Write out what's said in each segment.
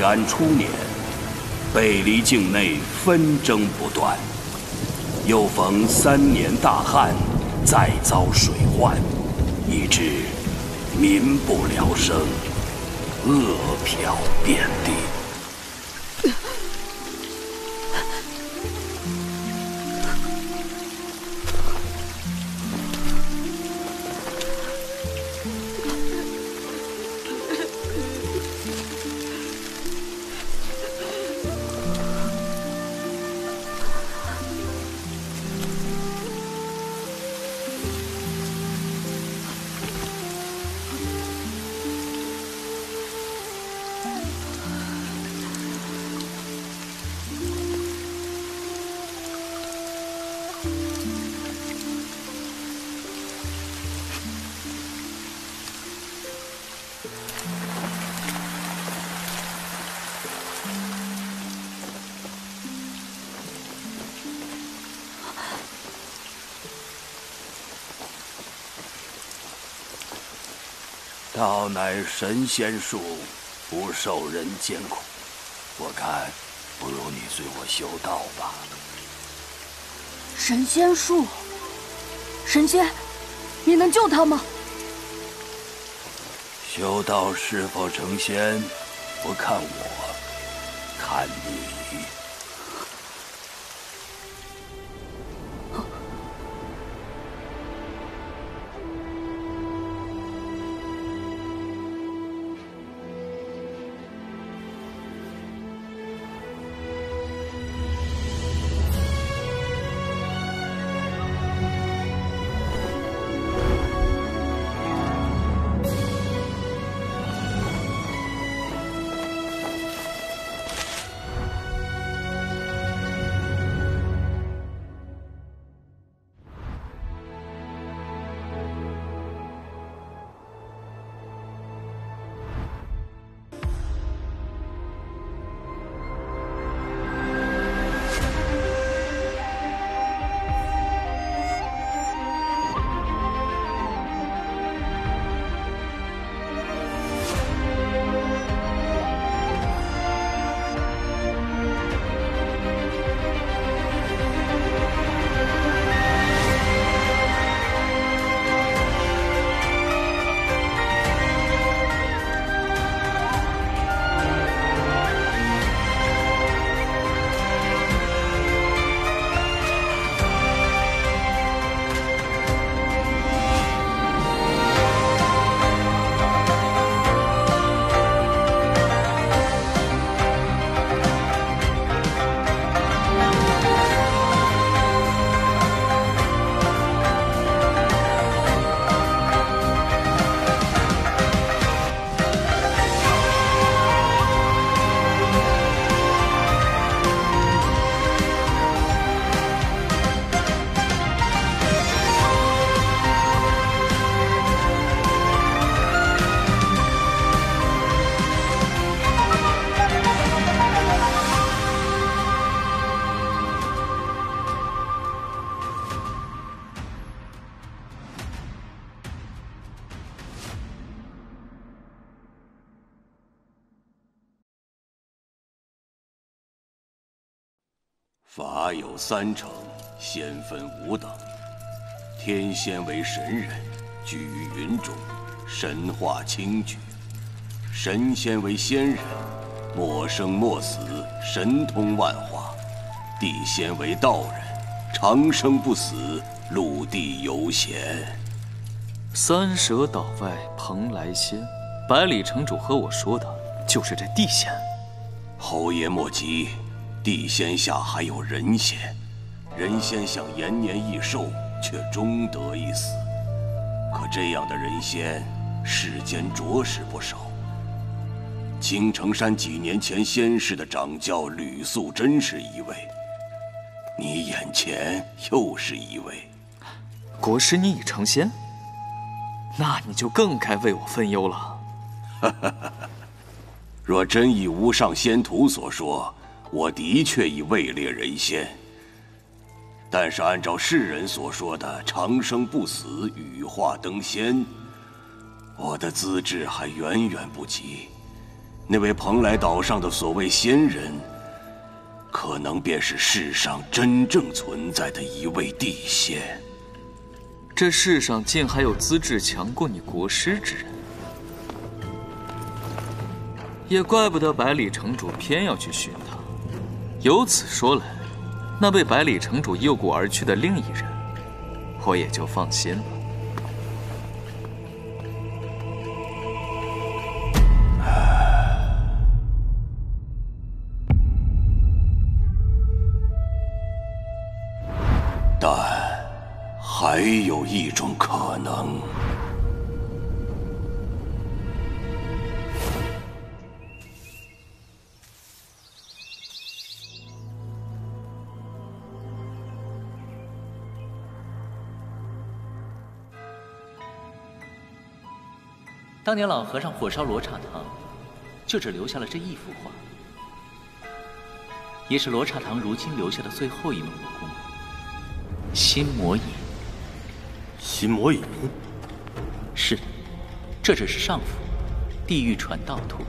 泰安初年，北离境内纷争不断，又逢三年大旱，再遭水患，以致民不聊生，饿殍遍地。乃神仙术，不受人间苦。我看，不如你随我修道吧。神仙术，神仙，你能救他吗？修道是否成仙，不看我，三成，仙分五等。天仙为神人，居于云中，神化清举；神仙为仙人，莫生莫死，神通万化；地仙为道人，长生不死，陆地游闲。三蛇岛外蓬莱仙，百里城主和我说的就是这地仙。侯爷莫急。地仙下还有人仙，人仙想延年益寿，却终得一死。可这样的人仙，世间着实不少。青城山几年前仙逝的掌教吕素贞是一位，你眼前又是一位。国师，你已成仙，那你就更该为我分忧了。若真以无上仙徒所说。我的确已位列人仙，但是按照世人所说的长生不死、羽化登仙，我的资质还远远不及。那位蓬莱岛上的所谓仙人，可能便是世上真正存在的一位地仙。这世上竟还有资质强过你国师之人，也怪不得百里城主偏要去寻他。由此说来，那被百里城主诱过而去的另一人，我也就放心了。但还有一种可能。当年老和尚火烧罗刹堂，就只留下了这一幅画，也是罗刹堂如今留下的最后一门武功——心魔引。心魔引？是的，这只是上幅，地狱传道图。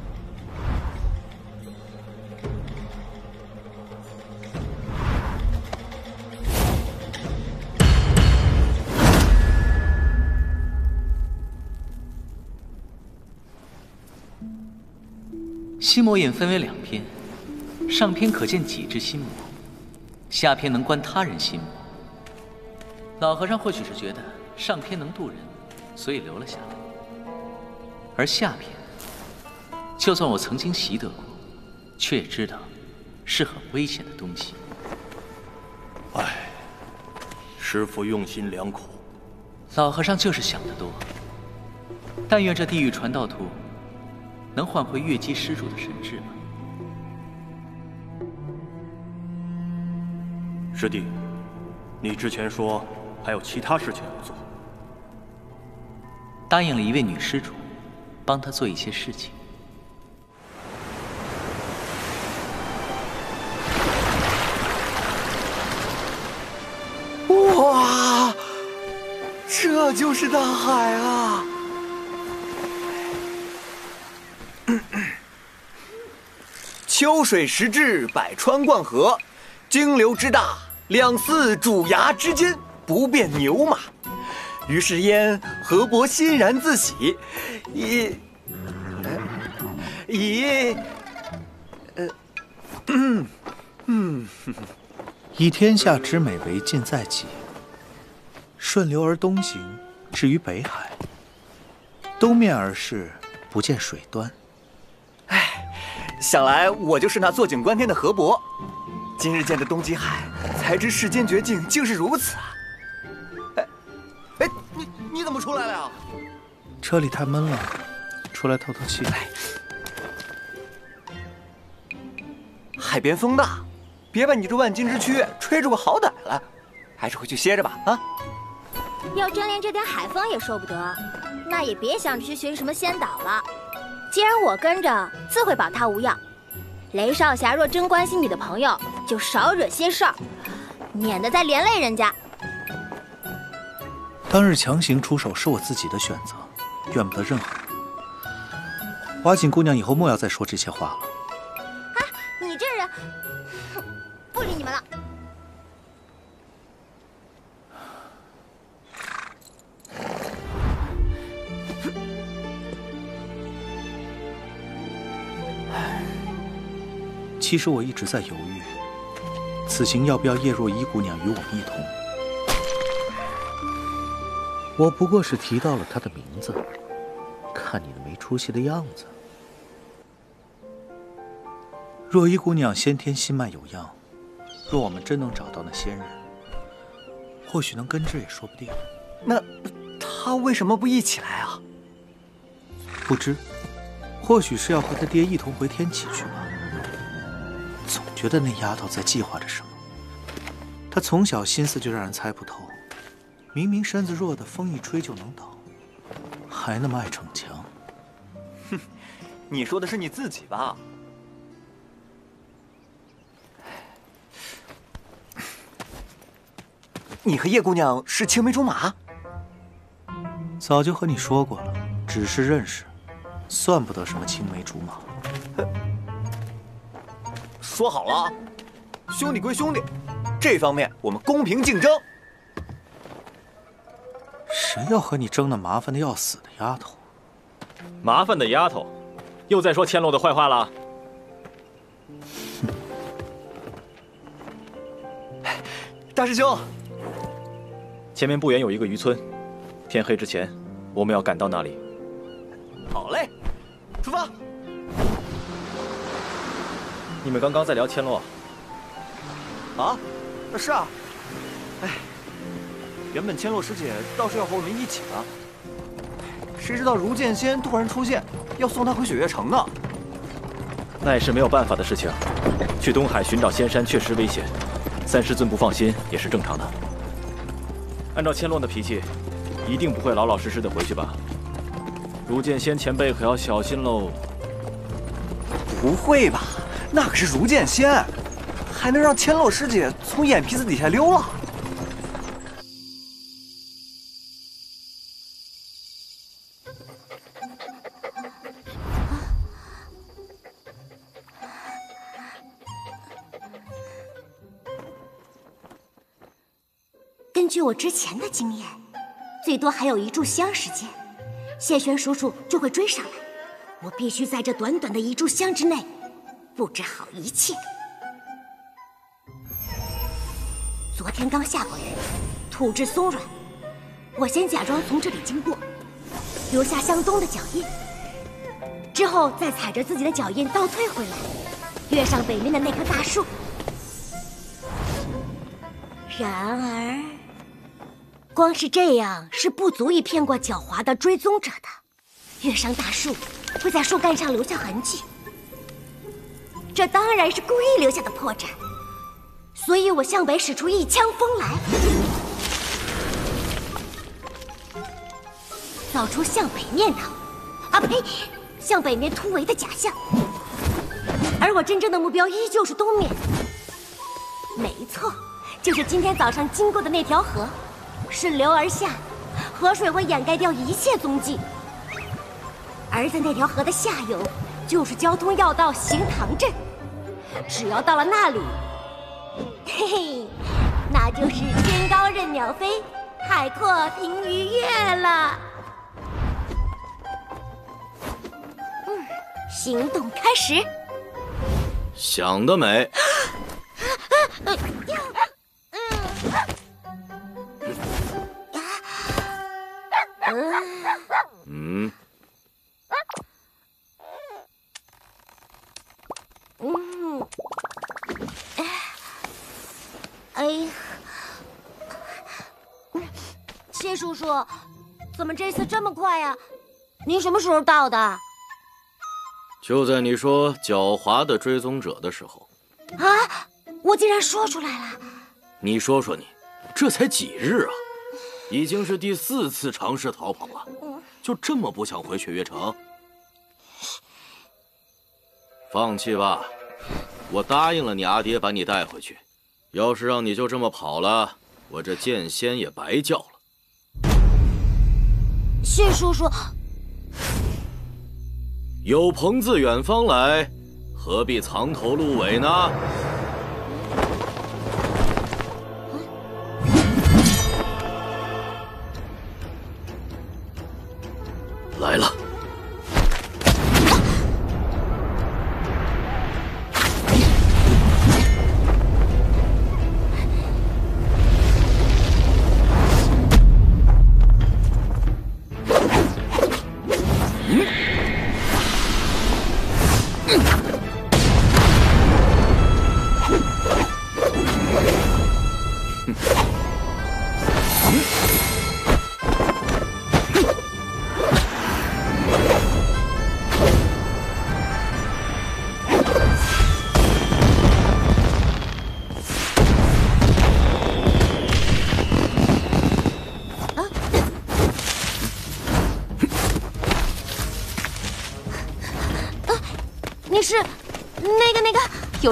心魔引分为两篇，上篇可见己之心魔，下篇能观他人心魔。老和尚或许是觉得上篇能渡人，所以留了下来，而下篇，就算我曾经习得过，却也知道是很危险的东西。唉，师傅用心良苦。老和尚就是想得多。但愿这地狱传道图。能换回月姬施主的神智吗？师弟，你之前说还有其他事情要做，答应了一位女施主，帮她做一些事情。哇，这就是大海啊！秋水时至，百川贯河，经流之大，两寺主崖之间，不便牛马。于是焉，河伯欣然自喜，以以呃嗯嗯，以天下之美为尽在己，顺流而东行，至于北海，东面而视，不见水端。想来我就是那坐井观天的河伯，今日见的东极海，才知世间绝境竟是如此啊！哎，哎，你你怎么出来了呀？车里太闷了，出来透透气。海边风大，别把你这万金之躯吹出个好歹来，还是回去歇着吧。啊！要真连这点海风也受不得，那也别想着去寻什么仙岛了。既然我跟着，自会保他无恙。雷少侠若真关心你的朋友，就少惹些事儿，免得再连累人家。当日强行出手是我自己的选择，怨不得任何人。华锦姑娘，以后莫要再说这些话了。哎，你这人，不理你们了。其实我一直在犹豫，此行要不要叶若依姑娘与我们一同。我不过是提到了她的名字，看你那没出息的样子。若依姑娘先天心脉有恙，若我们真能找到那仙人，或许能根治也说不定。那她为什么不一起来啊？不知，或许是要和她爹一同回天启去吧。觉得那丫头在计划着什么？她从小心思就让人猜不透，明明身子弱的风一吹就能倒，还那么爱逞强。哼，你说的是你自己吧？你和叶姑娘是青梅竹马？早就和你说过了，只是认识，算不得什么青梅竹马。说好了啊，兄弟归兄弟，这方面我们公平竞争。谁要和你争那麻烦的要死的丫头？麻烦的丫头，又在说千落的坏话了。大师兄，前面不远有一个渔村，天黑之前，我们要赶到那里。好嘞，出发。你们刚刚在聊千洛？啊，是啊。哎，原本千洛师姐倒是要和我们一起的，谁知道如剑仙突然出现，要送她回雪月城呢。那也是没有办法的事情。去东海寻找仙山确实危险，三师尊不放心也是正常的。按照千洛的脾气，一定不会老老实实的回去吧？如剑仙前辈可要小心喽。不会吧？那可是如剑仙，还能让千落师姐从眼皮子底下溜了？根据我之前的经验，最多还有一炷香时间，谢玄叔叔就会追上来。我必须在这短短的一炷香之内布置好一切。昨天刚下过雨，土质松软，我先假装从这里经过，留下向东的脚印，之后再踩着自己的脚印倒退回来，跃上北面的那棵大树。然而，光是这样是不足以骗过狡猾的追踪者的。跃上大树会在树干上留下痕迹，这当然是故意留下的破绽。所以我向北使出一枪风来，造出向北面的，啊呸，向北面突围的假象。而我真正的目标依旧是东面，没错，就是今天早上经过的那条河。顺流而下，河水会掩盖掉一切踪迹。而在那条河的下游，就是交通要道行唐镇。只要到了那里，嘿嘿，那就是天高任鸟飞，海阔凭鱼跃了。嗯，行动开始。想得美。嗯。嗯。哎呀，谢叔叔，怎么这次这么快呀？您什么时候到的？就在你说狡猾的追踪者的时候。啊！我竟然说出来了。你说说你，这才几日啊？已经是第四次尝试逃跑了，就这么不想回雪月城？放弃吧，我答应了你阿爹把你带回去。要是让你就这么跑了，我这剑仙也白叫了。谢叔叔，有朋自远方来，何必藏头露尾呢？来了。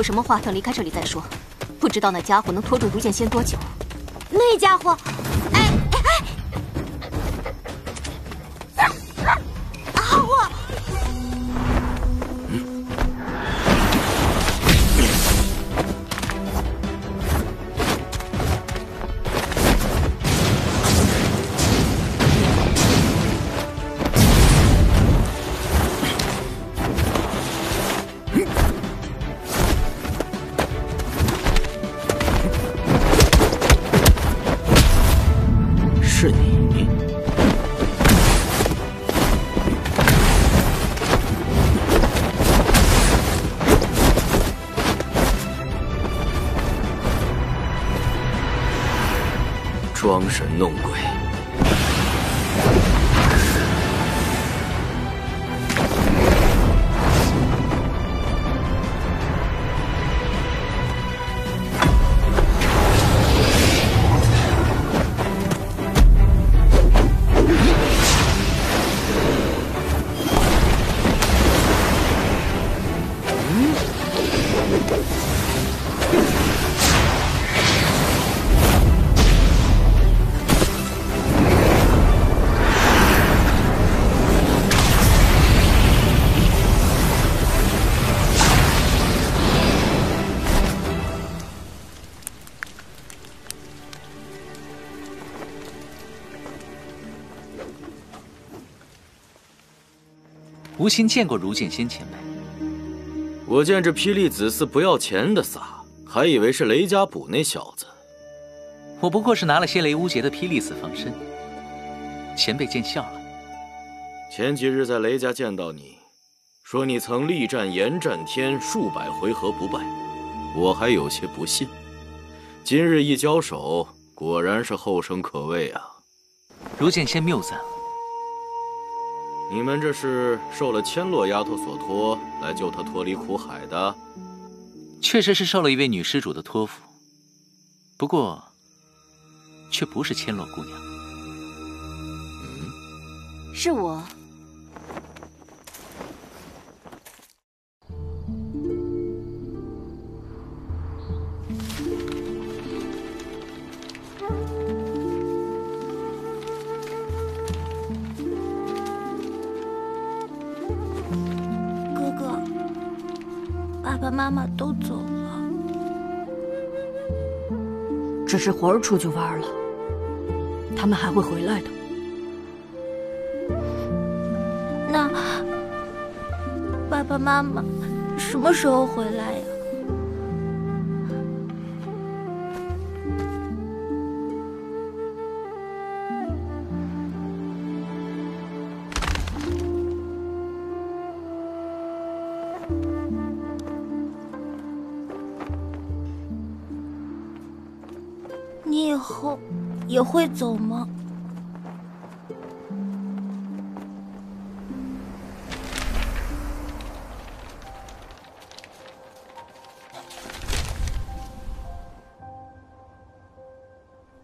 什么话等离开这里再说。不知道那家伙能拖住如剑仙多久？那家伙，装神弄鬼。吴昕见过如剑仙前辈，我见这霹雳子似不要钱的撒，还以为是雷家堡那小子。我不过是拿了些雷无节的霹雳子防身，前辈见笑了。前几日在雷家见到你，说你曾力战炎战天数百回合不败，我还有些不信。今日一交手，果然是后生可畏啊！如剑仙谬赞了。你们这是受了千洛丫头所托，来救她脱离苦海的？确实是受了一位女施主的托付，不过，却不是千落姑娘。嗯，是我。爸爸妈妈都走了，只是魂儿出去玩了，他们还会回来的。那爸爸妈妈什么时候回来呀？你你会走吗？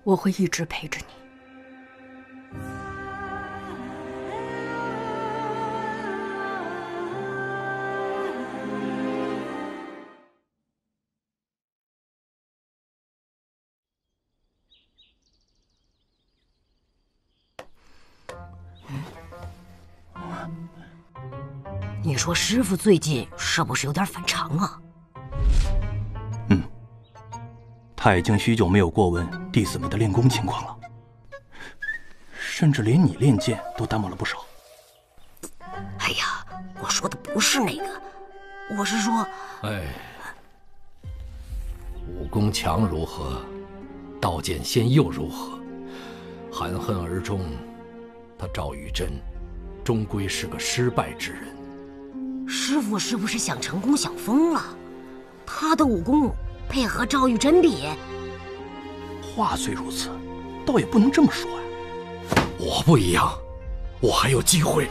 我会一直陪着你。说师傅最近是不是有点反常啊？嗯，他已经许久没有过问弟子们的练功情况了，甚至连你练剑都耽误了不少。哎呀，我说的不是那个，我是说，哎，武功强如何，道剑仙又如何？含恨而终，他赵玉珍终归是个失败之人。师傅是不是想成功想疯了？他的武功配合赵玉珍比？话虽如此，倒也不能这么说呀。我不一样，我还有机会。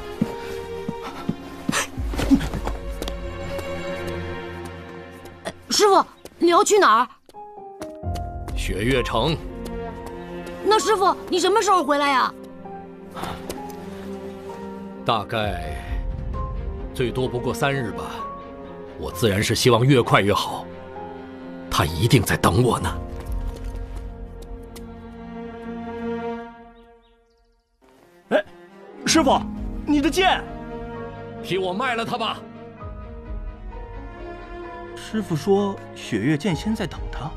师傅，你要去哪儿？雪月城。那师傅，你什么时候回来呀？大概最多不过三日吧。我自然是希望越快越好。他一定在等我呢。哎，师傅，你的剑，替我卖了他吧。师傅说雪月剑仙在等他，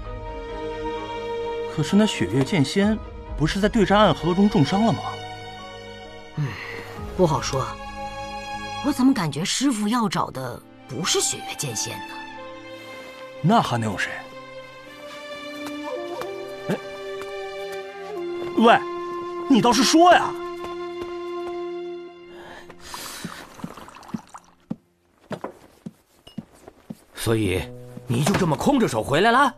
可是那雪月剑仙不是在对战暗河中重伤了吗？嗯，不好说。我怎么感觉师傅要找的不是雪月剑仙呢？那还能有谁？哎，喂，你倒是说呀！所以你就这么空着手回来了？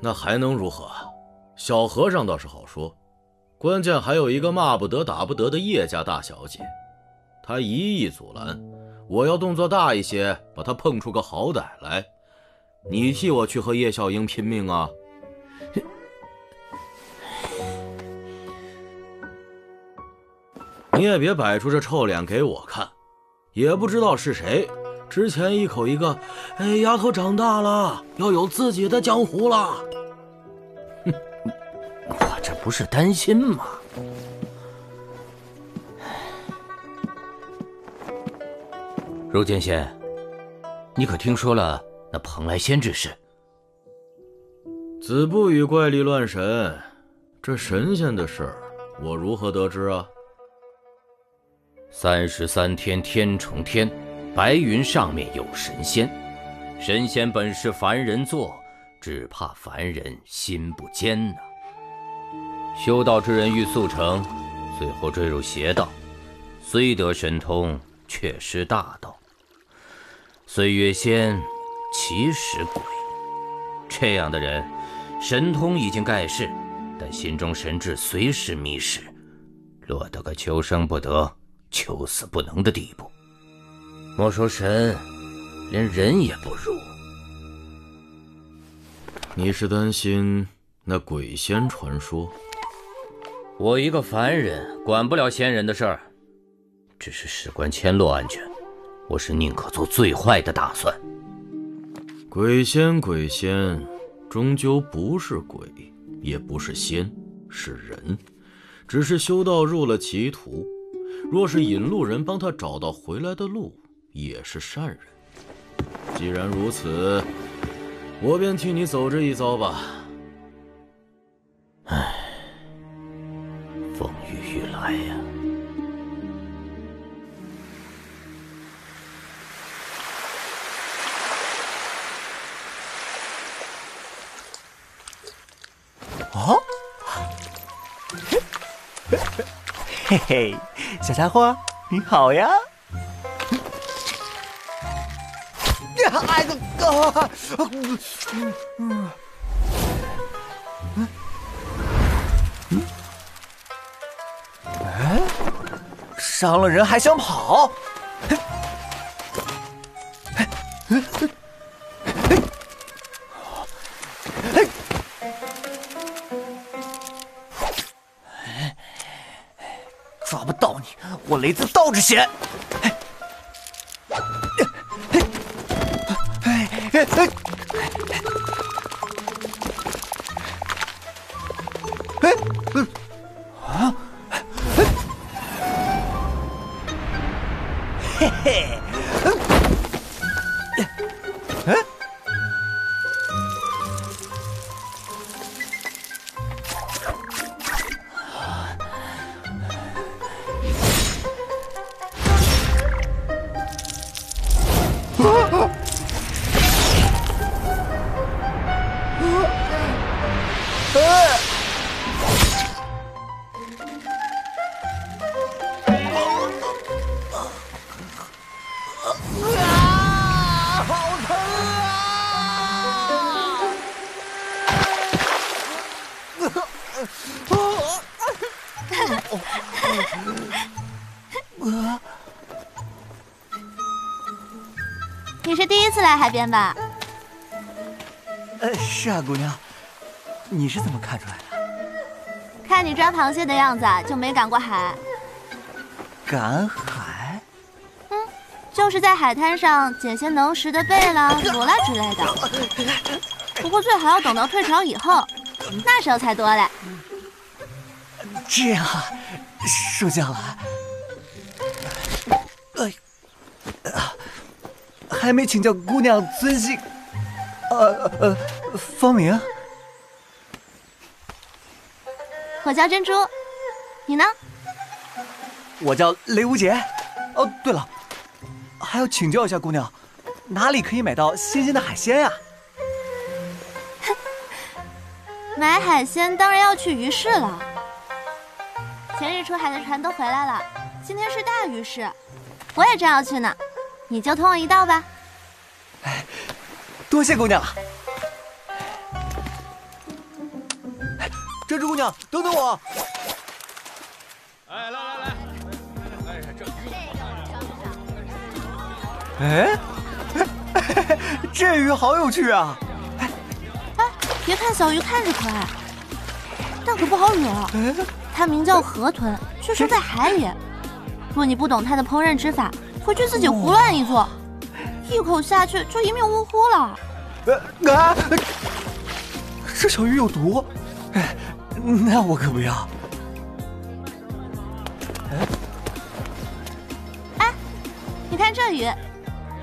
那还能如何？小和尚倒是好说，关键还有一个骂不得、打不得的叶家大小姐，她一意阻拦。我要动作大一些，把她碰出个好歹来。你替我去和叶小英拼命啊！你也别摆出这臭脸给我看，也不知道是谁，之前一口一个，哎，丫头长大了，要有自己的江湖了。哼，我 不是担心吗？陆剑仙，你可听说了那蓬莱仙之事？子不语怪力乱神，这神仙的事，我如何得知啊？三十三天天成天，白云上面有神仙，神仙本是凡人做，只怕凡人心不坚呐。修道之人欲速成，最后坠入邪道，虽得神通，却失大道。岁月仙，其实鬼。这样的人，神通已经盖世，但心中神智随时迷失，落得个求生不得、求死不能的地步。莫说神，连人也不如。你是担心那鬼仙传说？我一个凡人，管不了仙人的事儿，只是事关千落安全。我是宁可做最坏的打算。鬼仙，鬼仙，终究不是鬼，也不是仙，是人，只是修道入了歧途。若是引路人帮他找到回来的路，也是善人。既然如此，我便替你走这一遭吧。唉，风雨欲来呀。哦，嘿嘿，小家伙，你好呀！呀，哎呦，啊，嗯嗯嗯伤了人还想跑？抓不到你，我雷子倒着写。哎哎哎！哎，边吧？呃，是啊，姑娘，你是怎么看出来的？看你抓螃蟹的样子，就没赶过海。赶海？嗯就是在海滩上捡些能食的贝啦、螺啦之类的。不过最好要等到退潮以后，那时候才多嘞。这样啊，受教了。还没请教姑娘尊姓？呃呃，芳名？我叫珍珠，你呢？我叫雷无杰。哦，对了，还要请教一下姑娘，哪里可以买到新鲜的海鲜呀？买海鲜当然要去鱼市了。前日出海的船都回来了，今天是大鱼市，我也正要去呢，你就同我一道吧。多谢姑娘了。珍珠姑娘，等等我！哎，来来来，哎，这鱼哎，这鱼好有趣啊！哎，别看小鱼看着可爱，但可不好惹。它名叫河豚，却生在海里。若你不懂它的烹饪之法，回去自己胡乱一做，一口下去就一命呜呼了。呃啊！这小鱼有毒，哎，那我可不要。哎，哎你看这鱼，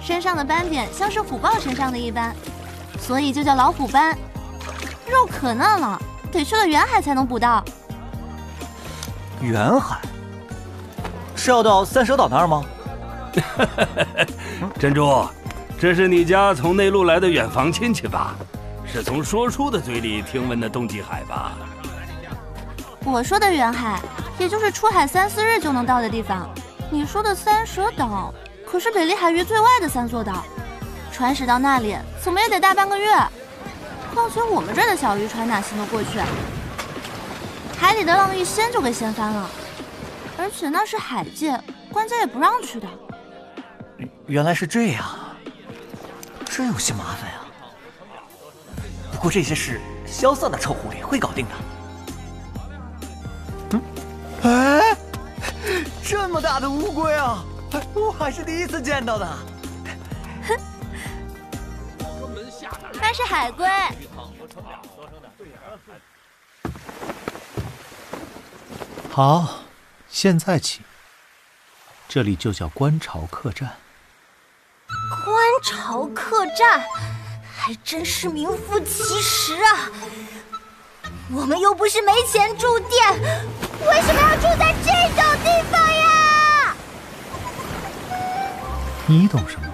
身上的斑点像是虎豹身上的一般，所以就叫老虎斑。肉可嫩了，得去了远海才能捕到。远海是要到三蛇岛那儿吗？珍珠，这是你家从内陆来的远房亲戚吧？是从说书的嘴里听闻的冬季海吧？我说的远海，也就是出海三四日就能到的地方。你说的三蛇岛，可是北离海域最外的三座岛，船驶到那里怎么也得大半个月。况且我们这的小渔船哪行得过去？海里的浪一掀就给掀翻了，而且那是海界，官家也不让去的。原来是这样，真有些麻烦啊。不过这些事，萧瑟那臭狐狸会搞定的。嗯，哎，这么大的乌龟啊，我还是第一次见到的。哼，那是海龟。好，现在起，这里就叫观潮客栈。观潮客栈，还真是名副其实啊！我们又不是没钱住店，为什么要住在这种地方呀？你懂什么？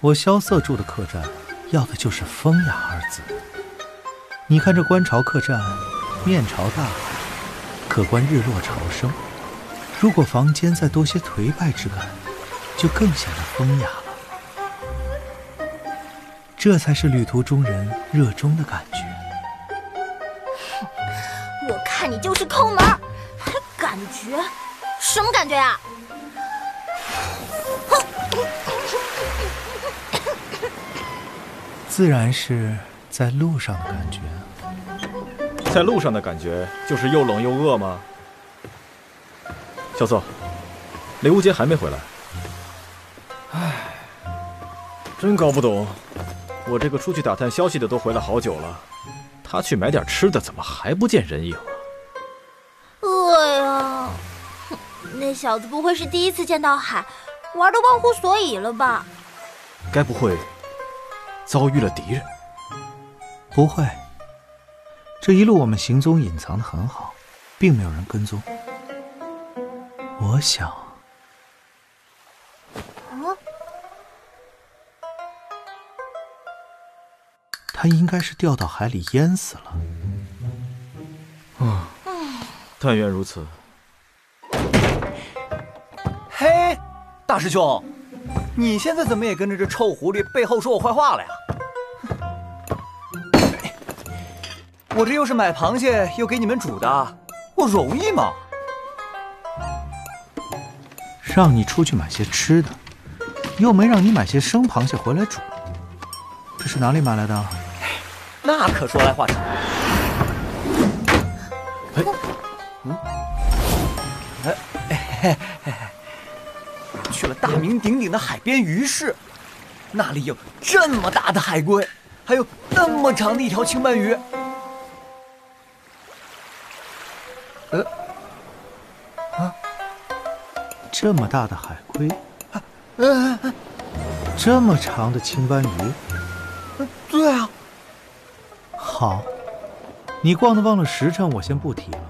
我萧瑟住的客栈，要的就是风雅二字。你看这观潮客栈，面朝大海。可观日落潮生。如果房间再多些颓败之感，就更显得风雅。这才是旅途中人热衷的感觉。我看你就是抠门，还感觉？什么感觉啊？自然是在路上的感觉。在路上的感觉就是又冷又饿吗？小瑟，雷无杰还没回来。唉，真搞不懂，我这个出去打探消息的都回来好久了，他去买点吃的，怎么还不见人影啊？饿呀！那小子不会是第一次见到海，玩的忘乎所以了吧？该不会遭遇了敌人？不会。这一路我们行踪隐藏的很好，并没有人跟踪。我想，他应该是掉到海里淹死了。啊，但愿如此。嘿，大师兄，你现在怎么也跟着这臭狐狸背后说我坏话了呀？我这又是买螃蟹又给你们煮的，我容易吗？让你出去买些吃的，又没让你买些生螃蟹回来煮，这是哪里买来的？那可说来话长。哎，嗯，哎，去了大名鼎鼎的海边鱼市，那里有这么大的海龟，还有那么长的一条青斑鱼。呃，啊，这么大的海龟，呃，这么长的青斑鱼，对啊。好，你逛的忘了时辰，我先不提了。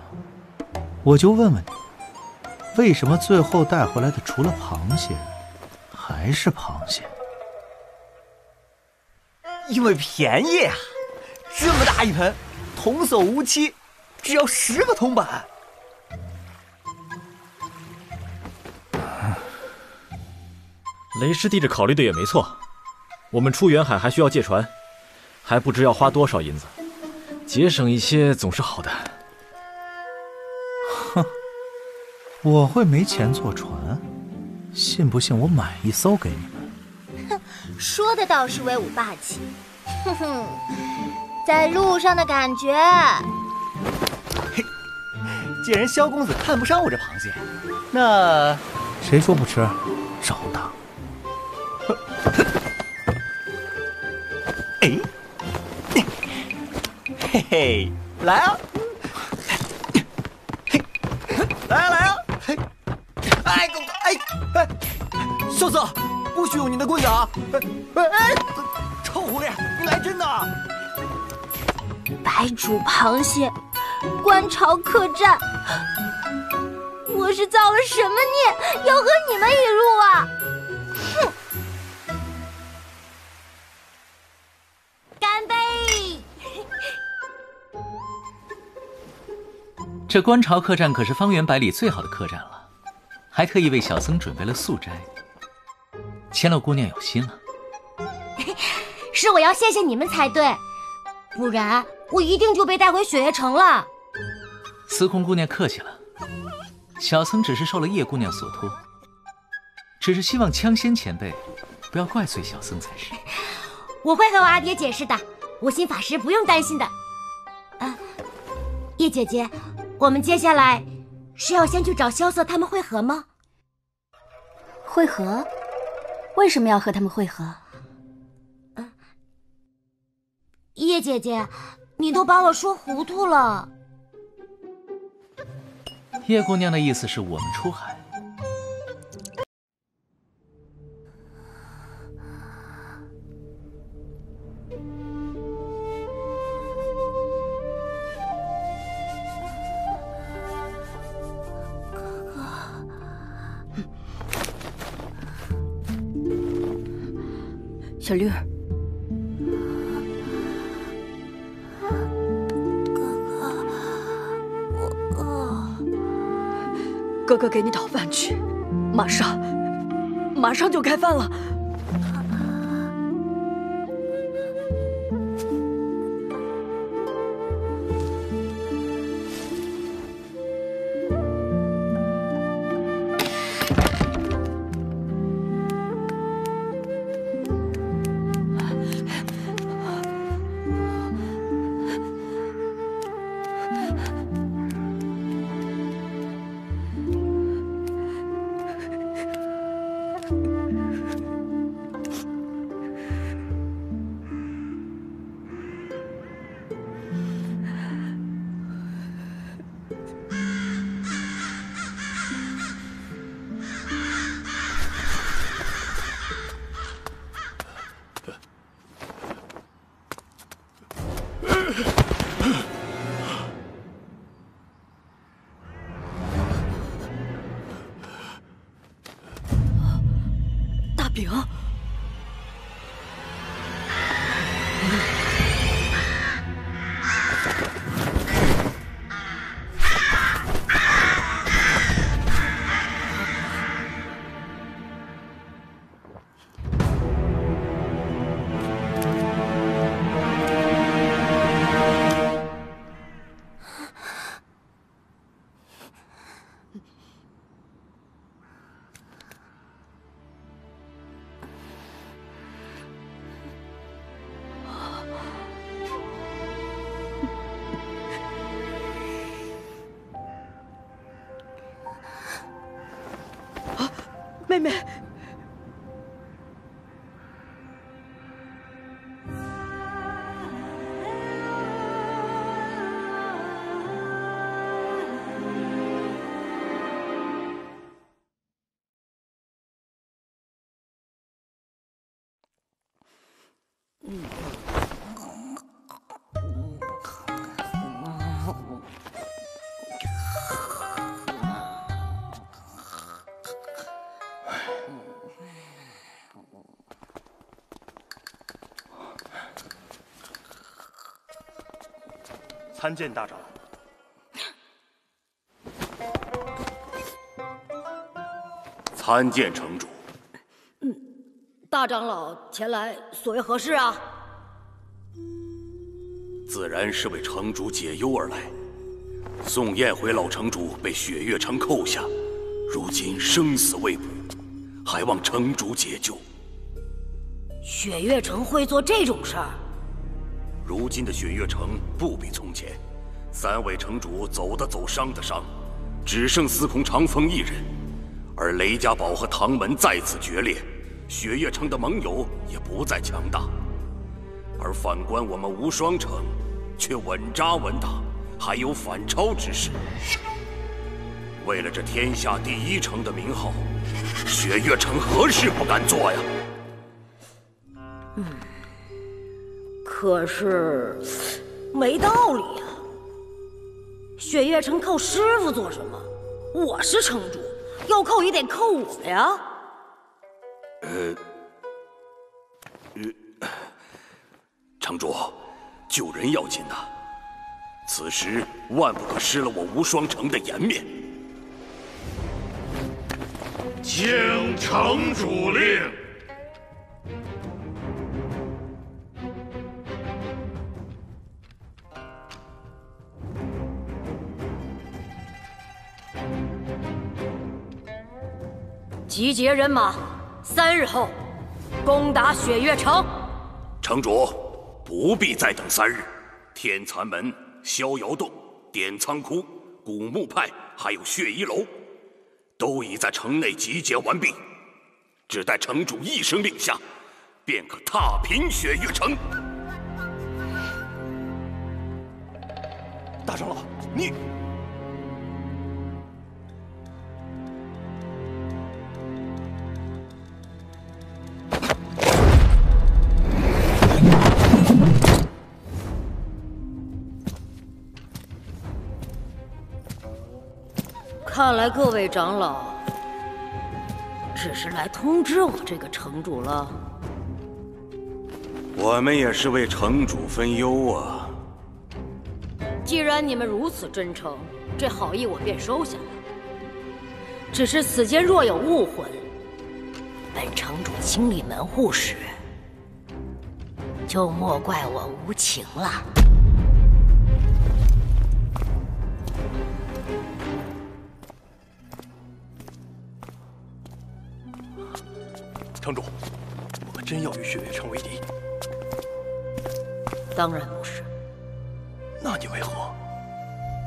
我就问问你，为什么最后带回来的除了螃蟹，还是螃蟹？因为便宜啊！这么大一盆，童叟无欺。只要十个铜板。雷师弟这考虑的也没错，我们出远海还需要借船，还不知要花多少银子，节省一些总是好的。哼，我会没钱坐船？信不信我买一艘给你们？哼，说的倒是威武霸气。哼哼，在路上的感觉。嘿，既然萧公子看不上我这螃蟹，那谁说不吃？找打。嘿嘿，来啊！来啊来啊！嘿，哎公子，哎哎，萧瑟，不许用你的棍子啊！哎哎，臭狐狸，你来真的？白煮螃蟹，观潮客栈，我是造了什么孽，要和你们一路啊？哼！干杯！这观潮客栈可是方圆百里最好的客栈了，还特意为小僧准备了素斋。千乐姑娘有心了，是我要谢谢你们才对，不然我一定就被带回雪月城了。司空姑娘客气了，小僧只是受了叶姑娘所托，只是希望枪仙前辈不要怪罪小僧才是。我会和我阿爹解释的，无心法师不用担心的。啊，叶姐姐，我们接下来是要先去找萧瑟他们会合吗？会合？为什么要和他们会合？叶姐姐，你都把我说糊涂了。叶姑娘的意思是我们出海。小绿儿，哥哥给你讨饭去，马上，马上就开饭了。参见大长老。参见城主。嗯大长老前来所为何事啊？自然是为城主解忧而来。宋燕回老城主被雪月城扣下，如今生死未卜，还望城主解救。雪月城会做这种事儿？如今的雪月城不比从前，三位城主走的走，伤的伤，只剩司空长风一人。而雷家堡和唐门再次决裂，雪月城的盟友也不再强大。而反观我们无双城，却稳扎稳打，还有反超之势。为了这天下第一城的名号，雪月城何事不敢做呀？嗯，可是没道理呀。雪月城靠师傅做什么？我是城主，要扣也得扣我呀。呃，呃，城主，救人要紧呐，此时万不可失了我无双城的颜面。请城主令。集结人马，三日后攻打雪月城。城主不必再等三日，天蚕门、逍遥洞、点苍窟、古墓派，还有血衣楼，都已在城内集结完毕，只待城主一声令下，便可踏平雪月城。大长老，你。看来各位长老只是来通知我这个城主了。我们也是为城主分忧啊。既然你们如此真诚，这好意我便收下了。只是此间若有误会，本城主清理门户时，就莫怪我无情了。城主，我们真要与雪月城为敌？当然不是。那你为何？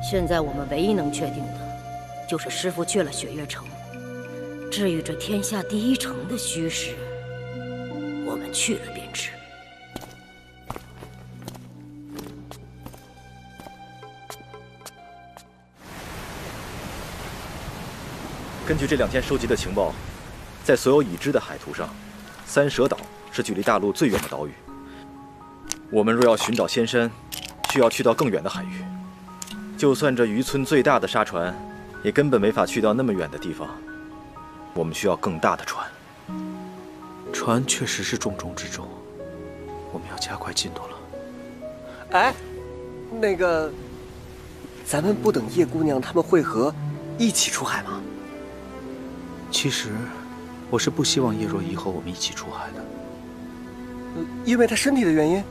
现在我们唯一能确定的，就是师傅去了雪月城。至于这天下第一城的虚实，我们去了便知。根据这两天收集的情报。在所有已知的海图上，三蛇岛是距离大陆最远的岛屿。我们若要寻找仙山，需要去到更远的海域。就算这渔村最大的沙船，也根本没法去到那么远的地方。我们需要更大的船。船确实是重中之重，我们要加快进度了。哎，那个，咱们不等叶姑娘他们会合，一起出海吗？其实。我是不希望叶若仪和我们一起出海的，因为她身体的原因，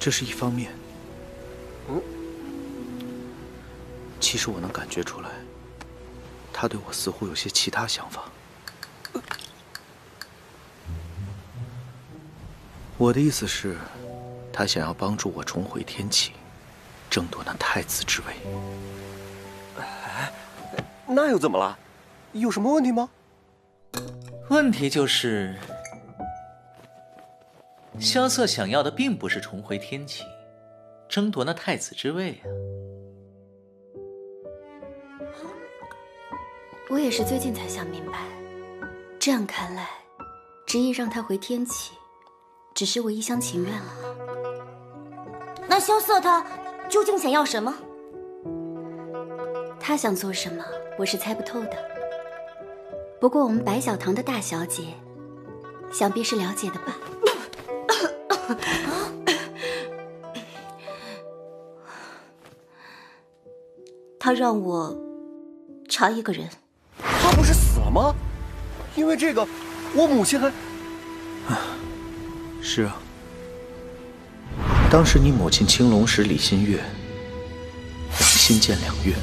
这是一方面。嗯，其实我能感觉出来，她对我似乎有些其他想法。我的意思是，她想要帮助我重回天启，争夺那太子之位。哎，那又怎么了？有什么问题吗？问题就是，萧瑟想要的并不是重回天启，争夺那太子之位啊。我也是最近才想明白，这样看来，执意让他回天启，只是我一厢情愿了？那萧瑟他究竟想要什么？他想做什么，我是猜不透的。不过，我们白小堂的大小姐，想必是了解的吧？他让我查一个人。他不是死了吗？因为这个，我母亲还 是啊，当时你母亲青龙使李新月养心剑两月，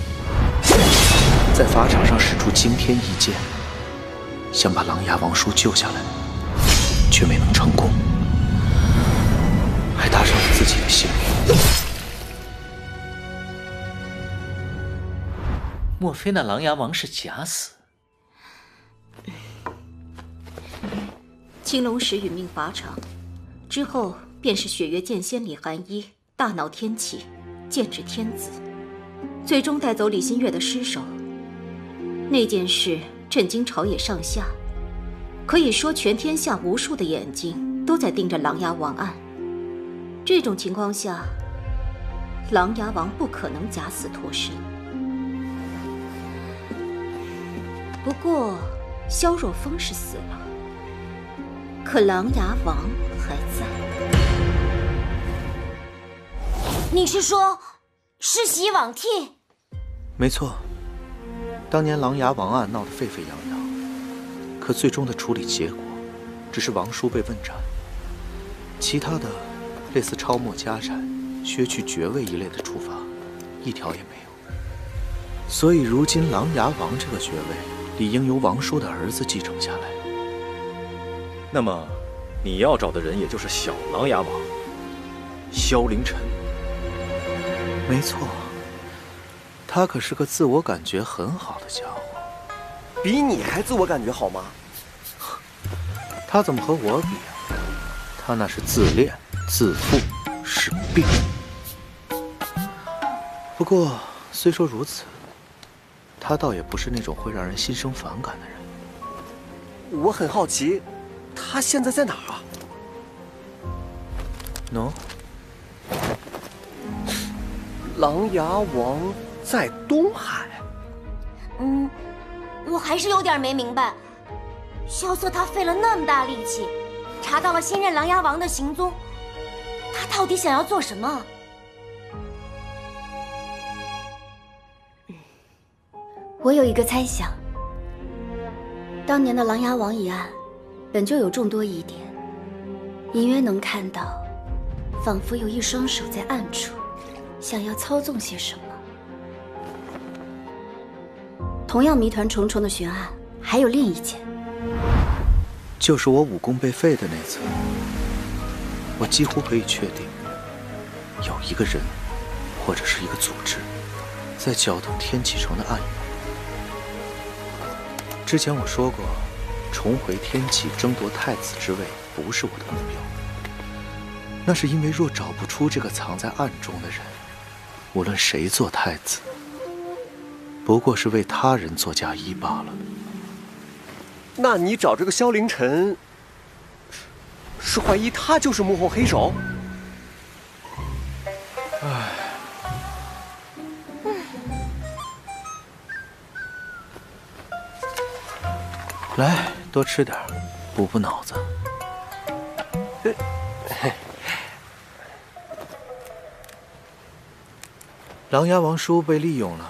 在法场上使出惊天一剑，想把琅琊王叔救下来，却没能成功，还搭上了自己的性命。莫非那琅琊王是假死？青龙使殒命法场，之后便是雪月剑仙李寒衣大闹天启，剑指天子，最终带走李新月的尸首。那件事震惊朝野上下，可以说全天下无数的眼睛都在盯着琅琊王案。这种情况下，琅琊王不可能假死脱身。不过，萧若风是死了，可琅琊王还在。你是说世袭罔替？没错，当年琅琊王案闹得沸沸扬扬，可最终的处理结果，只是王叔被问斩，其他的类似抄没家产、削去爵位一类的处罚，一条也没有。所以如今琅琊王这个爵位。理应由王叔的儿子继承下来。那么，你要找的人也就是小琅琊王萧凌尘。没错，他可是个自我感觉很好的家伙，比你还自我感觉好吗？他怎么和我比啊？他那是自恋、自负，是病。不过，虽说如此。他倒也不是那种会让人心生反感的人。我很好奇，他现在在哪儿啊？喏，琅琊王在东海。嗯，我还是有点没明白，萧瑟他费了那么大力气，查到了新任琅琊王的行踪，他到底想要做什么？我有一个猜想：当年的琅琊王一案，本就有众多疑点，隐约能看到，仿佛有一双手在暗处，想要操纵些什么。同样谜团重重的悬案，还有另一件，就是我武功被废的那次。我几乎可以确定，有一个人，或者是一个组织，在搅动天启城的暗涌。之前我说过，重回天启争夺太子之位不是我的目标。那是因为若找不出这个藏在暗中的人，无论谁做太子，不过是为他人做嫁衣罢了。那你找这个萧凌尘，是怀疑他就是幕后黑手？唉。来，多吃点，补补脑子。琅琊王叔被利用了。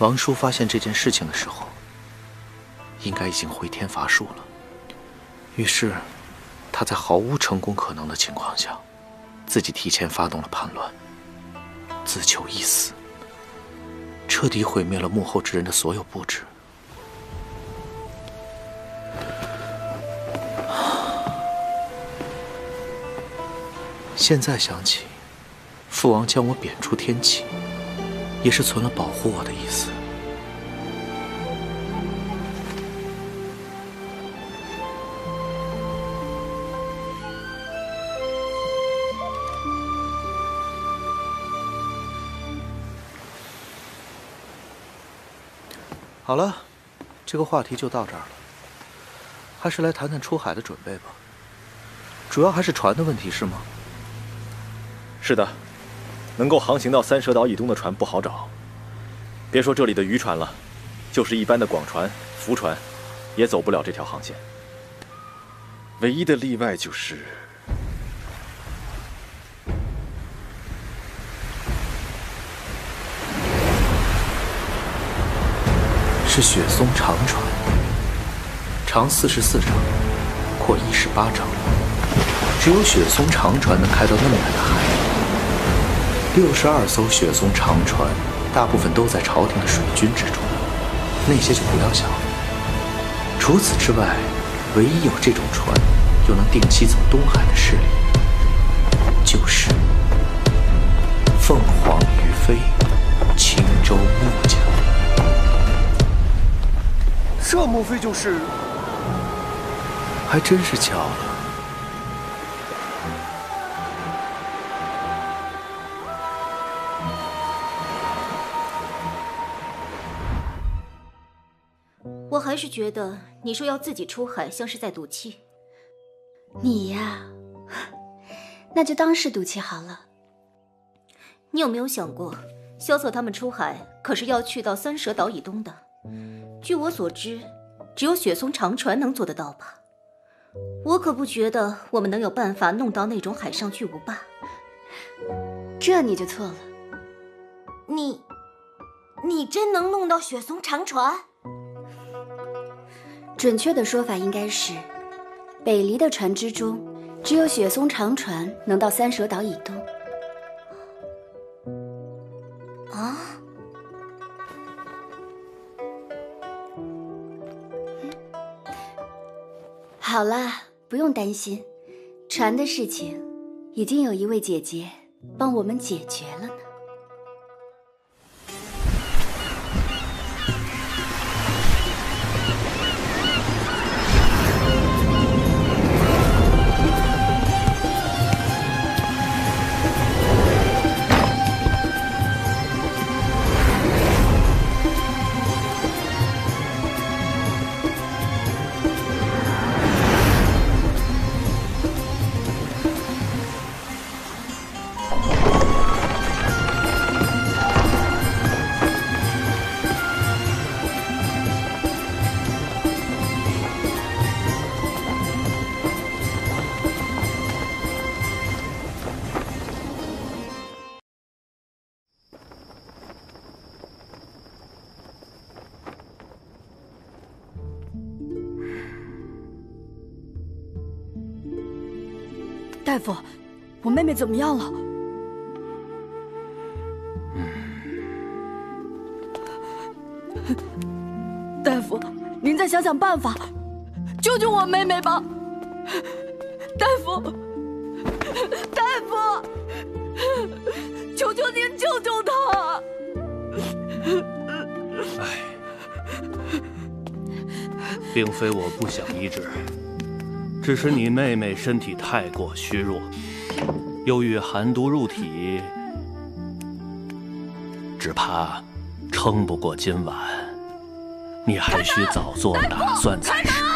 王叔发现这件事情的时候，应该已经回天乏术了。于是，他在毫无成功可能的情况下，自己提前发动了叛乱，自求一死，彻底毁灭了幕后之人的所有布置。现在想起，父王将我贬出天启，也是存了保护我的意思。好了，这个话题就到这儿了。还是来谈谈出海的准备吧。主要还是船的问题，是吗？是的，能够航行到三蛇岛以东的船不好找。别说这里的渔船了，就是一般的广船、浮船，也走不了这条航线。唯一的例外就是，是雪松长船，长四十四丈，阔一十八丈，只有雪松长船能开到那么远的海。六十二艘雪松长船，大部分都在朝廷的水军之中，那些就不要想了。除此之外，唯一有这种船又能定期走东海的势力，就是凤凰于飞、青州木家。这莫非就是？还真是巧了。我还是觉得你说要自己出海，像是在赌气。你呀，那就当是赌气好了。你有没有想过，萧策他们出海可是要去到三蛇岛以东的？据我所知，只有雪松长船能做得到吧？我可不觉得我们能有办法弄到那种海上巨无霸。这你就错了。你，你真能弄到雪松长船？准确的说法应该是，北离的船只中，只有雪松长船能到三蛇岛以东。啊？好啦，不用担心，船的事情已经有一位姐姐帮我们解决了呢。大夫，我妹妹怎么样了？大夫，您再想想办法，救救我妹妹吧！大夫，大夫，求求您救救她！并非我不想医治，只是你妹妹身体太过虚弱，又遇寒毒入体，只怕撑不过今晚。你还需早做打算才是。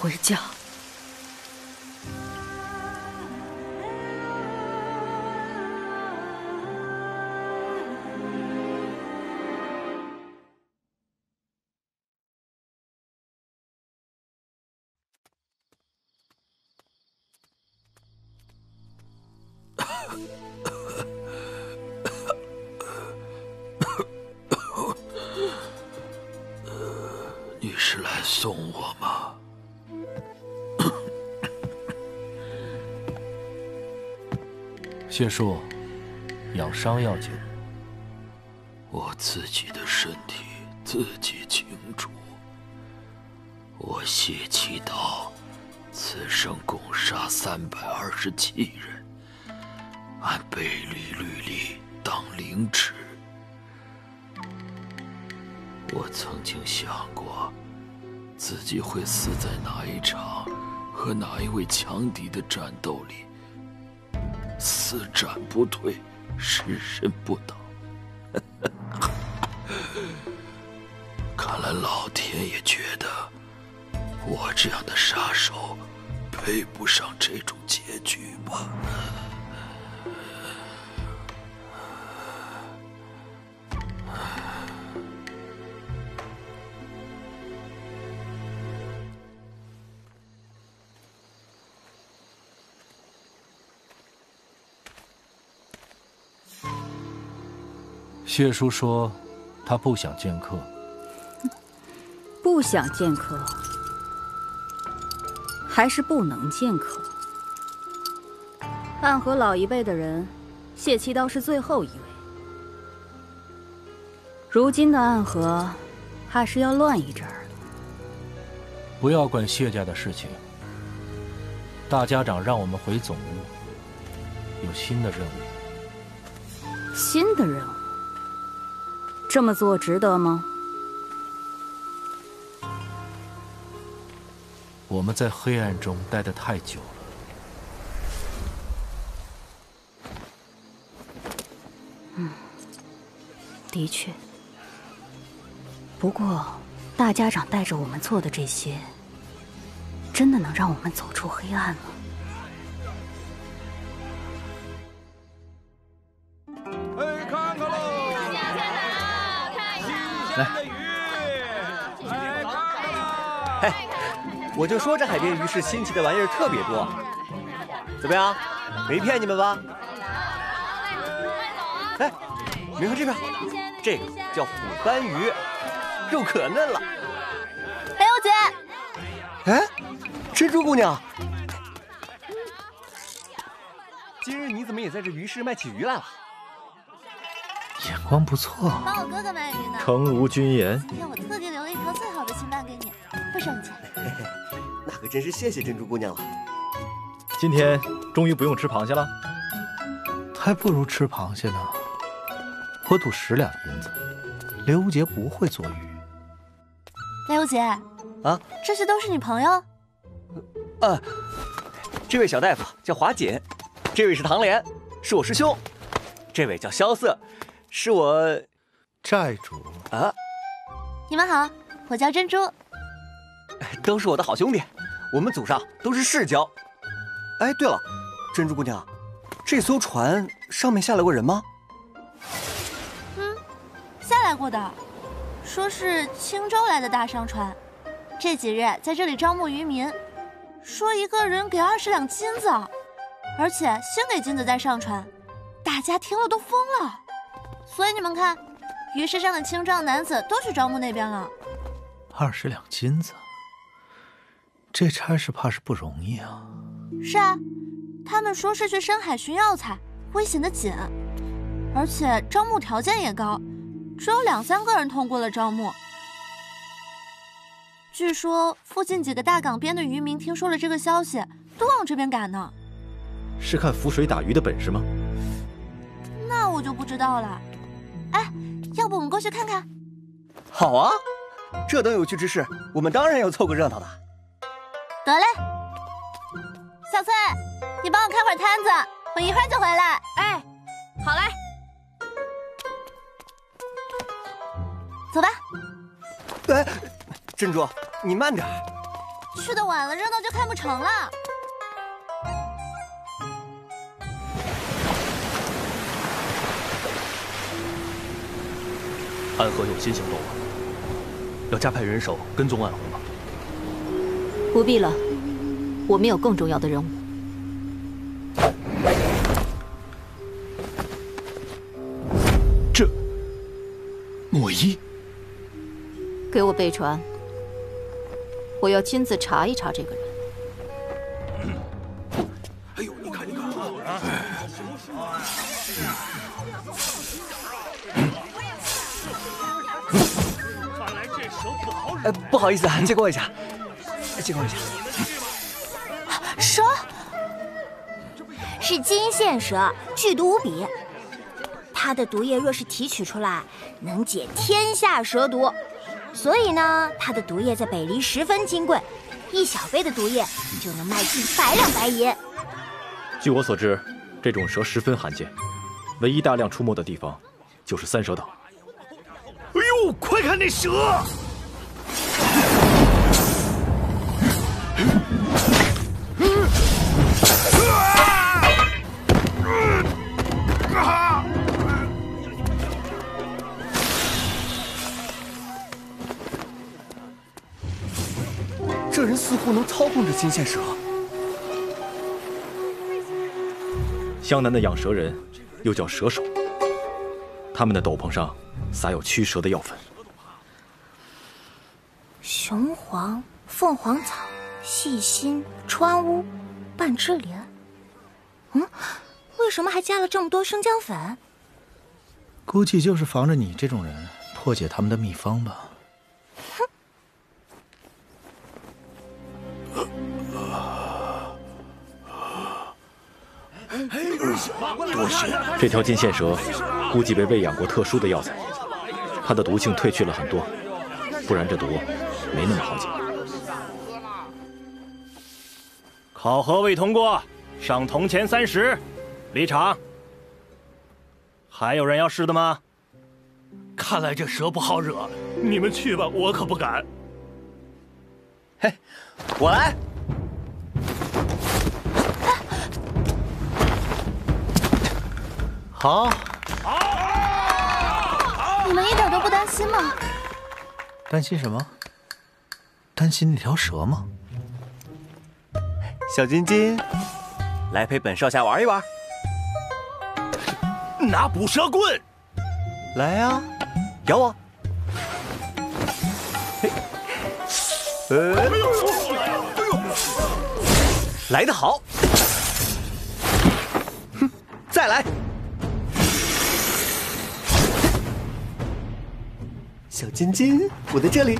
回家。谢叔，养伤要紧。我自己的身体自己清楚。我谢祈祷，此生共杀三百二十七人，按倍率律例当凌迟。我曾经想过，自己会死在哪一场和哪一位强敌的战斗里，自斩不退，尸身不倒。看来老天也觉得我这样的杀手配不上这种结局吧。谢叔说，他不想见客。不想见客，还是不能见客？暗河老一辈的人，谢七刀是最后一位。如今的暗河，怕是要乱一阵儿了。不要管谢家的事情。大家长让我们回总屋，有新的任务。新的任务，这么做值得吗？我们在黑暗中待得太久了。嗯，的确。不过，大家长带着我们做的这些，真的能让我们走出黑暗吗？我就说这海边鱼市新奇的玩意儿特别多，怎么样？没骗你们吧？哎，你看这边，这个叫虎斑鱼。肉可嫩了，雷欧姐。哎，珍珠姑娘，今日你怎么也在这鱼市卖起鱼来了？眼光不错。帮我哥哥卖鱼呢。诚如君言。今天我特地留了一条最好的青斑给你，不收你钱。那可真是谢谢珍珠姑娘了。今天终于不用吃螃蟹了，还不如吃螃蟹呢。我赌十两银子，刘杰不会做鱼。刘杰，啊，这些都是你朋友？啊，这位小大夫叫华锦，这位是唐莲，是我师兄，这位叫萧瑟，是我债主啊。你们好，我叫珍珠，都是我的好兄弟，我们祖上都是世交。哎，对了，珍珠姑娘，这艘船上面下来过人吗？嗯，下来过的。说是青州来的大商船，这几日在这里招募渔民，说一个人给二十两金子，而且先给金子再上船，大家听了都疯了。所以你们看，鱼市上的青壮男子都去招募那边了。二十两金子，这差事怕是不容易啊。是啊，他们说是去深海寻药材，危险的紧，而且招募条件也高。只有两三个人通过了招募。据说附近几个大港边的渔民听说了这个消息，都往这边赶呢。是看浮水打鱼的本事吗？那我就不知道了。哎，要不我们过去看看？好啊，这等有趣之事，我们当然要凑个热闹的。得嘞，小翠，你帮我看会儿摊子，我一会儿就回来。哎，好嘞。走吧。哎，珍珠，你慢点。去的晚了，热闹就看不成了。暗河有新行动了，要加派人手跟踪暗河吗？不必了，我们有更重要的任务。这莫一。给我备船，我要亲自查一查这个人。哎呦，你看，你看，哎，不好意思啊，借过一下，借过一下。蛇是金线蛇，剧毒无比。它的毒液若是提取出来，能解天下蛇毒。所以呢，它的毒液在北离十分金贵，一小杯的毒液就能卖近百两白银。据我所知，这种蛇十分罕见，唯一大量出没的地方就是三蛇岛。哎呦，快看那蛇！这人似乎能操控着金线蛇。湘南的养蛇人又叫蛇手，他们的斗篷上撒有驱蛇的药粉。雄黄、凤凰草、细心、川乌、半枝莲。嗯，为什么还加了这么多生姜粉？估计就是防着你这种人破解他们的秘方吧。多谢。这条金线蛇估计被喂养过特殊的药材，它的毒性褪去了很多，不然这毒没那么好解。考核未通过，赏铜钱三十，离场。还有人要试的吗？看来这蛇不好惹，你们去吧，我可不敢。嘿，我来。好，好，好你们一点都不担心吗？担心什么？担心那条蛇吗？小金金，来陪本少侠玩一玩。拿捕蛇棍，来呀，咬我！嘿，哎呦，来得好！哼，再来！小金金，我在这里。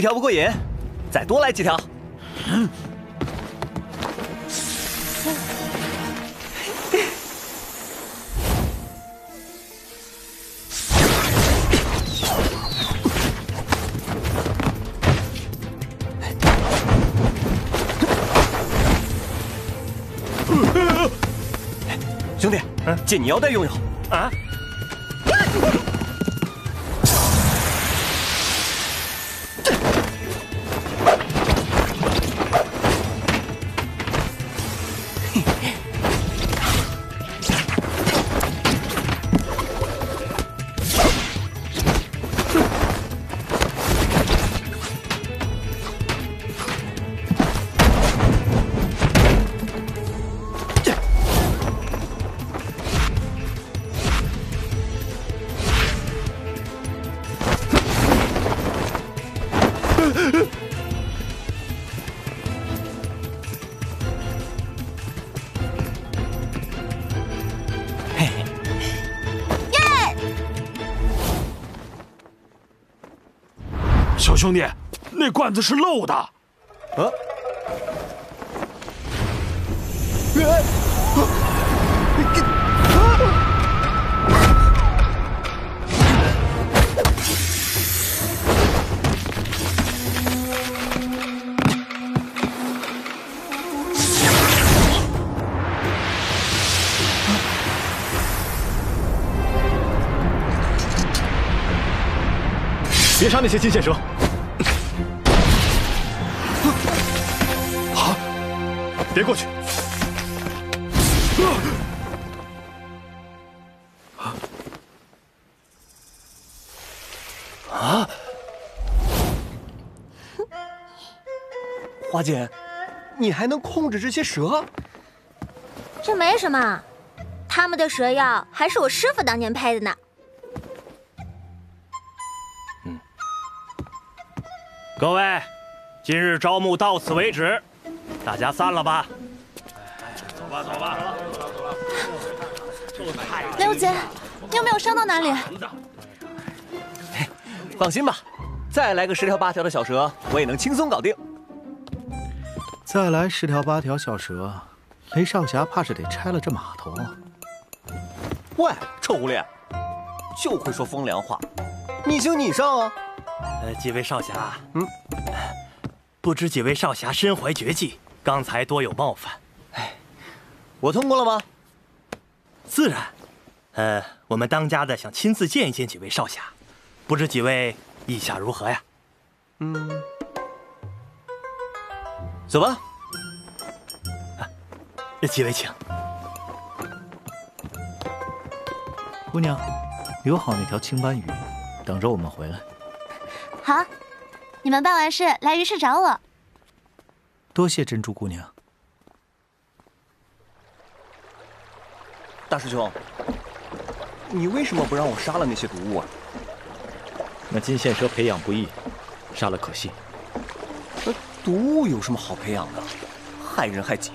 一条不过瘾，再多来几条。兄弟，借你腰带用用。啊！那罐子是漏的。啊！别杀那些金线蛇！你还能控制这些蛇？这没什么，他们的蛇药还是我师傅当年配的呢。各位，今日招募到此为止，大家散了吧。走吧，走吧。刘姐，你有没有伤到哪里？放心吧，再来个十条八条的小蛇，我也能轻松搞定。再来十条八条小蛇，雷少侠怕是得拆了这码头啊！喂，臭狐狸，就会说风凉话，你行你上啊！呃，几位少侠，嗯，不知几位少侠身怀绝技，刚才多有冒犯。哎，我通过了吗？自然。呃，我们当家的想亲自见一见几位少侠，不知几位意下如何呀？嗯，走吧。啊，几位请。姑娘，留好那条青斑鱼，等着我们回来。好，你们办完事来鱼市找我。多谢珍珠姑娘。大师兄，你为什么不让我杀了那些毒物啊？那金线蛇培养不易，杀了可惜。那毒物有什么好培养的？害人害己。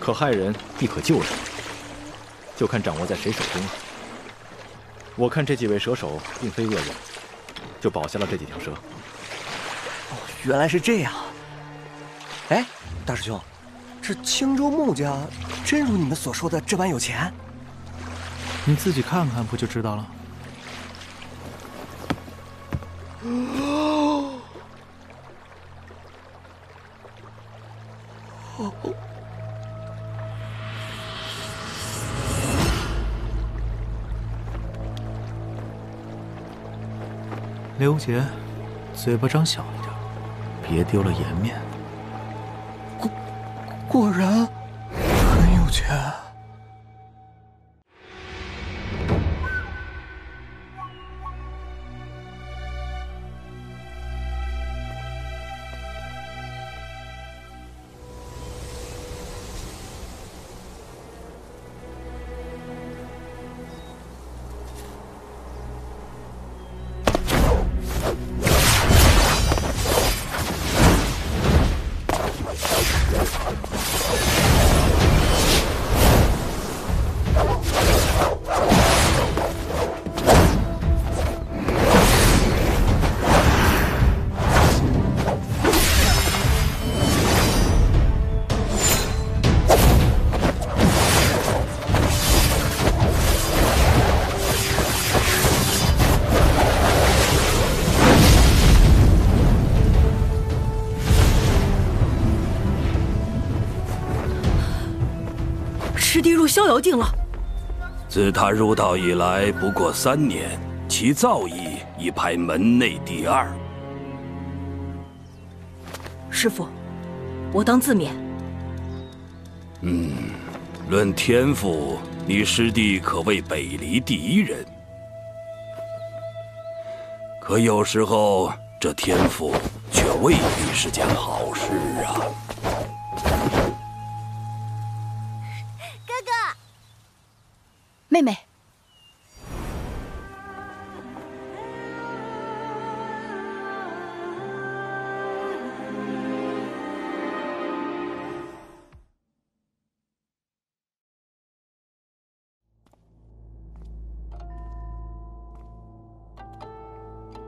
可害人亦可救人，就看掌握在谁手中了。我看这几位蛇手并非恶人，就保下了这几条蛇。哦，原来是这样。哎，大师兄，这青州穆家真如你们所说的这般有钱？你自己看看不就知道了？刘杰，嘴巴张小一点，别丢了颜面。果果然很有钱。逍遥境了。自他入道以来不过三年，其造诣已排门内第二。师傅，我当自勉。嗯，论天赋，你师弟可谓北离第一人。可有时候，这天赋却未必是件好事啊。妹妹，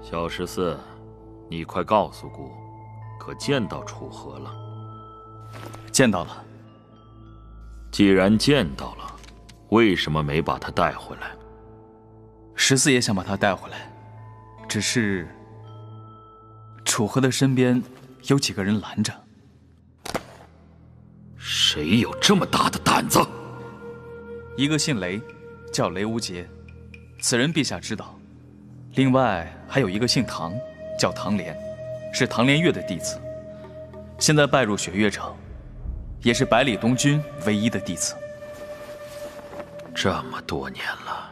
小十四，你快告诉姑，可见到楚河了？见到了。既然见到了，为什么没把他带回来？十四爷想把他带回来，只是楚河的身边有几个人拦着。谁有这么大的胆子？一个姓雷，叫雷无节，此人陛下知道。另外还有一个姓唐，叫唐莲，是唐莲月的弟子，现在拜入雪月城，也是百里东君唯一的弟子。这么多年了，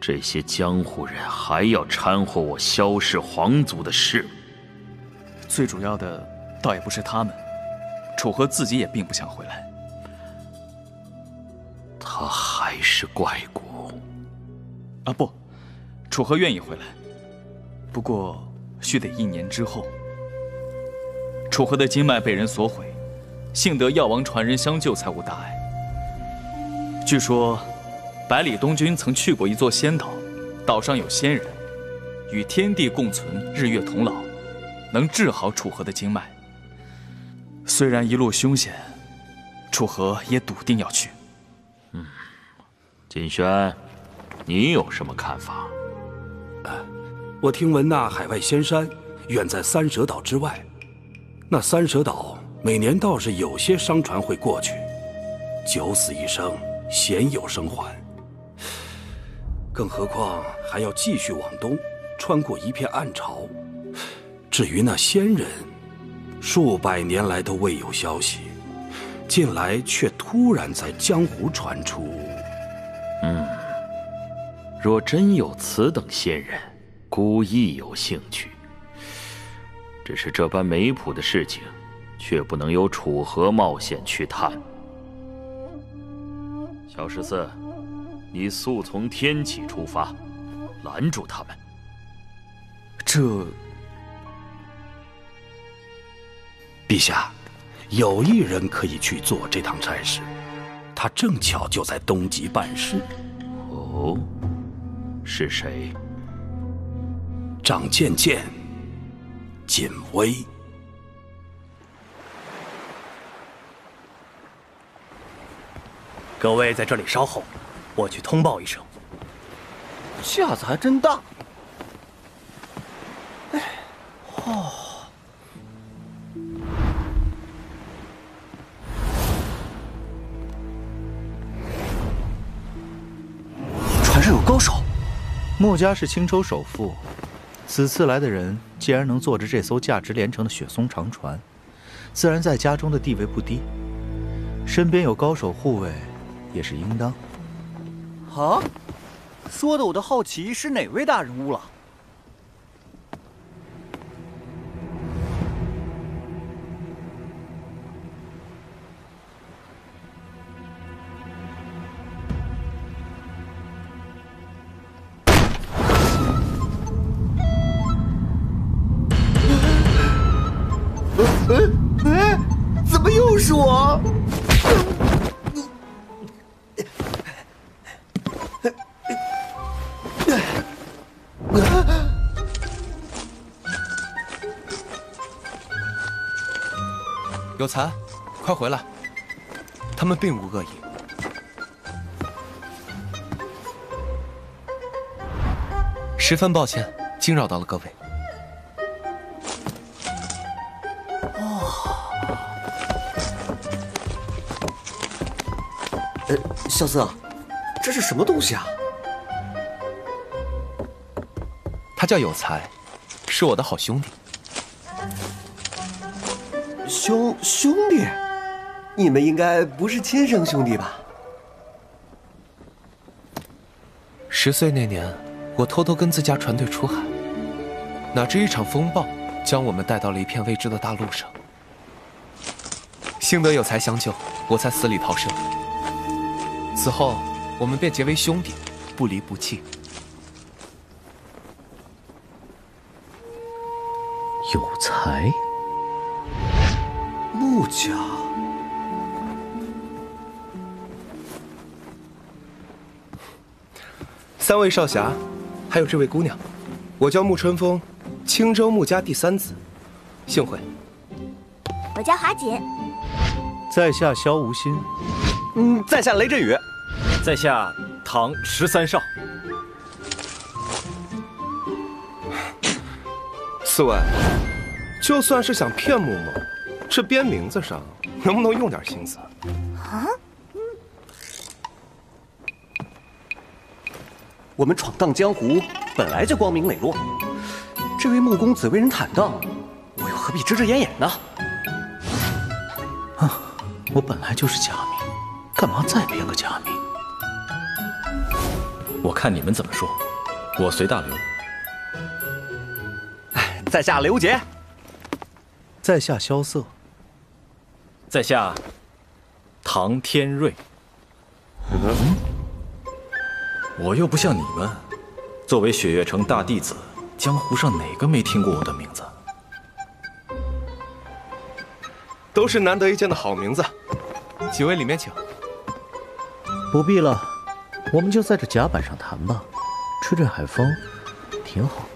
这些江湖人还要掺和我萧氏皇族的事。最主要的，倒也不是他们，楚河自己也并不想回来。他还是怪骨。啊不。楚河愿意回来，不过须得一年之后。楚河的经脉被人所毁，幸得药王传人相救，才无大碍。据说，百里东君曾去过一座仙岛，岛上有仙人，与天地共存，日月同老，能治好楚河的经脉。虽然一路凶险，楚河也笃定要去。嗯，锦轩，你有什么看法？我听闻那海外仙山远在三蛇岛之外。那三蛇岛每年倒是有些商船会过去，九死一生，鲜有生还。更何况还要继续往东，穿过一片暗潮。至于那仙人，数百年来都未有消息，近来却突然在江湖传出。嗯，若真有此等仙人，孤亦有兴趣。只是这般没谱的事情，却不能由楚河冒险去探。小十四，你速从天启出发，拦住他们。这，陛下，有一人可以去做这趟差事，他正巧就在东极办事。哦，是谁？长剑剑。锦威，各位在这里稍后，我去通报一声。架子还真大。哎，哦，船上有高手。穆家是青州首富。此次来的人既然能坐着这艘价值连城的雪松长船，自然在家中的地位不低，身边有高手护卫，也是应当。啊，说的我都好奇是哪位大人物了。快回来！他们并无恶意。十分抱歉，惊扰到了各位。呃，小四，这是什么东西啊？他叫有才，是我的好兄弟。兄兄弟，你们应该不是亲生兄弟吧？十岁那年，我偷偷跟自家船队出海，哪知一场风暴将我们带到了一片未知的大陆上。幸得有才相救，我才死里逃生。此后，我们便结为兄弟，不离不弃。有才，木家。三位少侠，还有这位姑娘，我叫穆春风，青州穆家第三子，幸会。我叫华锦，在下萧无心。嗯，在下雷震宇，在下唐十三少。四位，就算是想骗木木，这编名字上能不能用点心思？啊？我们闯荡江湖本来就光明磊落，这位穆公子为人坦荡，我又何必遮遮掩掩呢？啊，我本来就是假名，干嘛再编个假名？我看你们怎么说，我随大流。哎，在下刘杰，在下萧瑟，在下唐天瑞。嗯，我又不像你们，作为雪月城大弟子，江湖上哪个没听过我的名字？都是难得一见的好名字，几位里面请。不必了，我们就在这甲板上谈吧，吹吹海风，挺好。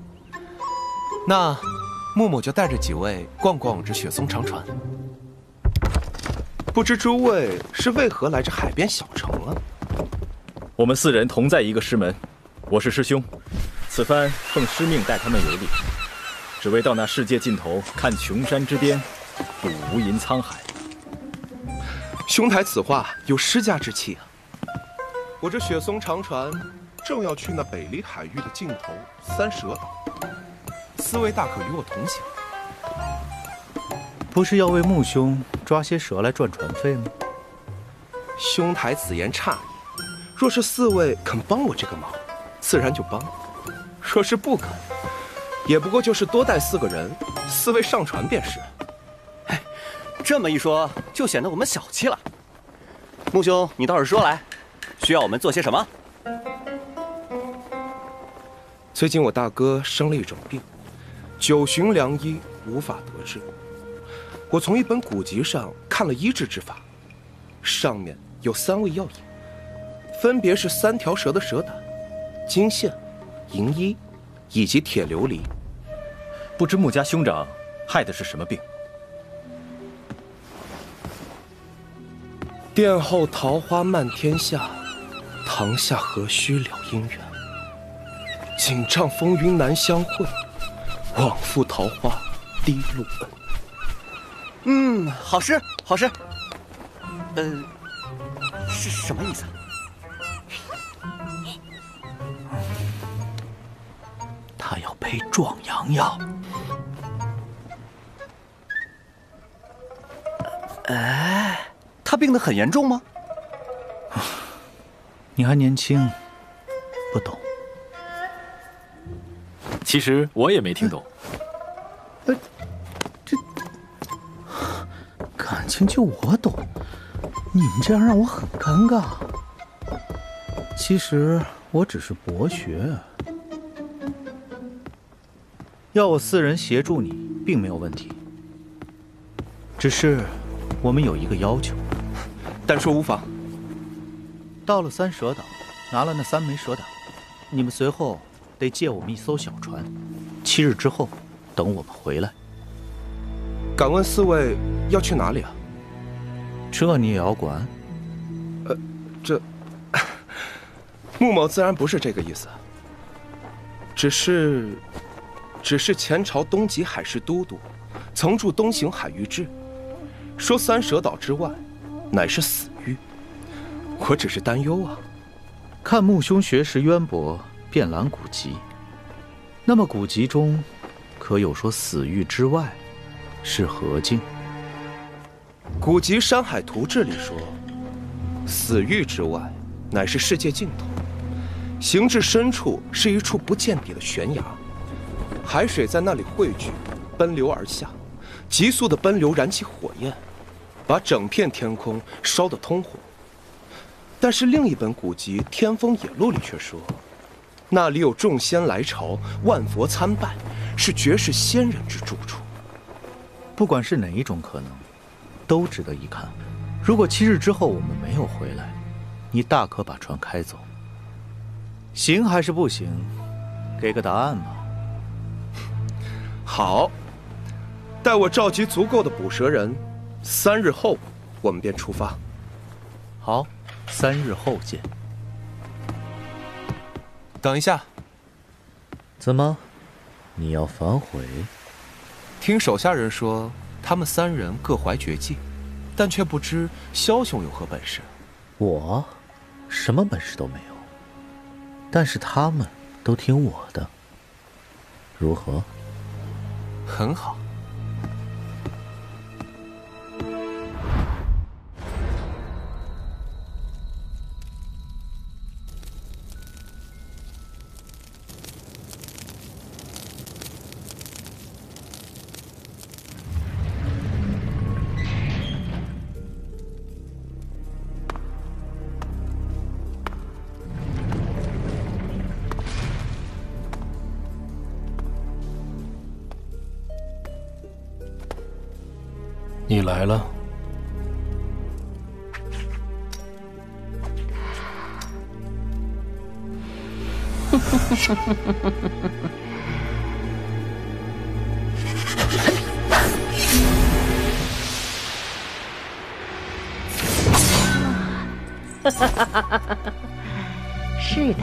那木木就带着几位逛逛这雪松长船。不知诸位是为何来这海边小城了？我们四人同在一个师门，我是师兄，此番奉师命带他们游历，只为到那世界尽头看穷山之巅，睹无垠沧海。兄台此话有诗家之气啊！我这雪松长船正要去那北离海域的尽头三蛇岛，四位大可与我同行。不是要为穆兄抓些蛇来赚船费吗？兄台此言差矣。若是四位肯帮我这个忙，自然就帮；若是不肯，也不过就是多带四个人，四位上船便是。哎，这么一说，就显得我们小气了。穆兄，你倒是说来，需要我们做些什么？最近我大哥生了一种病，九旬良医无法得治。我从一本古籍上看了医治之法，上面有三味药引，分别是三条蛇的蛇胆、金线、银衣，以及铁琉璃。不知穆家兄长害的是什么病？殿后桃花漫天下，堂下何须了姻缘？锦帐风云难相会，枉负桃花滴露恩。嗯，好诗，好诗。呃，是什么意思？他要配壮阳药。哎，他病得很严重吗？你还年轻，不懂。其实我也没听懂。感情就我懂，你们这样让我很尴尬。其实我只是博学，要我四人协助你，并没有问题。只是我们有一个要求，但说无妨。到了三蛇岛，拿了那三枚蛇胆，你们随后得借我们一艘小船，七日之后等我们回来。敢问四位要去哪里啊？这你也要管？呃，这 穆某自然不是这个意思，只是，只是前朝东极海事都督曾著《东行海域志》，说三蛇岛之外乃是死域，我只是担忧啊。看穆兄学识渊博，遍览古籍，那么古籍中可有说死域之外？是何境？古籍《山海图志》里说，死域之外乃是世界尽头，行至深处是一处不见底的悬崖，海水在那里汇聚，奔流而下，急速的奔流燃起火焰，把整片天空烧得通红。但是另一本古籍《天风野录》里却说，那里有众仙来朝，万佛参拜，是绝世仙人之住处。不管是哪一种可能，都值得一看。如果七日之后我们没有回来，你大可把船开走。行还是不行？给个答案吧。好，待我召集足够的捕蛇人，三日后我们便出发。好，三日后见。等一下，怎么，你要反悔？听手下人说，他们三人各怀绝技，但却不知枭雄有何本事。我，什么本事都没有。但是他们都听我的，如何？很好。来了。是的，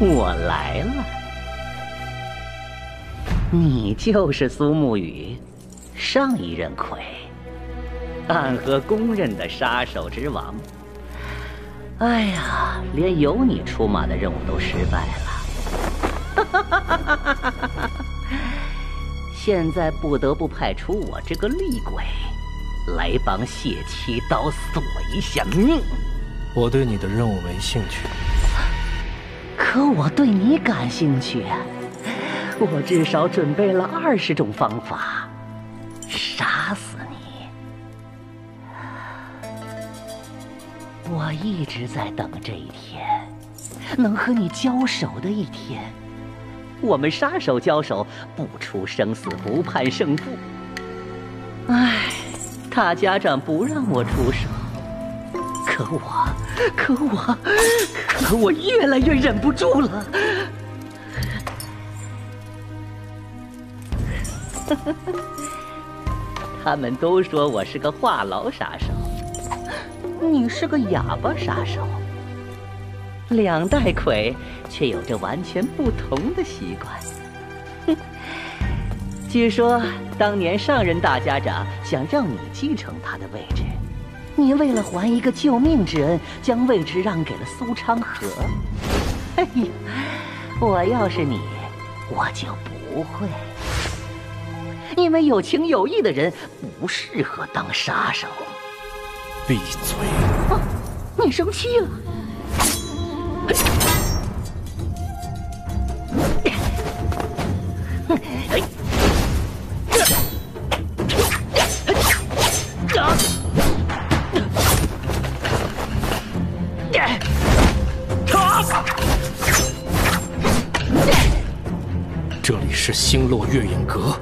我来了。你就是苏沐雨，上一任魁，暗河公认的杀手之王。哎呀，连由你出马的任务都失败了，现在不得不派出我这个厉鬼，来帮谢七刀索一下命。我对你的任务没兴趣，可我对你感兴趣啊！我至少准备了二十种方法，杀死你。我一直在等这一天，能和你交手的一天。我们杀手交手，不出生死，不判胜负。唉，大家长不让我出手。可我，可我，可我越来越忍不住了。哈 哈他们都说我是个话痨杀手，你是个哑巴杀手。两代魁却有着完全不同的习惯。据说当年上任大家长想让你继承他的位置。你为了还一个救命之恩，将位置让给了苏昌河。哎呀，我要是你，我就不会，因为有情有义的人不适合当杀手。闭嘴！啊，你生气了？这里是星落月影阁。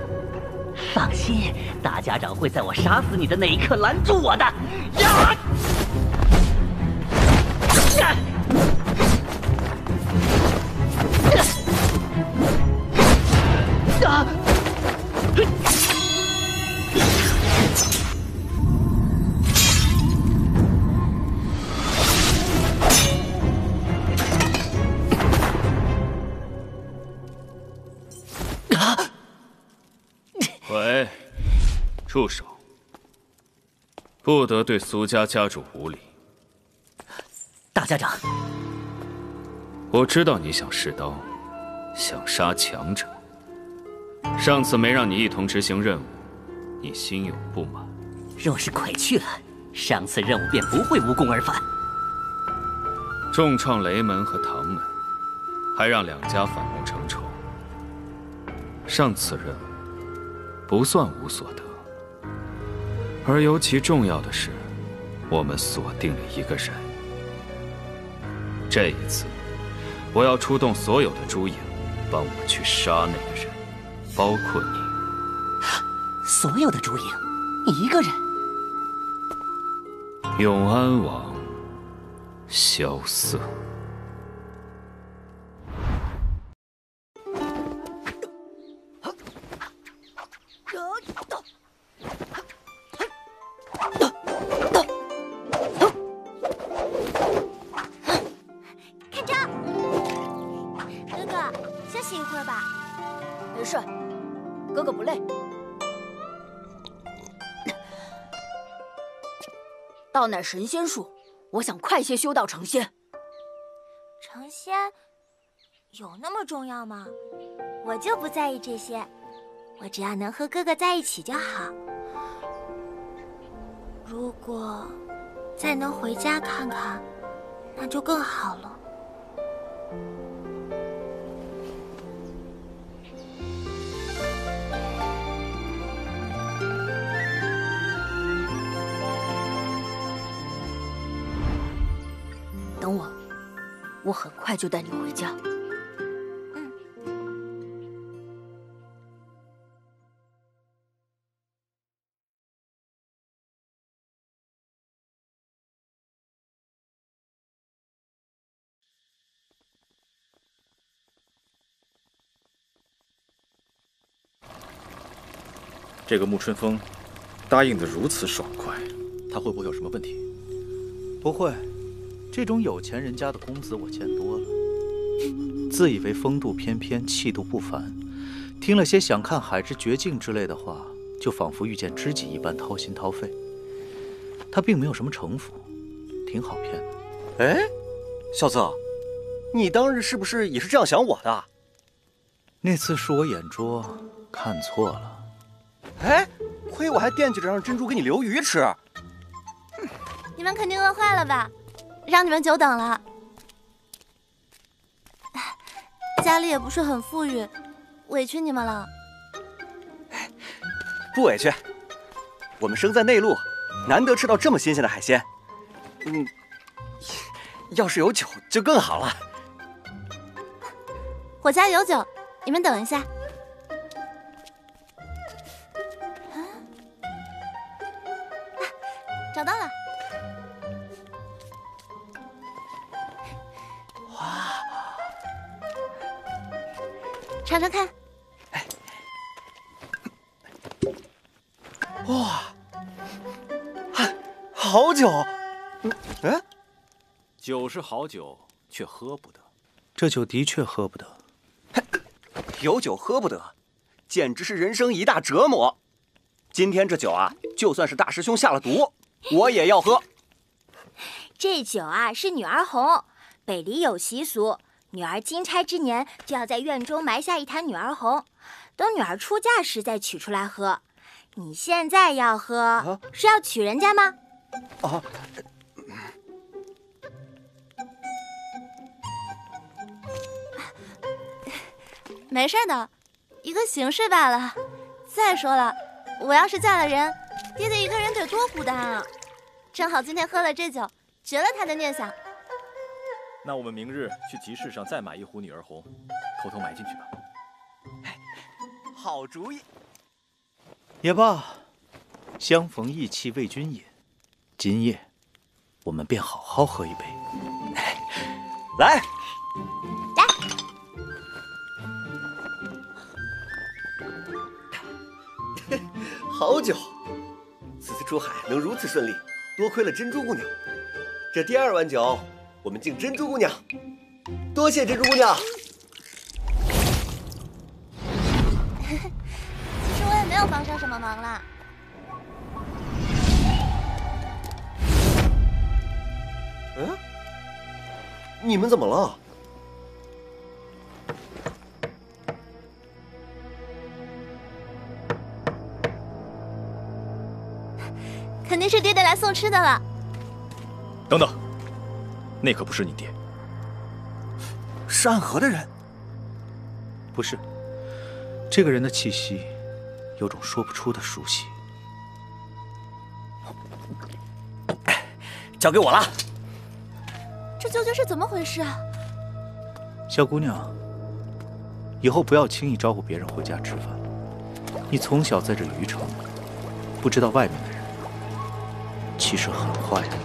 大家长会在我杀死你的那一刻拦住我的。呀！呀！住手！不得对苏家家主无礼。大家长，我知道你想试刀，想杀强者。上次没让你一同执行任务，你心有不满。若是魁去了，上次任务便不会无功而返。重创雷门和唐门，还让两家反目成仇。上次任务。不算无所得，而尤其重要的是，我们锁定了一个人。这一次，我要出动所有的朱影，帮我去杀那个人，包括你。所有的朱影，一个人。永安王，萧瑟。爸爸。没事，哥哥不累。道乃神仙术，我想快些修道成仙。成仙有那么重要吗？我就不在意这些，我只要能和哥哥在一起就好。如果再能回家看看，那就更好了。等我，我很快就带你回家。这个沐春风答应的如此爽快，他会不会有什么问题？不会，这种有钱人家的公子我见多了。自以为风度翩翩、气度不凡，听了些想看海之绝境之类的话，就仿佛遇见知己一般掏心掏肺。他并没有什么城府，挺好骗的。哎，小子，你当日是不是也是这样想我的？那次是我眼拙，看错了。哎，亏我还惦记着让珍珠给你留鱼吃。你们肯定饿坏了吧？让你们久等了。家里也不是很富裕，委屈你们了。不委屈，我们生在内陆，难得吃到这么新鲜的海鲜。嗯，要是有酒就更好了。我家有酒，你们等一下。是好酒，却喝不得。这酒的确喝不得。有酒喝不得，简直是人生一大折磨。今天这酒啊，就算是大师兄下了毒，我也要喝。这酒啊是女儿红，北离有习俗，女儿金钗之年就要在院中埋下一坛女儿红，等女儿出嫁时再取出来喝。你现在要喝，是要娶人家吗？啊。没事的，一个形式罢了。再说了，我要是嫁了人，爹爹一个人得多孤单啊！正好今天喝了这酒，绝了他的念想。那我们明日去集市上再买一壶女儿红，偷偷埋进去吧。好主意。也罢，相逢意气为君饮，今夜我们便好好喝一杯。来。好酒，此次出海能如此顺利，多亏了珍珠姑娘。这第二碗酒，我们敬珍珠姑娘。多谢珍珠姑娘。其实我也没有帮上什么忙啦。嗯？你们怎么了？肯定是爹爹来送吃的了。等等，那可不是你爹，是暗河的人。不是，这个人的气息有种说不出的熟悉。交给我了。这究竟是怎么回事啊？小姑娘，以后不要轻易招呼别人回家吃饭。你从小在这渔城，不知道外面的人。其实很坏的。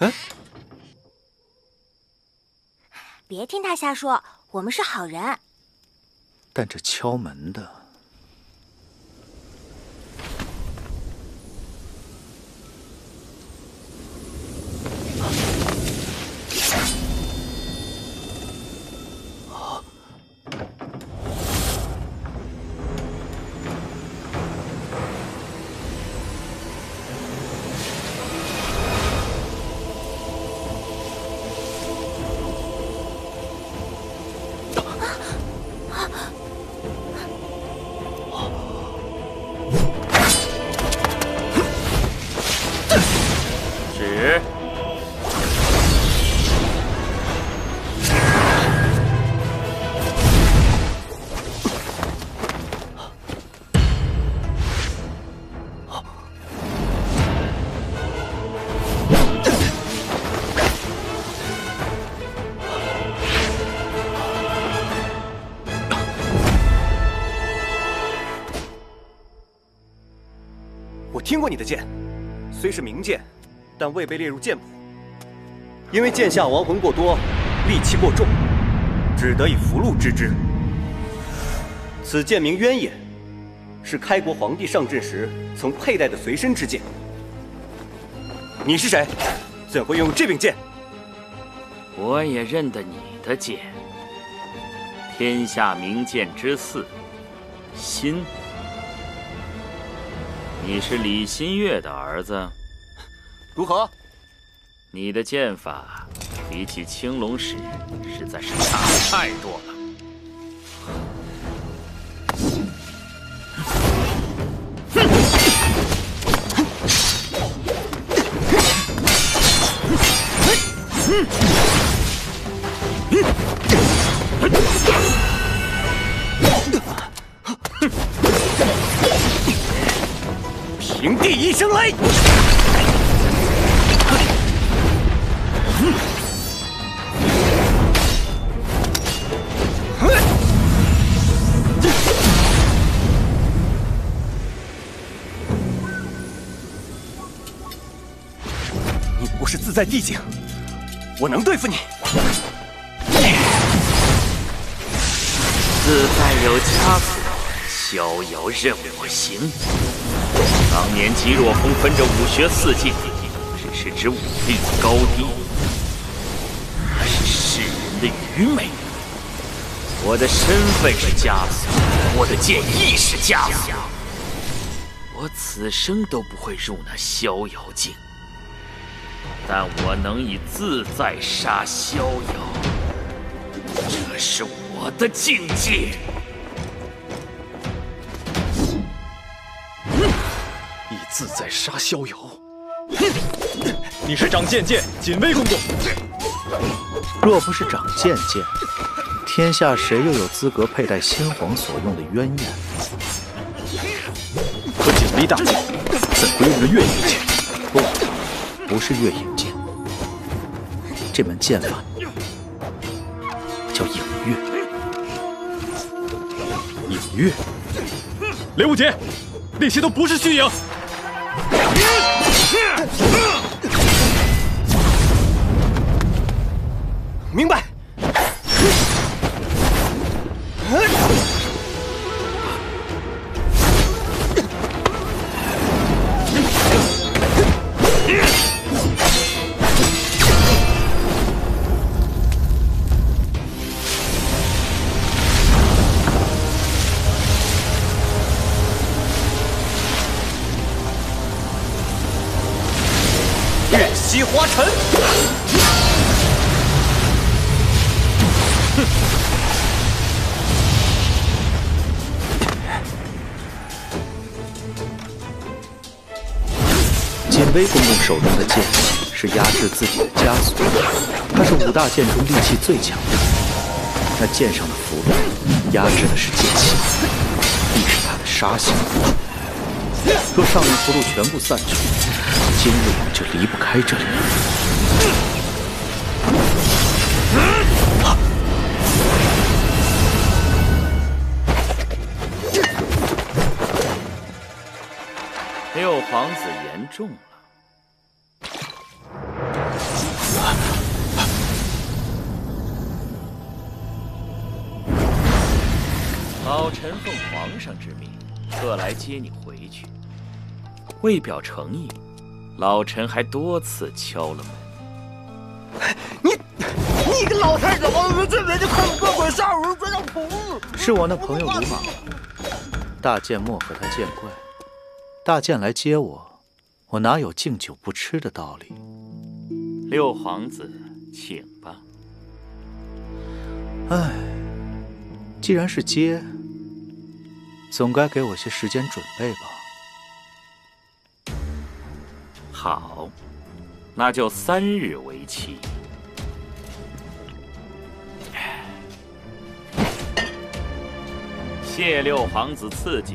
哎，别听他瞎说，我们是好人。但这敲门的。你的剑，虽是名剑，但未被列入剑谱。因为剑下亡魂过多，戾气过重，只得以符箓支之。此剑名渊眼，是开国皇帝上阵时曾佩戴的随身之剑。你是谁？怎会拥有这柄剑？我也认得你的剑，天下名剑之四，心。你是李新月的儿子，如何？你的剑法比起青龙使实在是差太多了。平地一声雷！你不是自在地境，我能对付你。自在有枷锁，逍遥任我行。当年姬若风分着武学四境，只是指武力的高低，那是世人的愚昧。我的身份是枷锁，我的剑亦是枷锁。我此生都不会入那逍遥境，但我能以自在杀逍遥，这是我的境界。自在杀逍遥，哼你是长剑剑锦威公公。若不是长剑剑，天下谁又有资格佩戴先皇所用的鸳鸯？可锦威大剑怎归我们月影剑？不，不是月影剑，这门剑法叫影月。影月，雷无节，那些都不是虚影。明白。威公公手中的剑是压制自己的枷锁，他是五大剑中力气最强的。那剑上的符箓压制的是剑气，亦是他的杀性。若上面符箓全部散去，今日我们就离不开这里。六皇子言重了皇上之命，特来接你回去。为表诚意，老臣还多次敲了门。你你个老太子，我这边就看恶鬼杀人，这让仆是我那朋友鲁莽，大剑莫和他见怪。大剑来接我，我哪有敬酒不吃的道理？六皇子，请吧。唉，既然是接，总该给我些时间准备吧。好，那就三日为期。谢六皇子赐酒。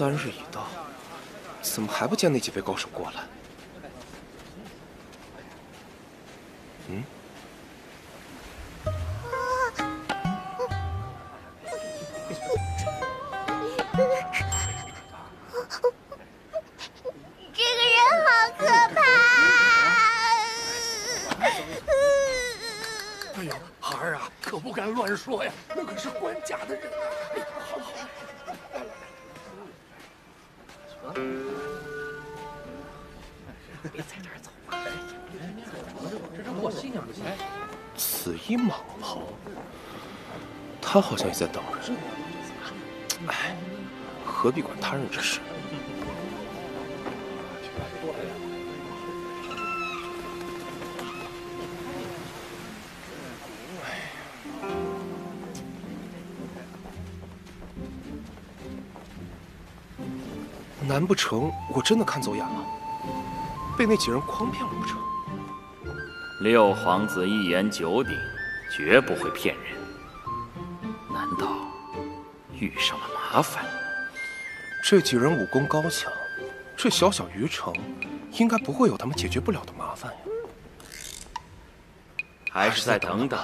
三日已到，怎么还不见那几位高手过来？嗯？这个人好可怕！哎呀，孩儿啊，可不敢乱说呀，那可是官家的人。哎别在这儿走嘛！这是我心想不行。此一蟒袍，他好像也在等人。哎，何必管他人之事？难不成我真的看走眼了，被那几人诓骗了不成？六皇子一言九鼎，绝不会骗人。难道遇上了麻烦？这几人武功高强，这小小余城，应该不会有他们解决不了的麻烦呀。还是再等等。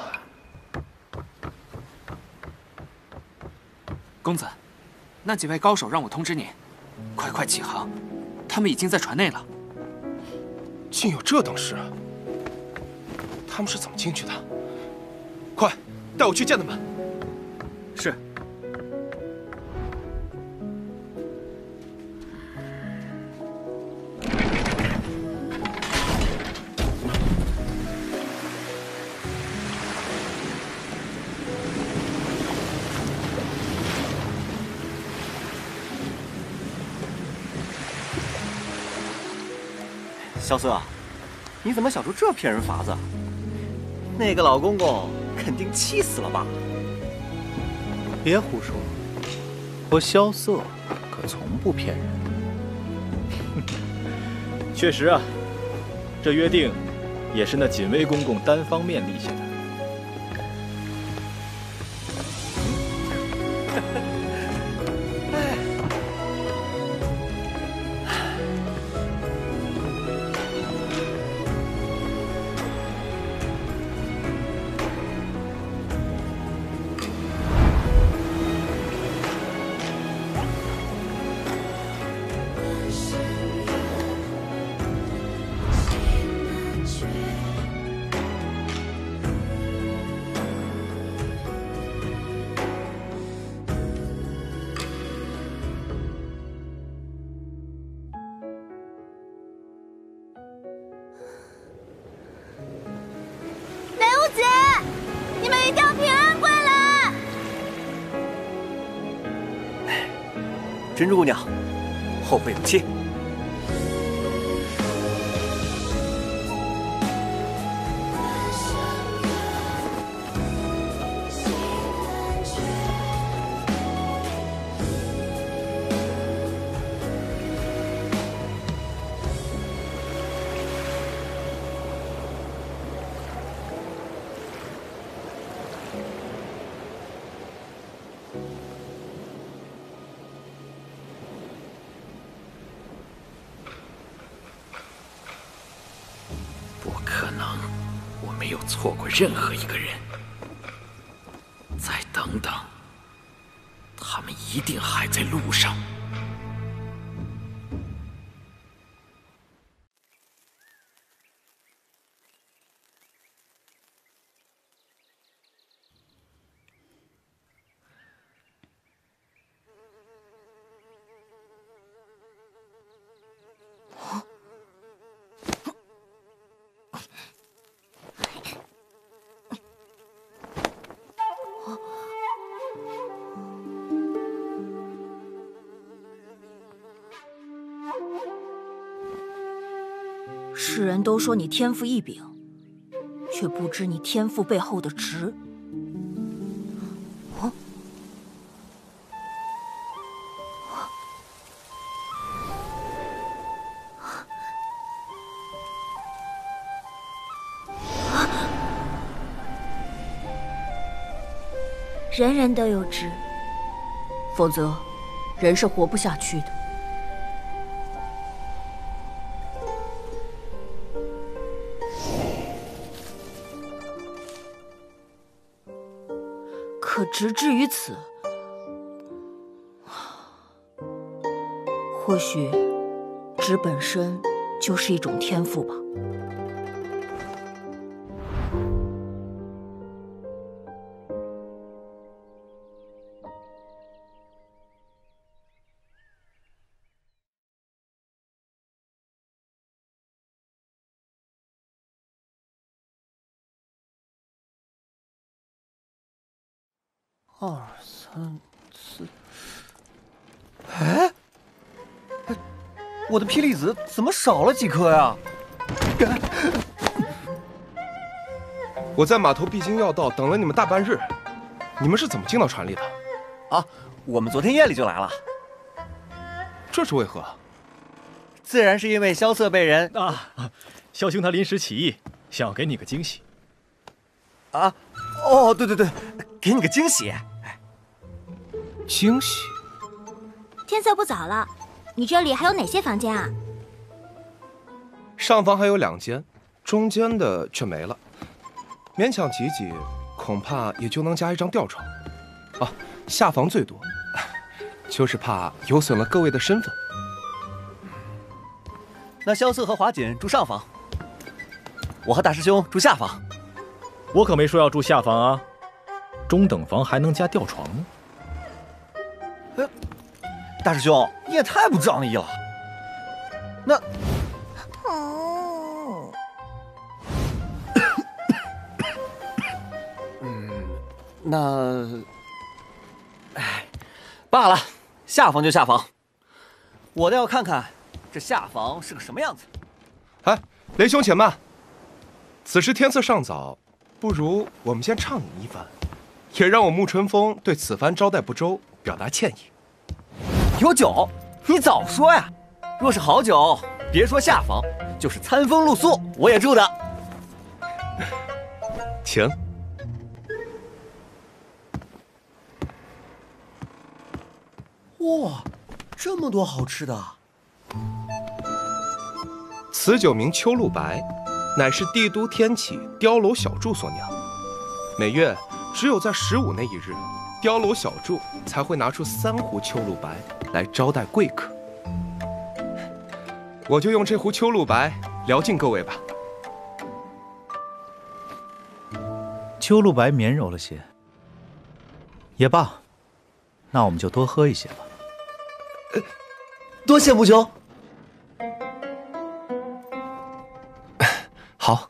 公子，那几位高手让我通知您，快快起航，他们已经在船内了。竟有这等事！他们是怎么进去的？快，带我去见他们。是。萧瑟，你怎么想出这骗人法子？那个老公公肯定气死了吧？别胡说，我萧瑟可从不骗人。确实啊，这约定也是那锦威公公单方面立下的。珍珠姑娘，后会有期。任何世人都说你天赋异禀，却不知你天赋背后的值。人人都有值，否则人是活不下去的。直至于此，或许纸本身就是一种天赋吧。怎么少了几颗呀？我在码头必经要道等了你们大半日，你们是怎么进到船里的？啊，我们昨天夜里就来了。这是为何？自然是因为萧瑟被人啊，萧兄他临时起意，想要给你个惊喜。啊，哦，对对对，给你个惊喜。惊喜。天色不早了，你这里还有哪些房间啊？上房还有两间，中间的却没了，勉强挤挤，恐怕也就能加一张吊床。啊，下房最多，就是怕有损了各位的身份。那萧瑟和华锦住上房，我和大师兄住下房。我可没说要住下房啊，中等房还能加吊床呢。哎，大师兄，你也太不仗义了。那，哦，嗯，那，哎，罢了，下房就下房，我倒要看看。这下房是个什么样子？哎，雷兄且慢。此时天色尚早，不如我们先畅饮一番，也让我沐春风对此番招待不周表达歉意。有酒，你早说呀！若是好酒，别说下房，就是餐风露宿我也住的。请。哇，这么多好吃的！此酒名秋露白，乃是帝都天启碉楼小筑所酿。每月只有在十五那一日，碉楼小筑才会拿出三壶秋露白来招待贵客。我就用这壶秋露白聊敬各位吧。秋露白绵柔了些，也罢，那我们就多喝一些吧。多谢木 兄。好。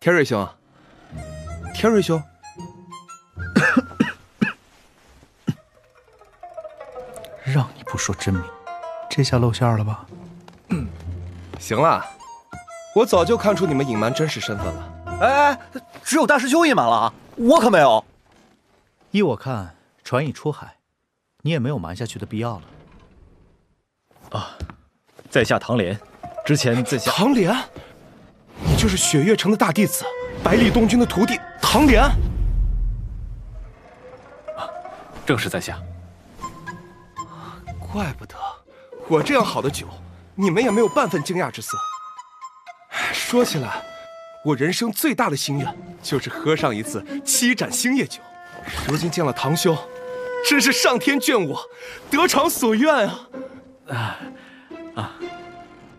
天瑞兄，天瑞兄，不说真名，这下露馅了吧？嗯，行了，我早就看出你们隐瞒真实身份了。哎，只有大师兄隐瞒了啊，我可没有。依我看，船已出海，你也没有瞒下去的必要了。啊，在下唐莲，之前在下唐莲，你就是雪月城的大弟子，百里东君的徒弟唐莲。啊，正是在下。怪不得我这样好的酒，你们也没有半分惊讶之色。说起来，我人生最大的心愿就是喝上一次七盏星夜酒。如今见了堂兄，真是上天眷我，得偿所愿啊！啊啊！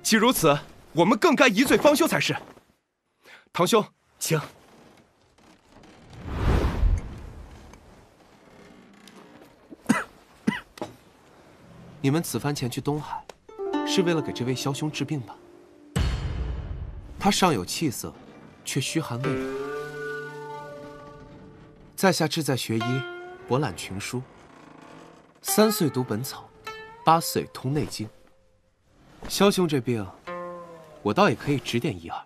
既如此，我们更该一醉方休才是。堂兄，请。你们此番前去东海，是为了给这位萧兄治病吧？他尚有气色，却虚寒未愈。在下志在学医，博览群书。三岁读本草，八岁通内经。萧兄这病，我倒也可以指点一二。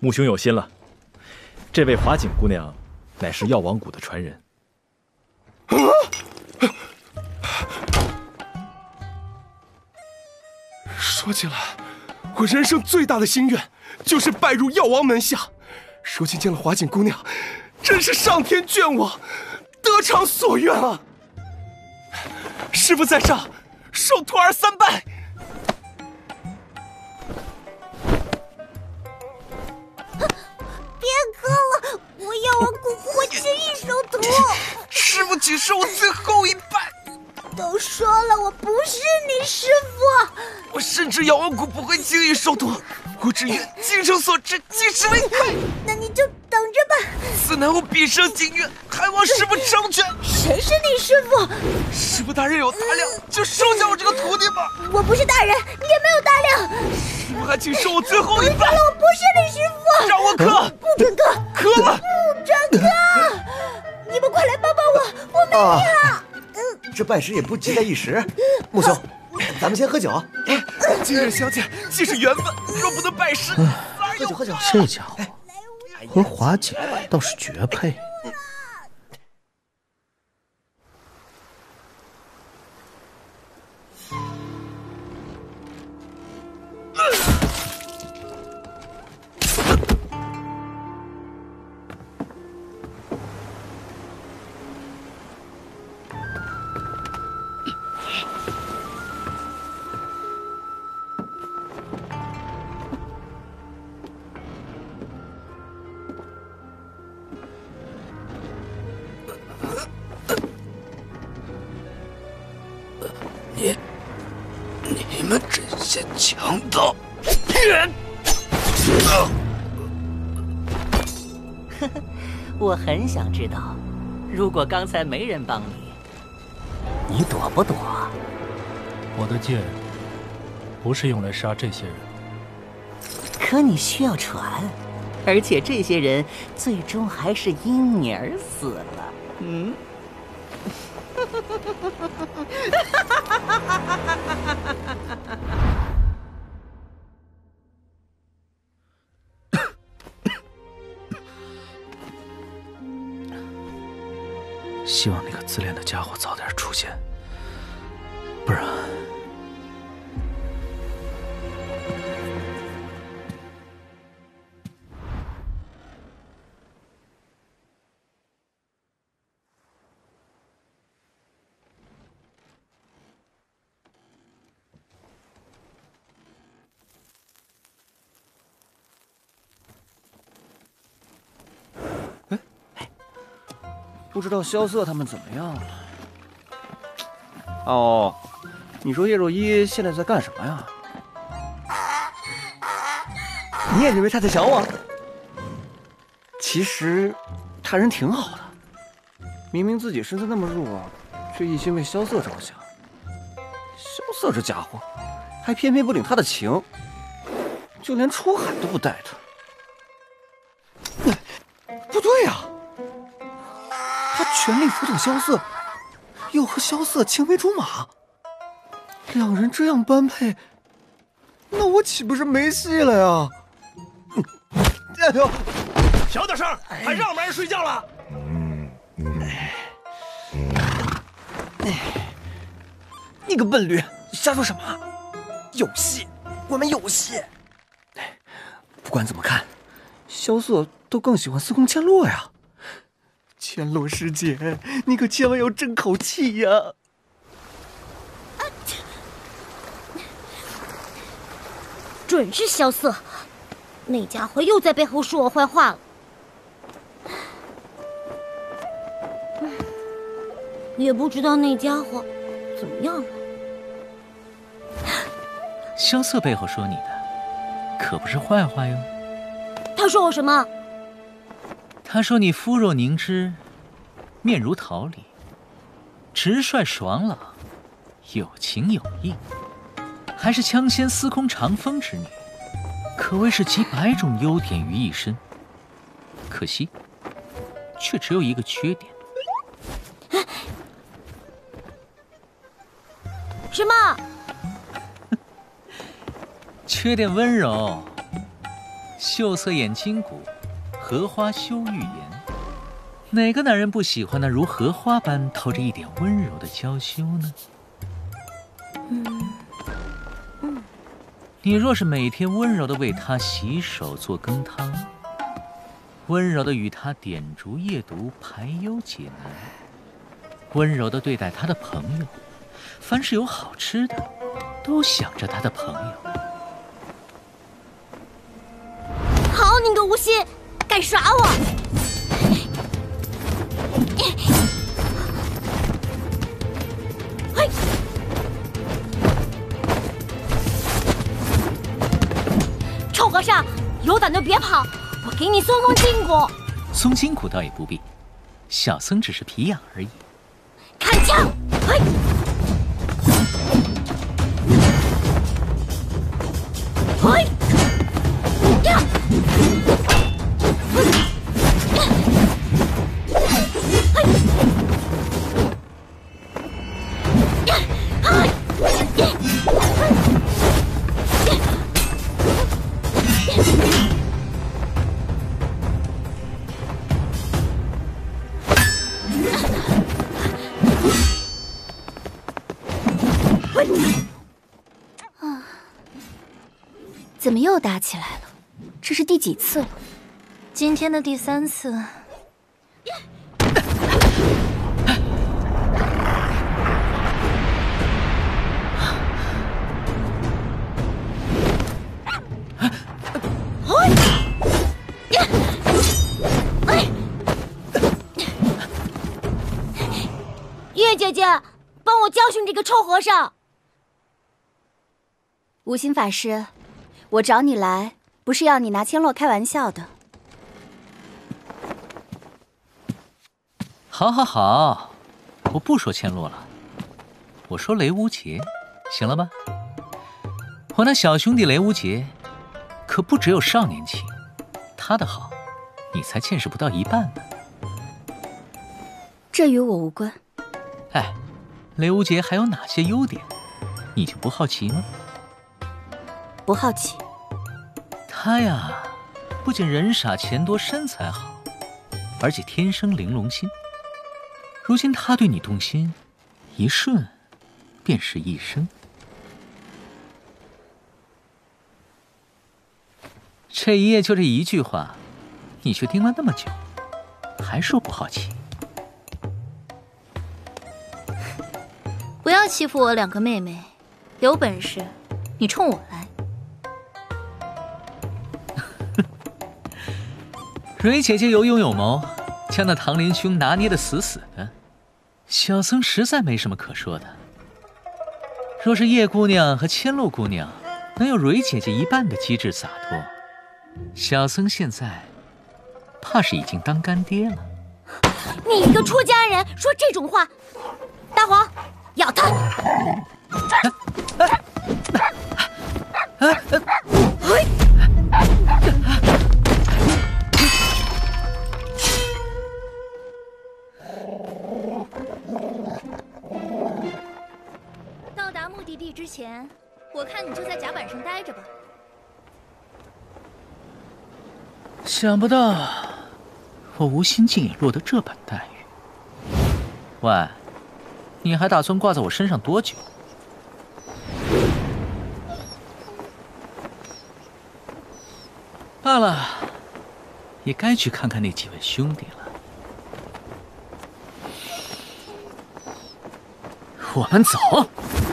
穆兄有心了，这位华锦姑娘，乃是药王谷的传人。说起来，我人生最大的心愿，就是拜入药王门下。如今见了华锦姑娘，真是上天眷我，得偿所愿啊！师傅在上，受徒儿三拜。我药王谷不会轻易收徒。师傅，请收我最后一拜。都说了，我不是你师傅。我深知药王谷不会轻易收徒，我只愿精诚所至，即时为快。那你就等着吧。此乃我毕生心愿，还望师傅成全。谁是你师傅？师傅大人有大量，就收下我这个徒弟吧。我不是大人，也没有大量。师傅还请收我最后一拜。我不是你师傅。让我磕，不准磕，磕了。不准磕！你们快来帮帮我，我没命了。这拜师也不急在一时，木兄，咱们先喝酒。今日相见，既是缘分，若不能拜师，喝酒喝酒。这家伙和华姐倒是绝配。想知道，如果刚才没人帮你，你躲不躲？我的剑不是用来杀这些人。可你需要船，而且这些人最终还是因你而死了。嗯。希望那个自恋的家伙早点出现，不然……不知道萧瑟他们怎么样了？哦，你说叶若依现在在干什么呀？你也认为他在想我？其实，他人挺好的。明明自己身子那么弱，却一心为萧瑟着想。萧瑟这家伙，还偏偏不领他的情，就连出海都不带他。全力辅佐萧瑟，又和萧瑟青梅竹马，两人这样般配，那我岂不是没戏了呀？哎呦，小点声，还让不让人睡觉了？你个笨驴，瞎说什么？有戏，我们有戏。不管怎么看，萧瑟都更喜欢司空千落呀。千落师姐，你可千万要争口气呀！准是萧瑟，那家伙又在背后说我坏话了。也不知道那家伙怎么样了。萧瑟背后说你的，可不是坏话哟。他说我什么？他说你肤若凝脂，面如桃李，直率爽朗，有情有义，还是枪仙司空长风之女，可谓是集百种优点于一身。可惜，却只有一个缺点。什么？缺点温柔，秀色掩金骨，荷花羞玉颜。哪个男人不喜欢那如荷花般透着一点温柔的娇羞呢？你若是每天温柔的为他洗手做羹汤，温柔的与他点烛夜读排忧解难，温柔的对待他的朋友，凡是有好吃的，都想着他的朋友。好你个无心，敢耍我！嘿，臭和尚，有胆就别跑，我给你松松筋骨。松筋骨倒也不必，小僧只是皮痒而已。看枪！嘿！嘿！又打起来了？这是第几次了？今天的第三次。月姐姐，帮我教训这个臭和尚。无心法师，我找你来不是要你拿千洛开玩笑的。好，好，好，我不说千洛了，我说雷无杰，行了吧？我那小兄弟雷无杰，可不只有少年情，他的好，你才见识不到一半呢。这与我无关。哎，雷无杰还有哪些优点，你就不好奇吗？不好奇。他呀，不仅人傻钱多身材好，而且天生玲珑心。如今他对你动心，一瞬便是一生。这一夜就这一句话，你却盯了那么久，还说不好奇？不要欺负我两个妹妹，有本事你冲我来。蕊姐姐有勇有谋，将那唐林兄拿捏的死死的，小僧实在没什么可说的。若是叶姑娘和千露姑娘能有蕊姐姐一半的机智洒脱，小僧现在怕是已经当干爹了。你一个出家人说这种话，大黄，咬他！到达目的地之前，我看你就在甲板上待着吧。想不到我无心竟也落得这般待遇。喂，你还打算挂在我身上多久？罢了，也该去看看那几位兄弟了。我们走。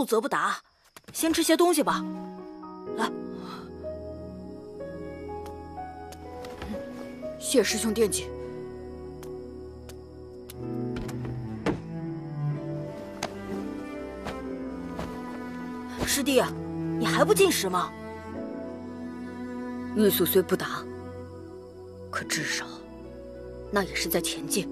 欲速则不达，先吃些东西吧。来，谢师兄惦记。师弟，你还不进食吗？玉素虽不达，可至少那也是在前进。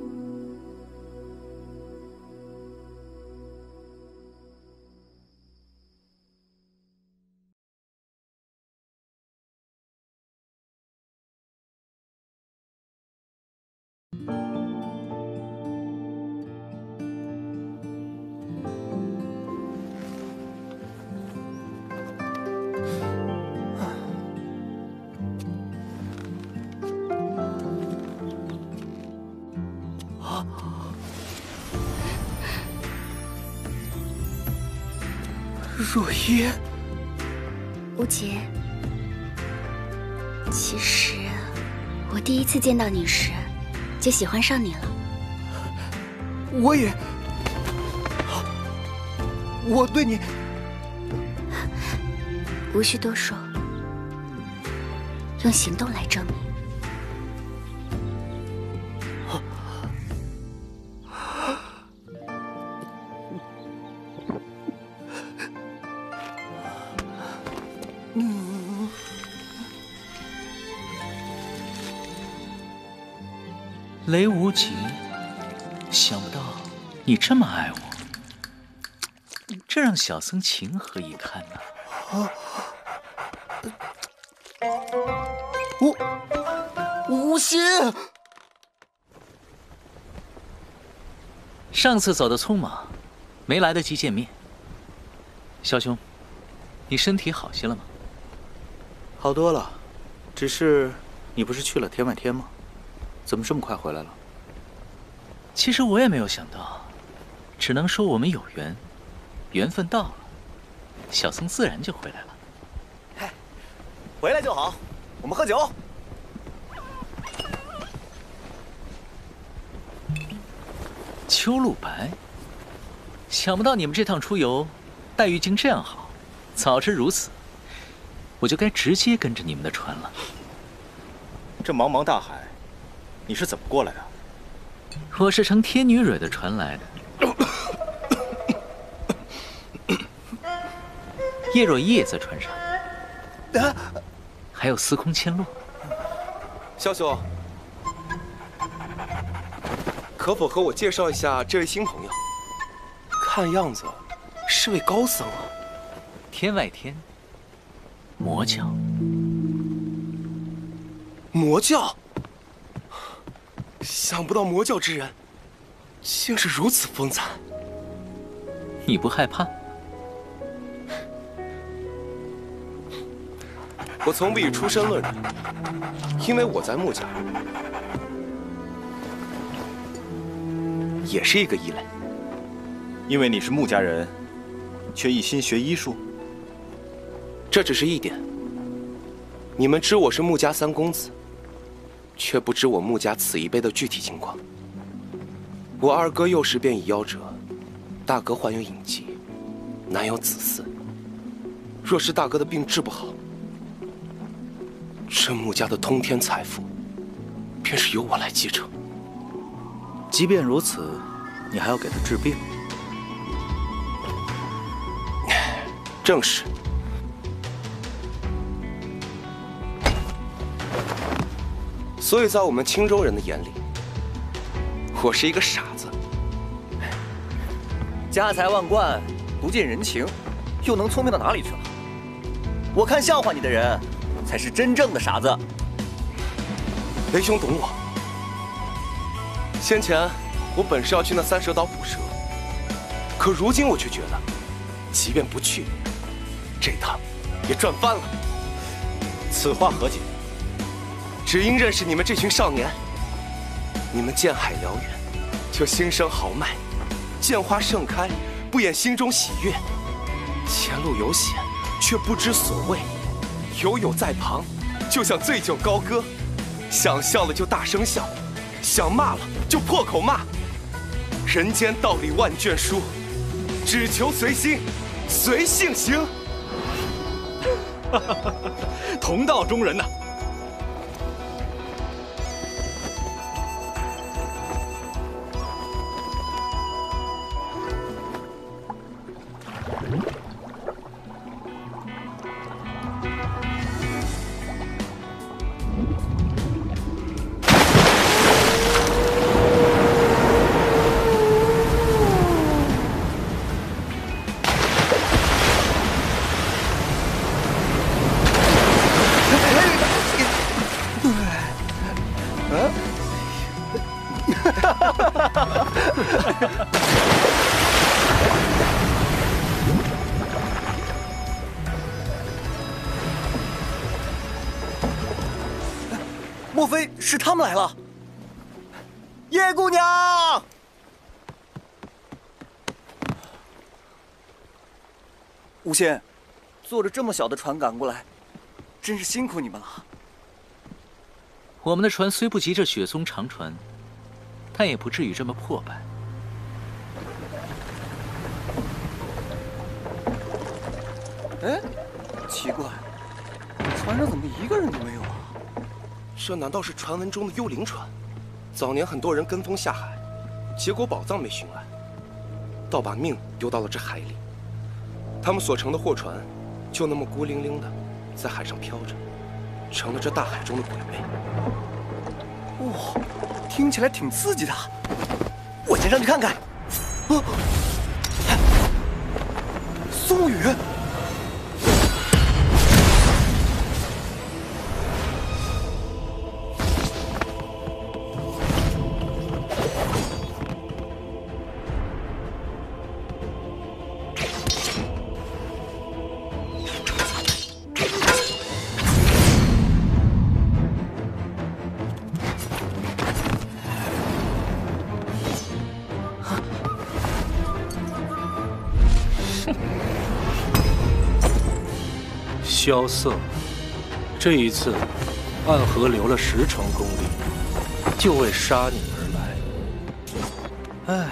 你时，就喜欢上你了。我也，我对你无需多说，用行动来证明。你这么爱我，这让小僧情何以堪呢？无无心，上次走的匆忙，没来得及见面。萧兄，你身体好些了吗？好多了，只是你不是去了天外天吗？怎么这么快回来了？其实我也没有想到，只能说我们有缘，缘分到了，小僧自然就回来了。回来就好，我们喝酒。秋露白，想不到你们这趟出游待遇竟这样好。早知如此，我就该直接跟着你们的船了。这茫茫大海，你是怎么过来的？我是乘天女蕊的船来的。叶若依也在船上，还有司空千落。萧兄，可否和我介绍一下这位新朋友？看样子是位高僧啊。天外天，魔教。魔教，想不到魔教之人竟是如此风采。你不害怕？我从不以出身论人，因为我在穆家也是一个异类。因为你是穆家人，却一心学医术。这只是一点。你们知我是穆家三公子，却不知我穆家此一辈的具体情况。我二哥幼时便已夭折，大哥患有隐疾，难有子嗣。若是大哥的病治不好，这穆家的通天财富，便是由我来继承。即便如此，你还要给他治病？正是。所以在我们青州人的眼里，我是一个傻子。家财万贯，不近人情，又能聪明到哪里去了？我看笑话你的人，才是真正的傻子。雷兄懂我。先前我本是要去那三蛇岛捕蛇，可如今我却觉得，即便不去，这趟也赚翻了。此话何解？只因认识你们这群少年，你们见海燎原，就心生豪迈；见花盛开，不掩心中喜悦。前路有险，却不知所谓；友友在旁，就像醉酒高歌。想笑了就大声笑，想骂了就破口骂。人间道理万卷书，只求随心，随性行。同道中人呐！是他们来了？叶姑娘，吴仙，坐着这么小的船赶过来，真是辛苦你们了。我们的船虽不及这雪松长船，但也不至于这么破败。哎，奇怪，船上怎么一个人都没有这难道是传闻中的幽灵船？早年很多人跟风下海，结果宝藏没寻来，倒把命丢到了这海里。他们所乘的货船，就那么孤零零的在海上飘着，成了这大海中的鬼魅。哇，听起来挺刺激的，我先上去看看。啊，宋雨。萧瑟，这一次，暗河留了十成功力，就为杀你而来。哎，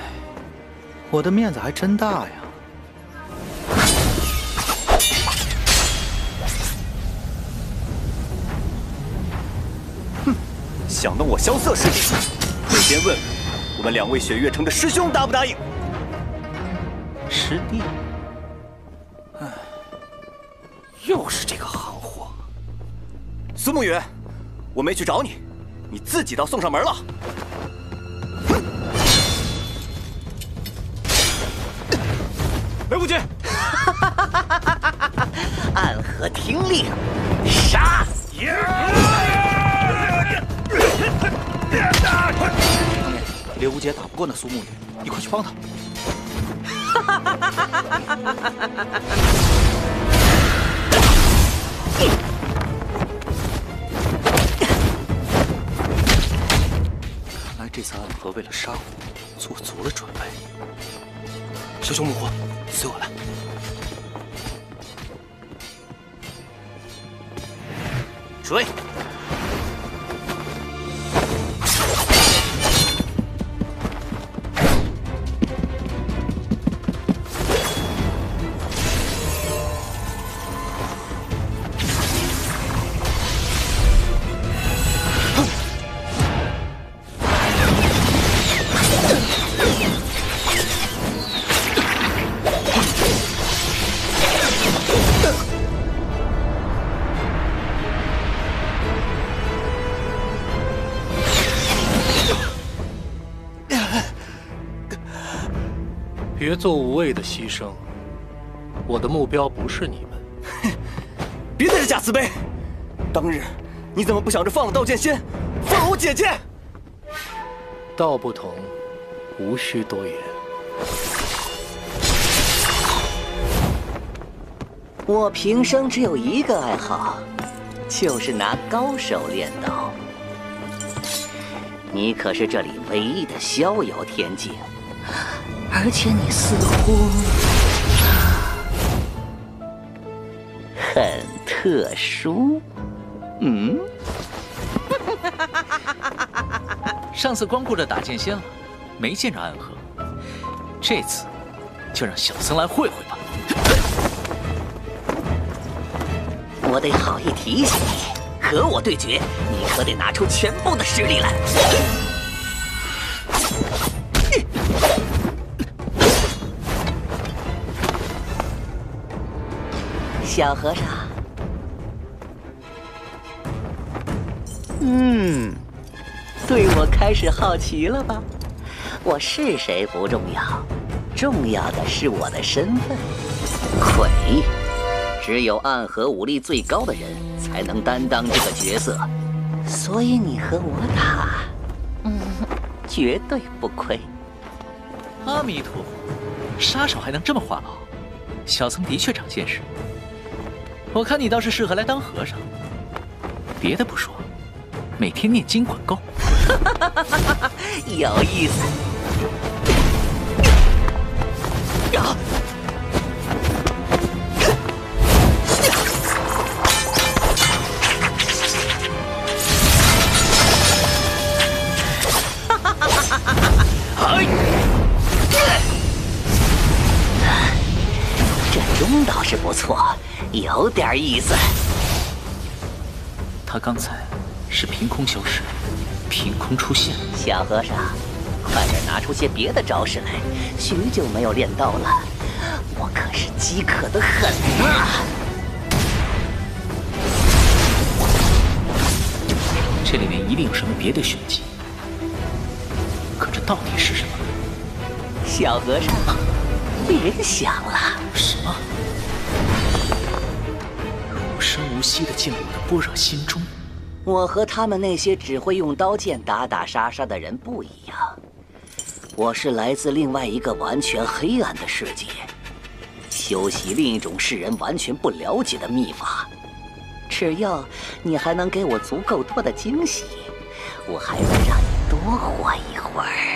我的面子还真大呀！哼，想动我萧瑟师弟，得先问我们两位雪月城的师兄答不答应。师弟。苏梦雨，我没去找你，你自己倒送上门了。雷无忌，暗河听令，杀！刘无杰打不过那苏沐雨，你快去帮他。为了杀我，做足了准备。小熊母火，别做无谓的牺牲，我的目标不是你们。别在这假慈悲！当日你怎么不想着放了道剑仙，放了我姐姐？道不同，无需多言。我平生只有一个爱好，就是拿高手练刀。你可是这里唯一的逍遥天境。而且你似乎很特殊，嗯？上次光顾着打剑仙了，没见着暗河。这次就让小僧来会会吧。我得好意提醒你，和我对决，你可得拿出全部的实力来。小和尚，嗯，对我开始好奇了吧？我是谁不重要，重要的是我的身份——鬼。只有暗河武力最高的人才能担当这个角色，所以你和我打，嗯，绝对不亏。阿弥陀佛，杀手还能这么话痨？小僧的确长见识。我看你倒是适合来当和尚。别的不说，每天念经管够。有意思。呀！不错，有点意思。他刚才是凭空消失，凭空出现。小和尚，快点拿出些别的招式来，许久没有练到了，我可是饥渴的很啊！这里面一定有什么别的玄机，可这到底是什么？小和尚，别想了。无息的进入我的般若心中。我和他们那些只会用刀剑打打杀杀的人不一样，我是来自另外一个完全黑暗的世界，修习另一种世人完全不了解的秘法。只要你还能给我足够多的惊喜，我还能让你多活一会儿。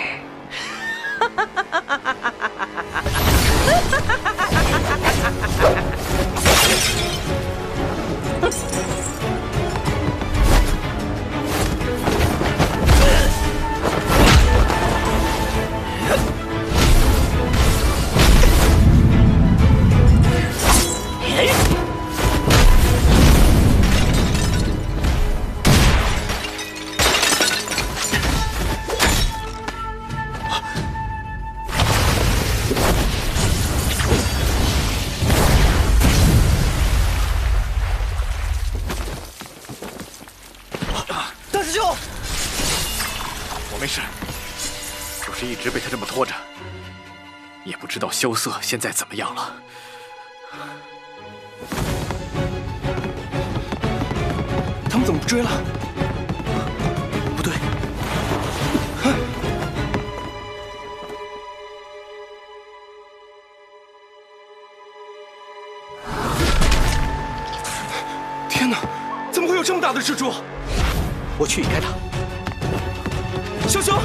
瑟现在怎么样了。他们怎么不追了？不对，天哪，怎么会有这么大的蜘蛛？我去引开它。小熊，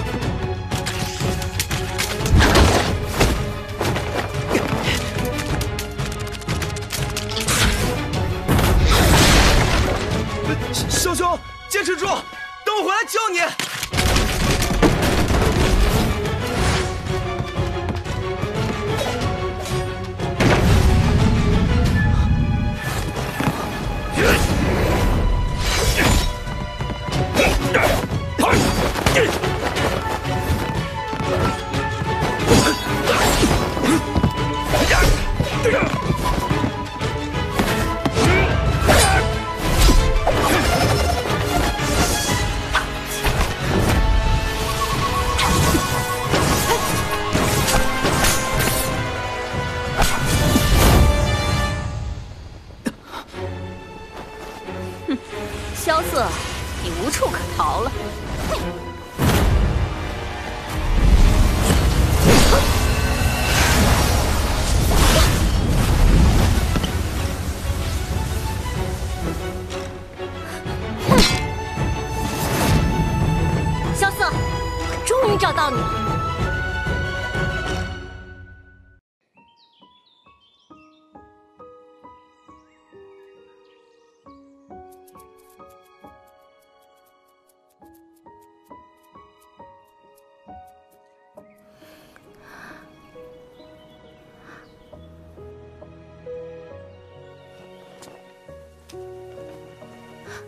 我找到你。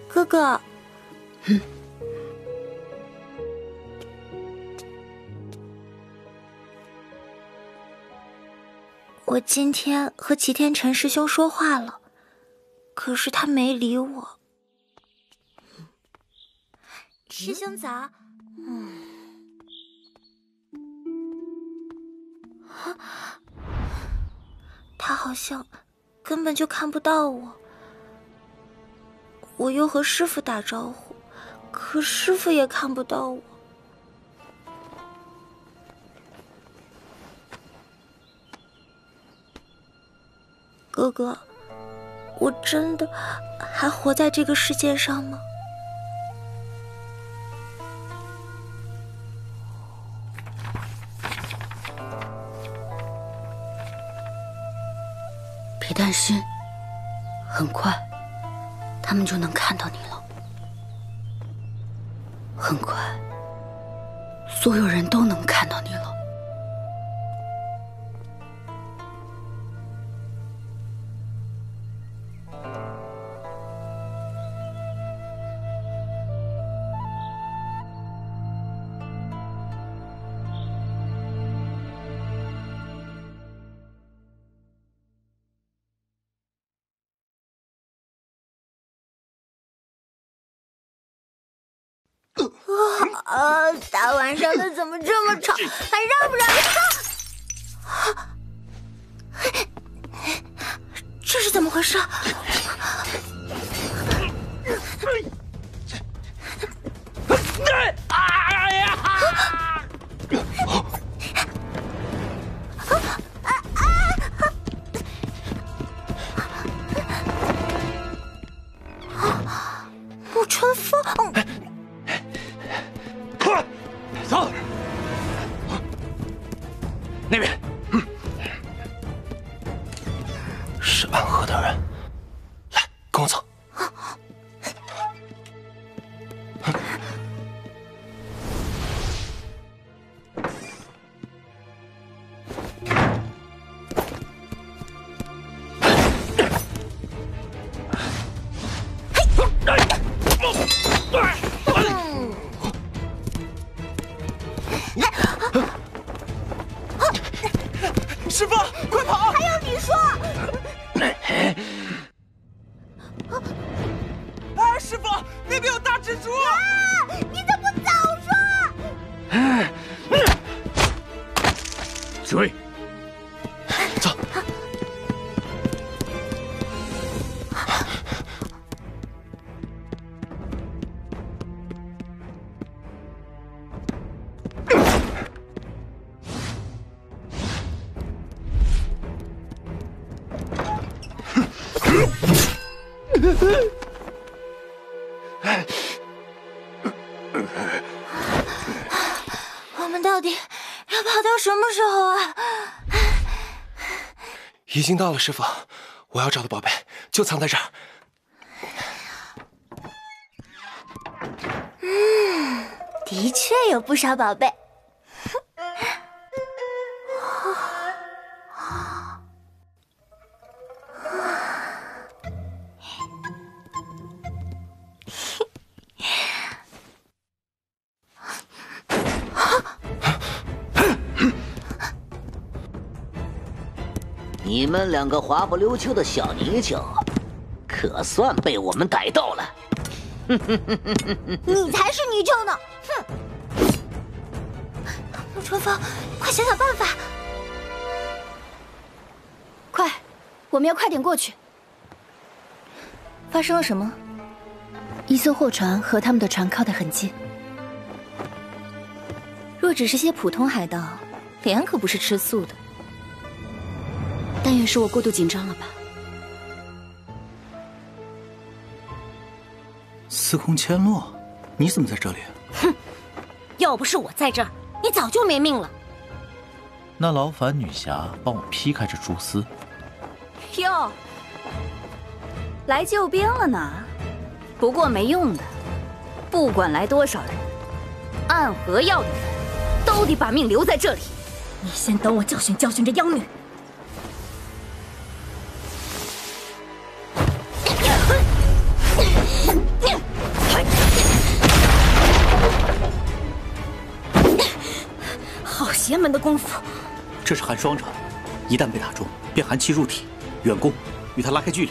哥哥，今天和齐天辰师兄说话了，可是他没理我。师兄早。嗯。他好像根本就看不到我。我又和师傅打招呼，可师傅也看不到我。哥哥我真的还活在这个世界上吗？别担心很快他们就能看到你了。很快所有人都能看到你了。什么时候啊？已经到了，师傅，我要找的宝贝就藏在这儿。嗯，的确有不少宝贝。们两个滑不溜秋的小泥鳅，可算被我们逮到了。你才是泥鳅呢！哼！沐春风，快想想办法！快，我们要快点过去。发生了什么？一艘货船和他们的船靠得很近。若只是些普通海盗，脸可不是吃素的。但愿是我过度紧张了吧。司空千落，你怎么在这里？哼！要不是我在这儿，你早就没命了。那劳烦女侠帮我劈开这蛛丝。哟，来救兵了呢。不过没用的，不管来多少人，暗河要的人都得把命留在这里。你先等我教训教训这妖女。门的功夫！这是寒霜掌，一旦被打中，便寒气入体。远攻，与他拉开距离。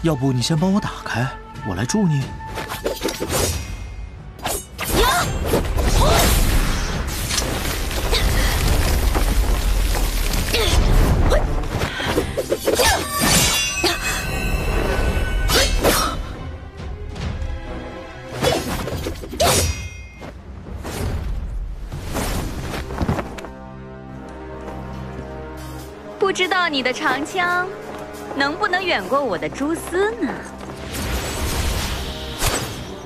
要不你先帮我打开，我来助你。你的长枪能不能远过我的蛛丝呢？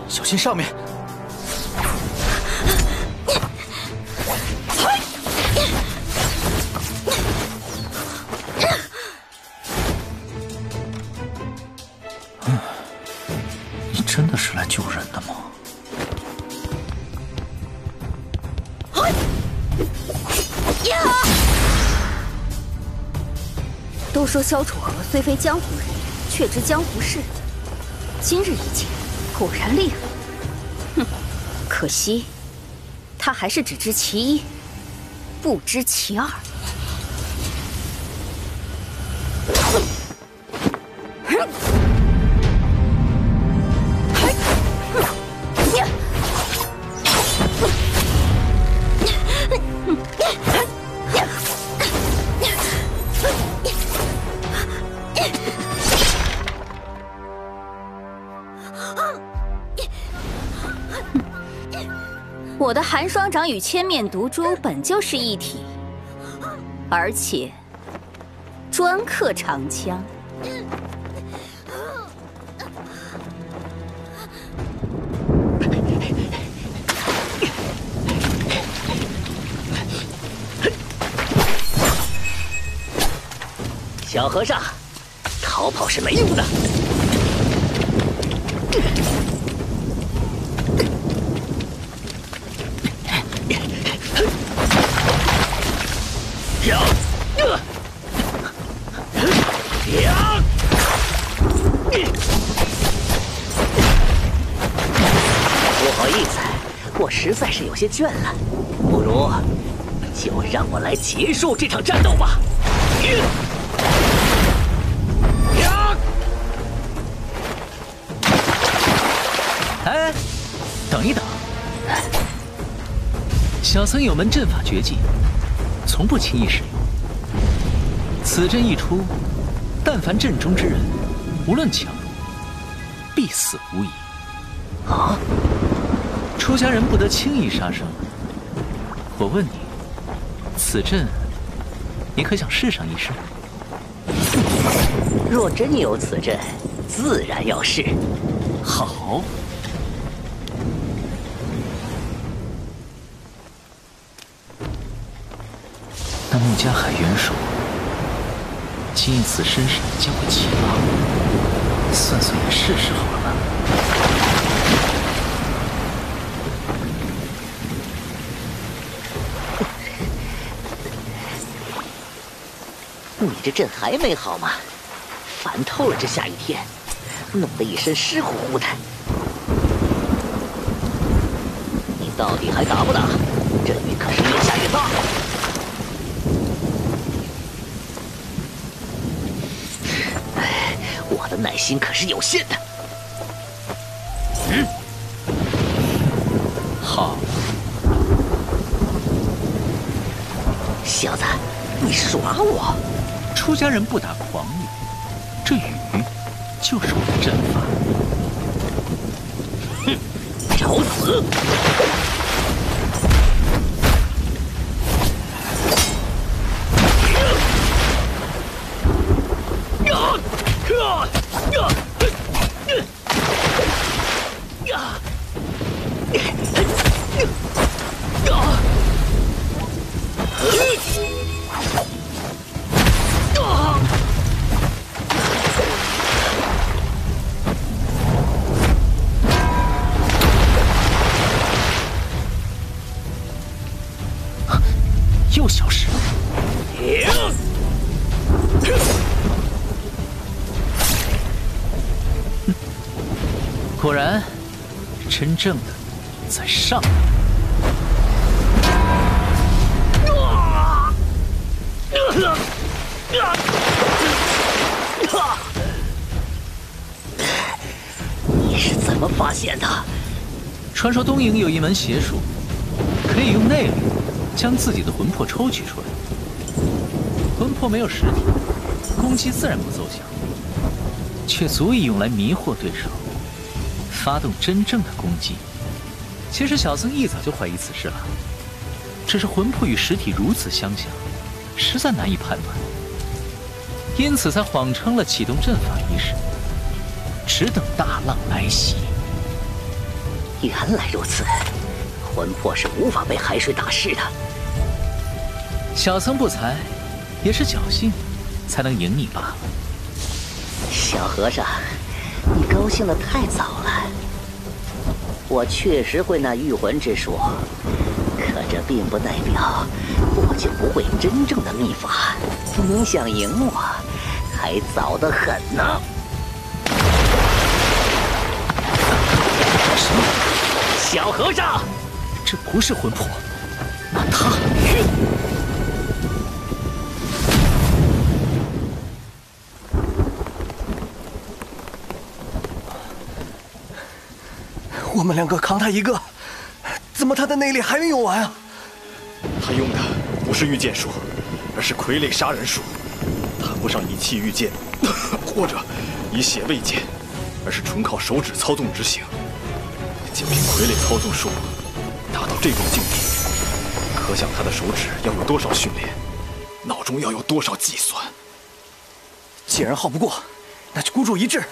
小心上面！说萧楚河虽非江湖人，却知江湖事。今日一见，果然厉害。哼，可惜他还是只知其一，不知其二。与千面毒蛛本就是一体，而且专克长枪。小和尚，逃跑是没用的。些倦了，不如就让我来结束这场战斗吧。哎，等一等，小僧有门阵法绝技。从不轻易使用。此阵一出，但凡阵中之人，无论强弱，必死无疑。啊！出家人不得轻易杀生。我问你，此阵，你可想试上一试？若真有此阵，自然要试。好。那穆家海元首，今一此身上将会奇葩，算算也是时候了这阵还没好吗？烦透了，这下雨天，弄得一身湿乎乎的。你到底还打不打？这雨可是越下越大。我的耐心可是有限的。嗯，好，小子，你耍我！出家人不打诳语，这雨就是我的阵法。哼，找死！正的在上面。你是怎么发现的？传说东瀛有一门邪术，可以用内力将自己的魂魄抽取出来。魂魄没有实体，攻击自然不奏效，却足以用来迷惑对手，发动真正的攻击。其实小僧一早就怀疑此事了，只是魂魄与实体如此相像，实在难以判断，因此才谎称了启动阵法一事，只等大浪来袭。原来如此，魂魄是无法被海水打湿的。小僧不才，也是侥幸，才能赢你罢了。小和尚，你高兴的太早了。我确实会那御魂之术，可这并不代表我就不会真正的秘法。你想赢我，还早得很呢。什么？小和尚，这不是魂魄，们两个扛他一个，怎么他的内力还没用完啊？他用的不是御剑术，而是傀儡杀人术。谈不上以气御剑，或者以血喂剑，而是纯靠手指操纵执行。仅凭傀儡操纵术达到这种境地，可想他的手指要有多少训练，脑中要有多少计算。既然耗不过，那就孤注一掷。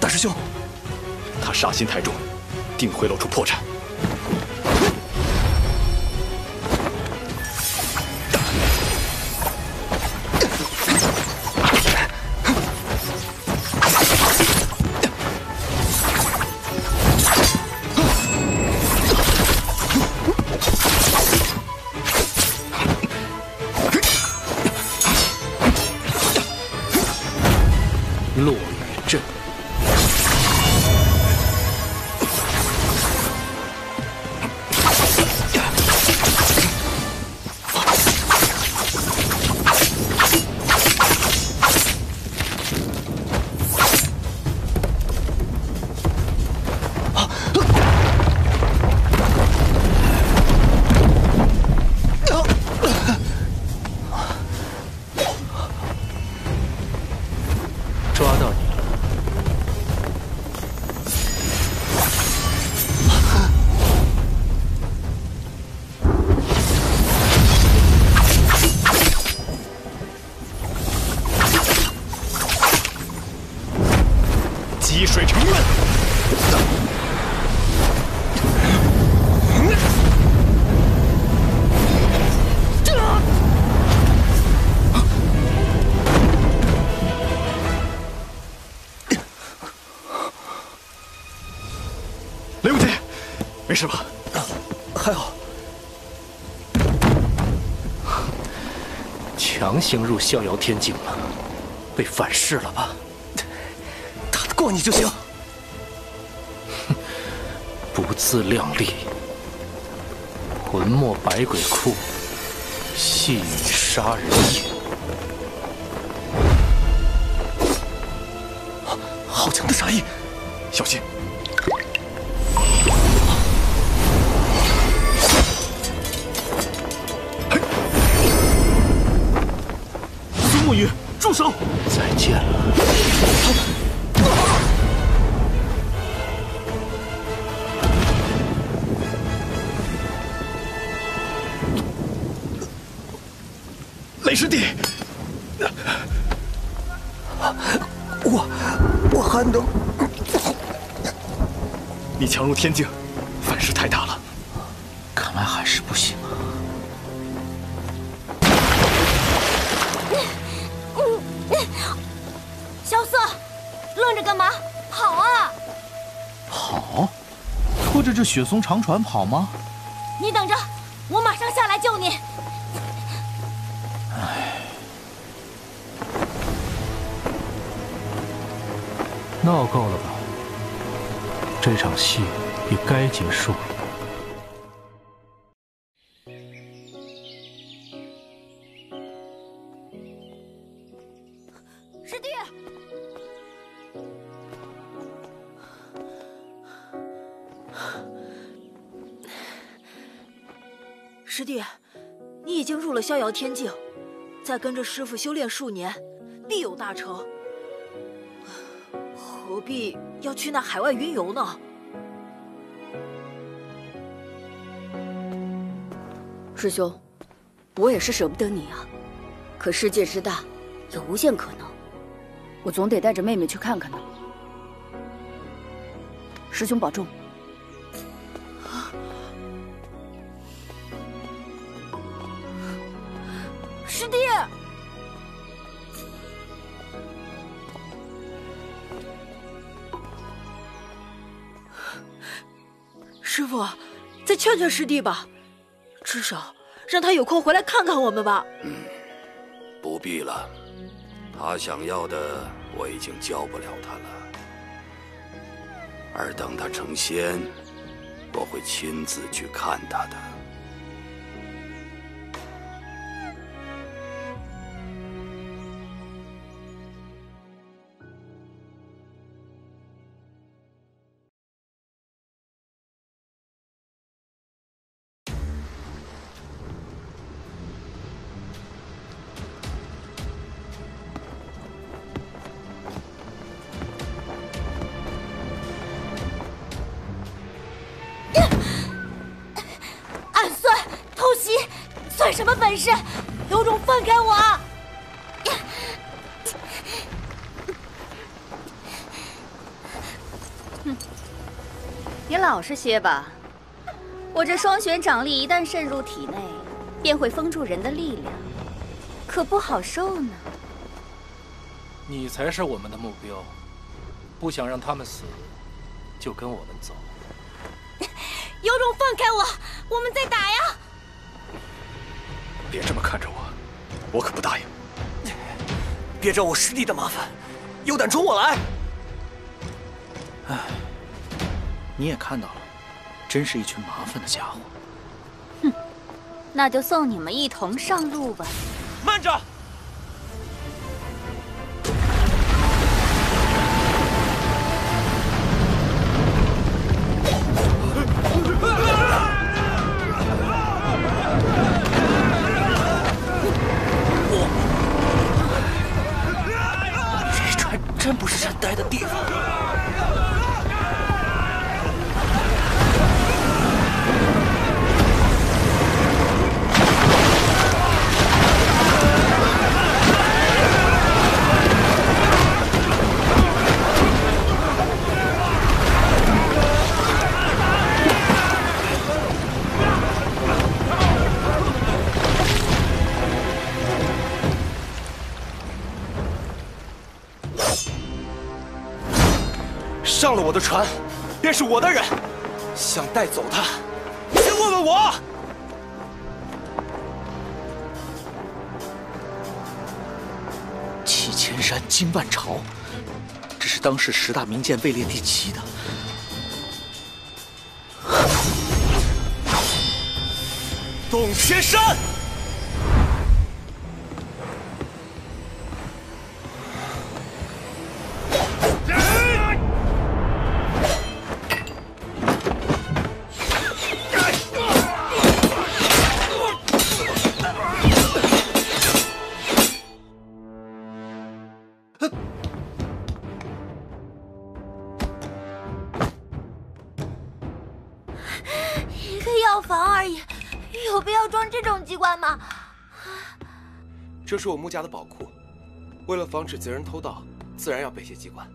大师兄，他杀心太重。定会露出破绽。强行入逍遥天境了，被反噬了吧？打得过你就行。哼不自量力，魂墨百鬼库，细雨杀人也。入天境，反噬太大了，看来还是不行啊。萧瑟，愣着干嘛？跑啊！跑？拖着这雪松长船跑吗？你等着，我马上下来救你。闹够了吧？这场戏也该结束了。师弟，师弟，你已经入了逍遥天境，再跟着师傅修炼数年，去那海外云游呢？师兄，我也是舍不得你啊。可世界之大，有无限可能，我总得带着妹妹去看看呢。师兄保重。师弟，师傅，再劝劝师弟吧，至少让他有空回来看看我们吧。嗯不必了，他想要的我已经教不了他了。而等他成仙，我会亲自去看他的。什么本事？有种放开我！你老实些吧。我这双旋掌力一旦渗入体内，便会封住人的力量，可不好受呢。你才是我们的目标，不想让他们死，就跟我们走。有种放开我，我们再打呀！别这么看着我，我可不答应。别找我师弟的麻烦，有胆冲我来！唉，你也看到了，真是一群麻烦的家伙。哼那就送你们一同上路吧。慢着！真不是人待的地方。上了我的船，便是我的人。想带走他，先问问我。七千山，金万朝，这是当世十大名剑位列第七的。董千山，这是我穆家的宝库，为了防止贼人偷盗，自然要备些机关。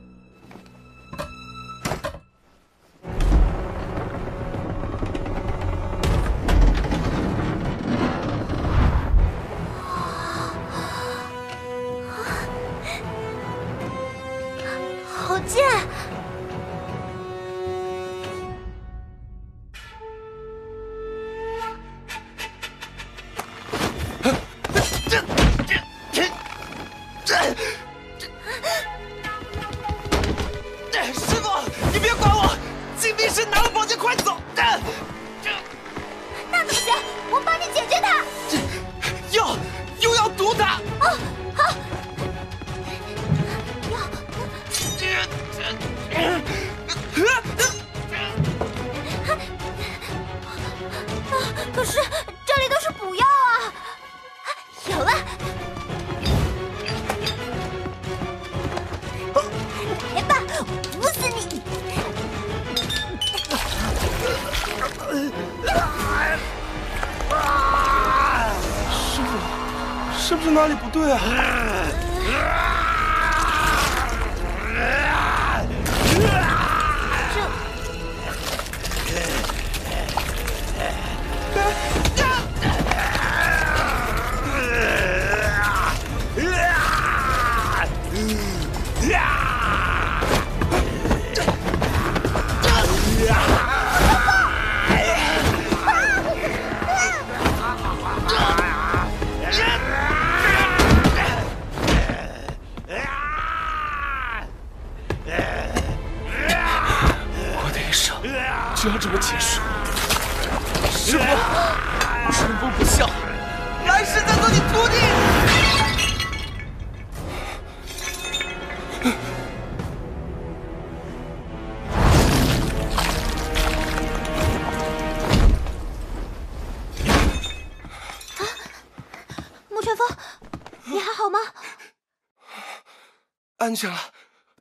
安全了，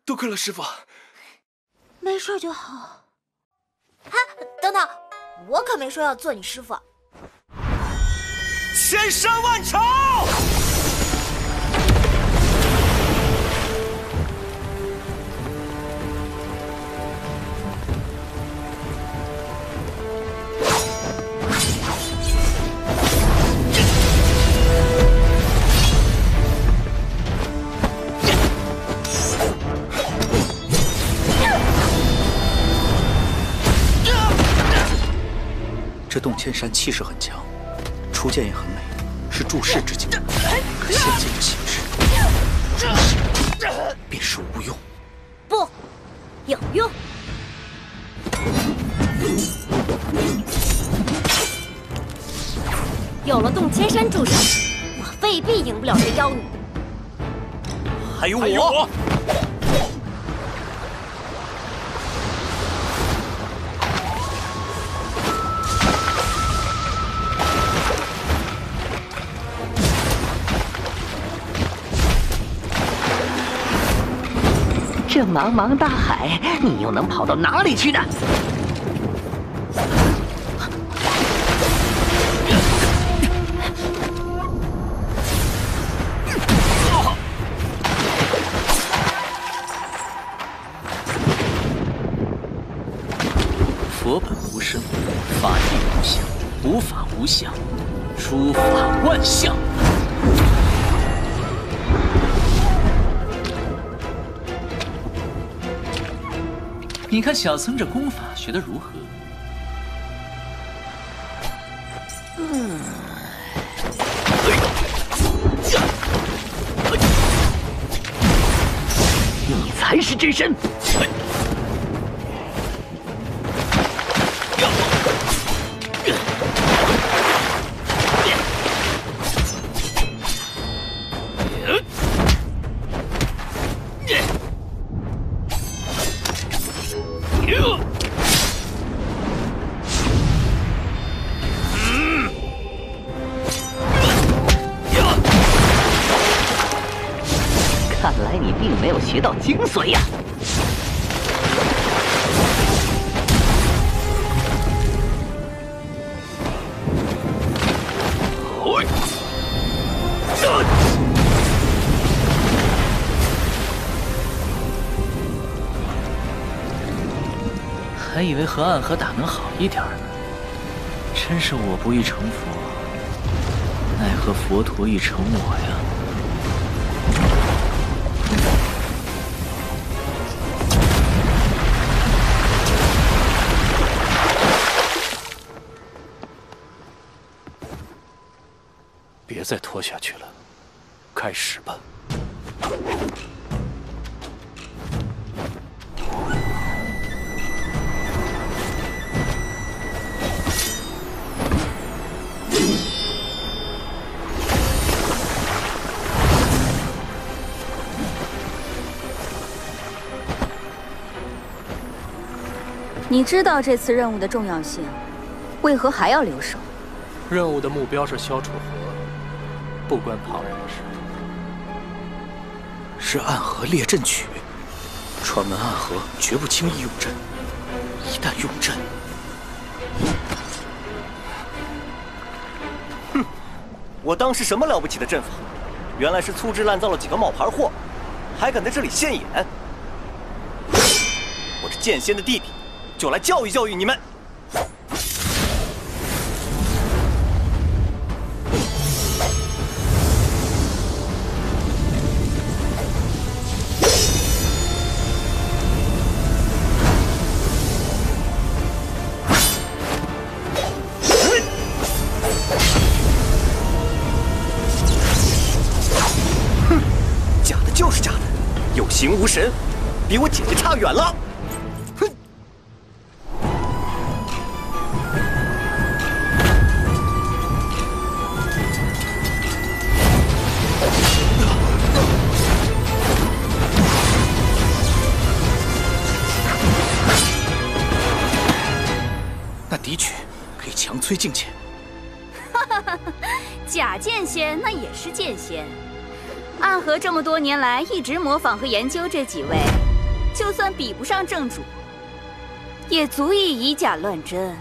多亏了师傅。没事就好。啊，等等，我可没说要做你师傅。千山万朝。气势很强，初见也很美，是注视之境。可现在的形势，注视便是无用。不，有用。有了洞千山助手，我未必赢不了这妖女。还有我。茫茫大海，你又能跑到哪里去呢？你看小僧这功法学的如何？嗯，你才是真身。为和暗河打能好一点呢，真是我不欲成佛，奈何佛陀欲成我呀！别再拖下去了，开始知道这次任务的重要性，为何还要留守？任务的目标是萧楚河，不关旁人的事。是暗河列阵曲，传闻暗河绝不轻易用阵，一旦用阵，哼，我当是什么了不起的阵法，原来是粗制滥造了几个冒牌货，还敢在这里现眼！我这剑仙的弟弟，就来教育教育你们。剑仙，暗河这么多年来一直模仿和研究这几位，就算比不上正主，也足以以假乱真。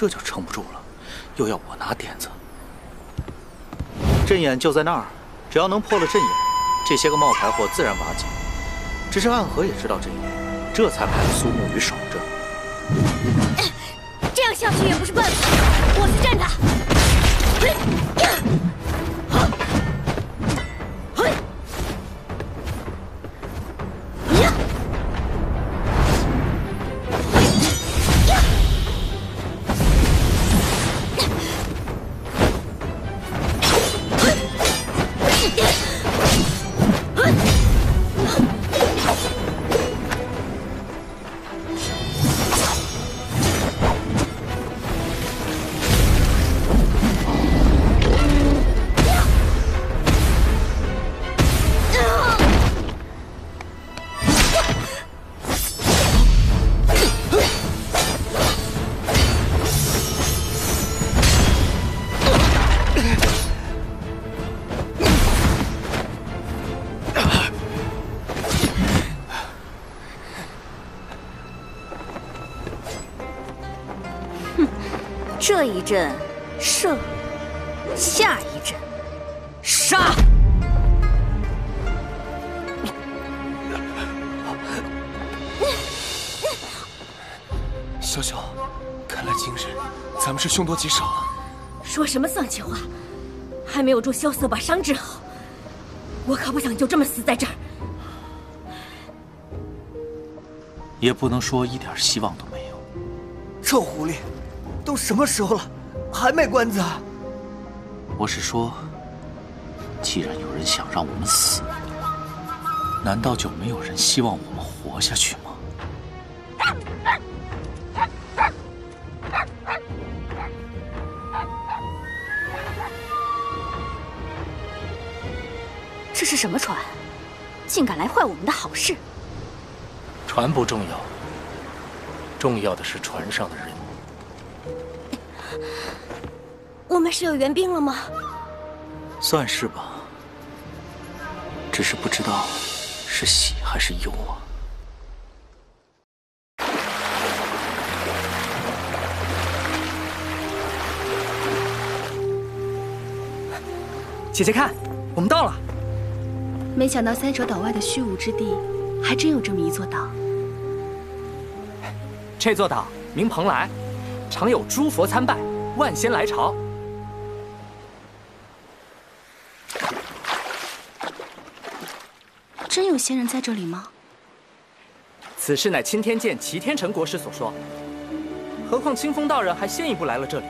这就撑不住了，又要我拿点子。阵眼就在那儿，只要能破了阵眼，这些个冒牌货自然瓦解。只是暗河也知道这一点，这才派了苏沐雨守着。这样下去也不是办法，我去战他。凶多吉少啊！说什么丧气话？还没有助萧瑟把伤治好，我可不想就这么死在这儿。也不能说一点希望都没有。臭狐狸，都什么时候了，还卖关子啊？我是说，既然有人想让我们死，难道就没有人希望我们活下去吗？什么船？竟敢来坏我们的好事！船不重要，重要的是船上的人。我们是有援兵了吗？算是吧，只是不知道是喜还是忧啊。姐姐看，我们到了。没想到三蛇岛外的虚无之地，还真有这么一座岛。这座岛名蓬莱，常有诸佛参拜，万仙来朝。真有仙人在这里吗？此事乃钦天剑齐天成国师所说。何况清风道人还先一步来了这里，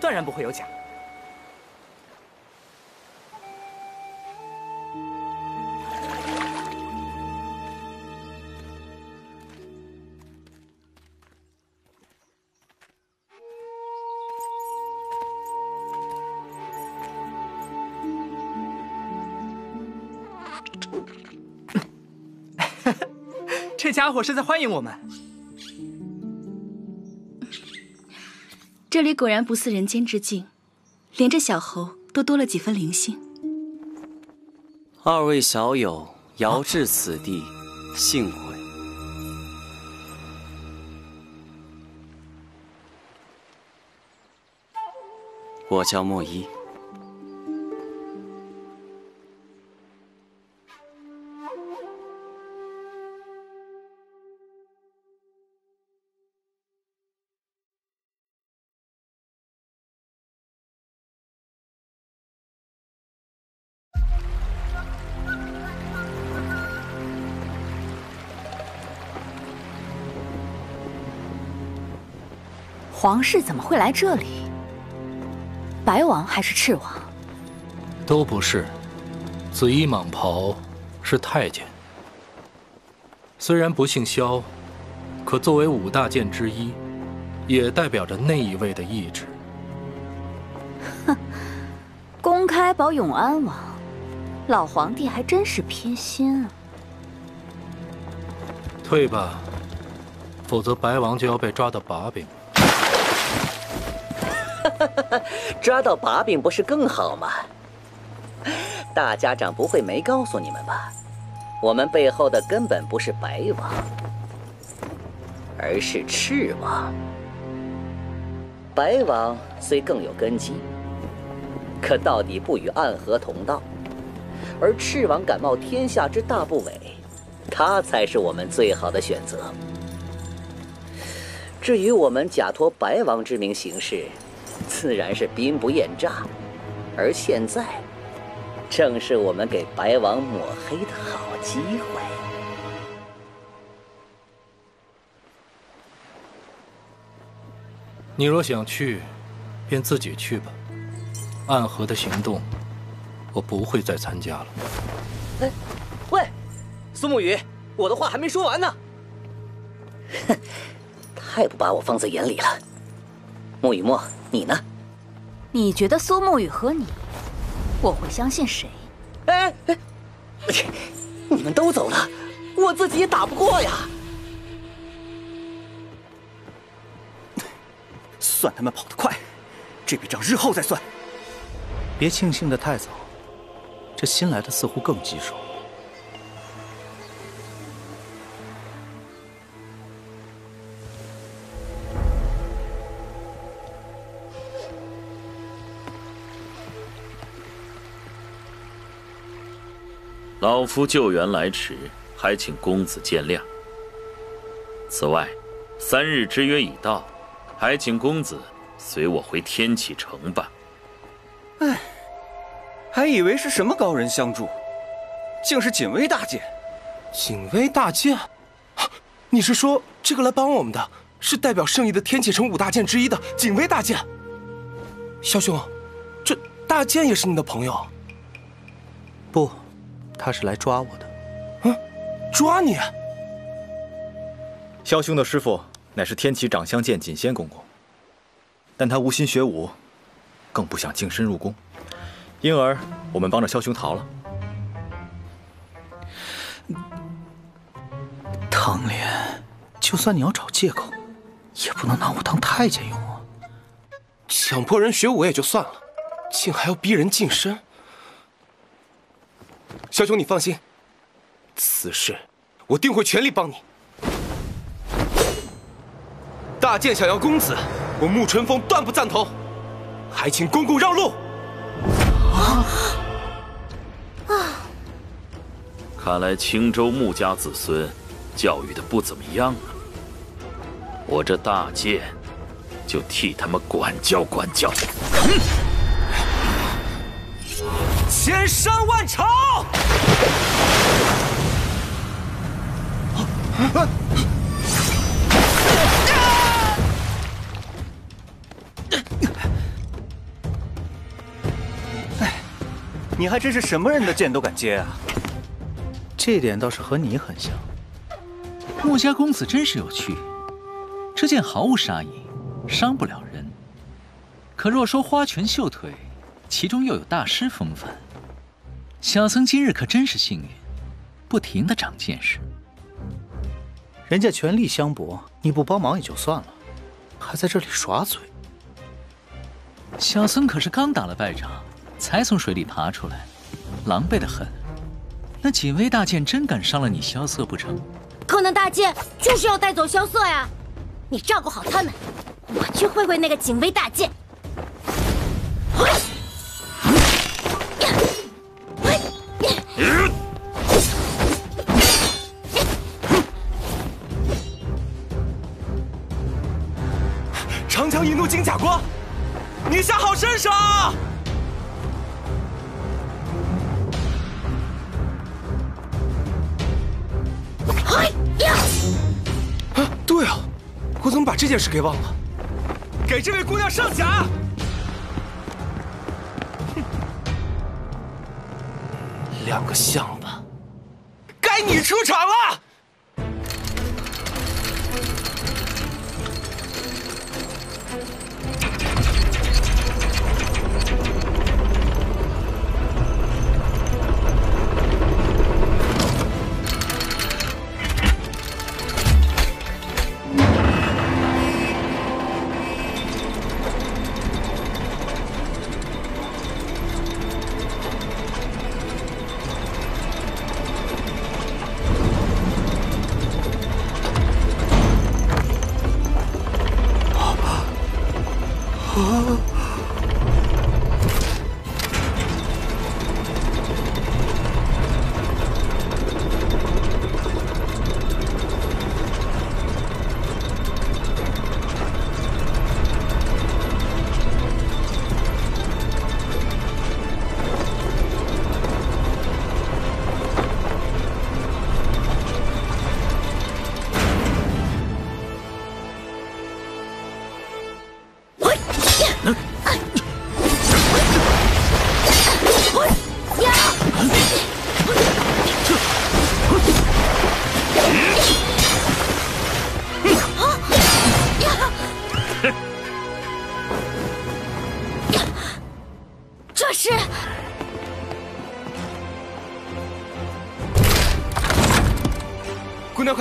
断然不会有假。这家伙是在欢迎我们。这里果然不似人间之境，连这小猴都多了几分灵性。二位小友遥至此地，幸会。我叫莫一。皇室怎么会来这里？白王还是赤王？都不是，紫衣蟒袍是太监。虽然不姓萧，可作为五大剑之一，也代表着那一位的意志。哼，公开保永安王，老皇帝还真是偏心啊！退吧，否则白王就要被抓到把柄。抓到把柄不是更好吗？大家长不会没告诉你们吧？我们背后的根本不是白王，而是赤王。白王虽更有根基，可到底不与暗河同道，而赤王敢冒天下之大不韪，他才是我们最好的选择。至于我们假托白王之名行事，自然是兵不厌诈，而现在，正是我们给白王抹黑的好机会。你若想去，便自己去吧。暗河的行动，我不会再参加了。哎，喂，苏沐雨，我的话还没说完呢。哼，太不把我放在眼里了。沐雨墨，你呢？你觉得苏沐雨和你，我会相信谁？哎哎，你们都走了，我自己也打不过呀。算他们跑得快，这笔账日后再算。别庆幸的太早，这新来的似乎更棘手。老夫救援来迟，还请公子见谅。此外，三日之约已到，还请公子随我回天启城吧。哎，还以为是什么高人相助，竟是锦威大剑。锦威大剑？你是说这个来帮我们的，是代表圣意的天启城五大剑之一的锦威大剑？萧兄，这大剑也是你的朋友？不。他是来抓我的，嗯，抓你！萧兄的师傅乃是天启掌相剑锦仙公公，但他无心学武，更不想净身入宫，因而我们帮着萧兄逃了。唐莲，就算你要找借口，也不能拿我当太监用啊！强迫人学武也就算了，竟还要逼人净身！萧兄，你放心，此事我定会全力帮你。大剑想要公子，我沐春风断不赞同，还请公公让路。啊！啊！看来青州穆家子孙教育的不怎么样啊，我这大剑就替他们管教管教。千山万朝！哎，你还真是什么人的剑都敢接啊！这点倒是和你很像。穆家公子真是有趣，这剑毫无杀意，伤不了人。可若说花拳绣腿，其中又有大师风范。小僧今日可真是幸运，不停的长见识。人家权力相搏，你不帮忙也就算了，还在这里耍嘴。小僧可是刚打了败仗，才从水里爬出来，狼狈的很。那锦威大剑真敢伤了你萧瑟不成？可那大剑就是要带走萧瑟呀！你照顾好他们，我去会会那个锦威大剑。金甲光，你下好身手！嗨呀！啊，对啊，我怎么把这件事给忘了？给这位姑娘上甲！哼，两个象吧，该你出场了。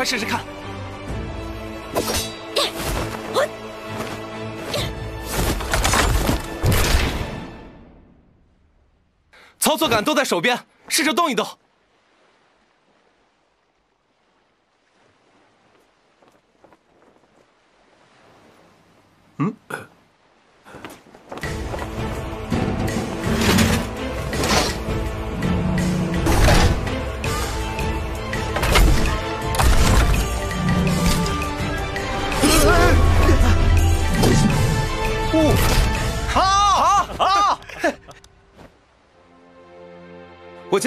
试试看。操作杆都在手边，试着动一动。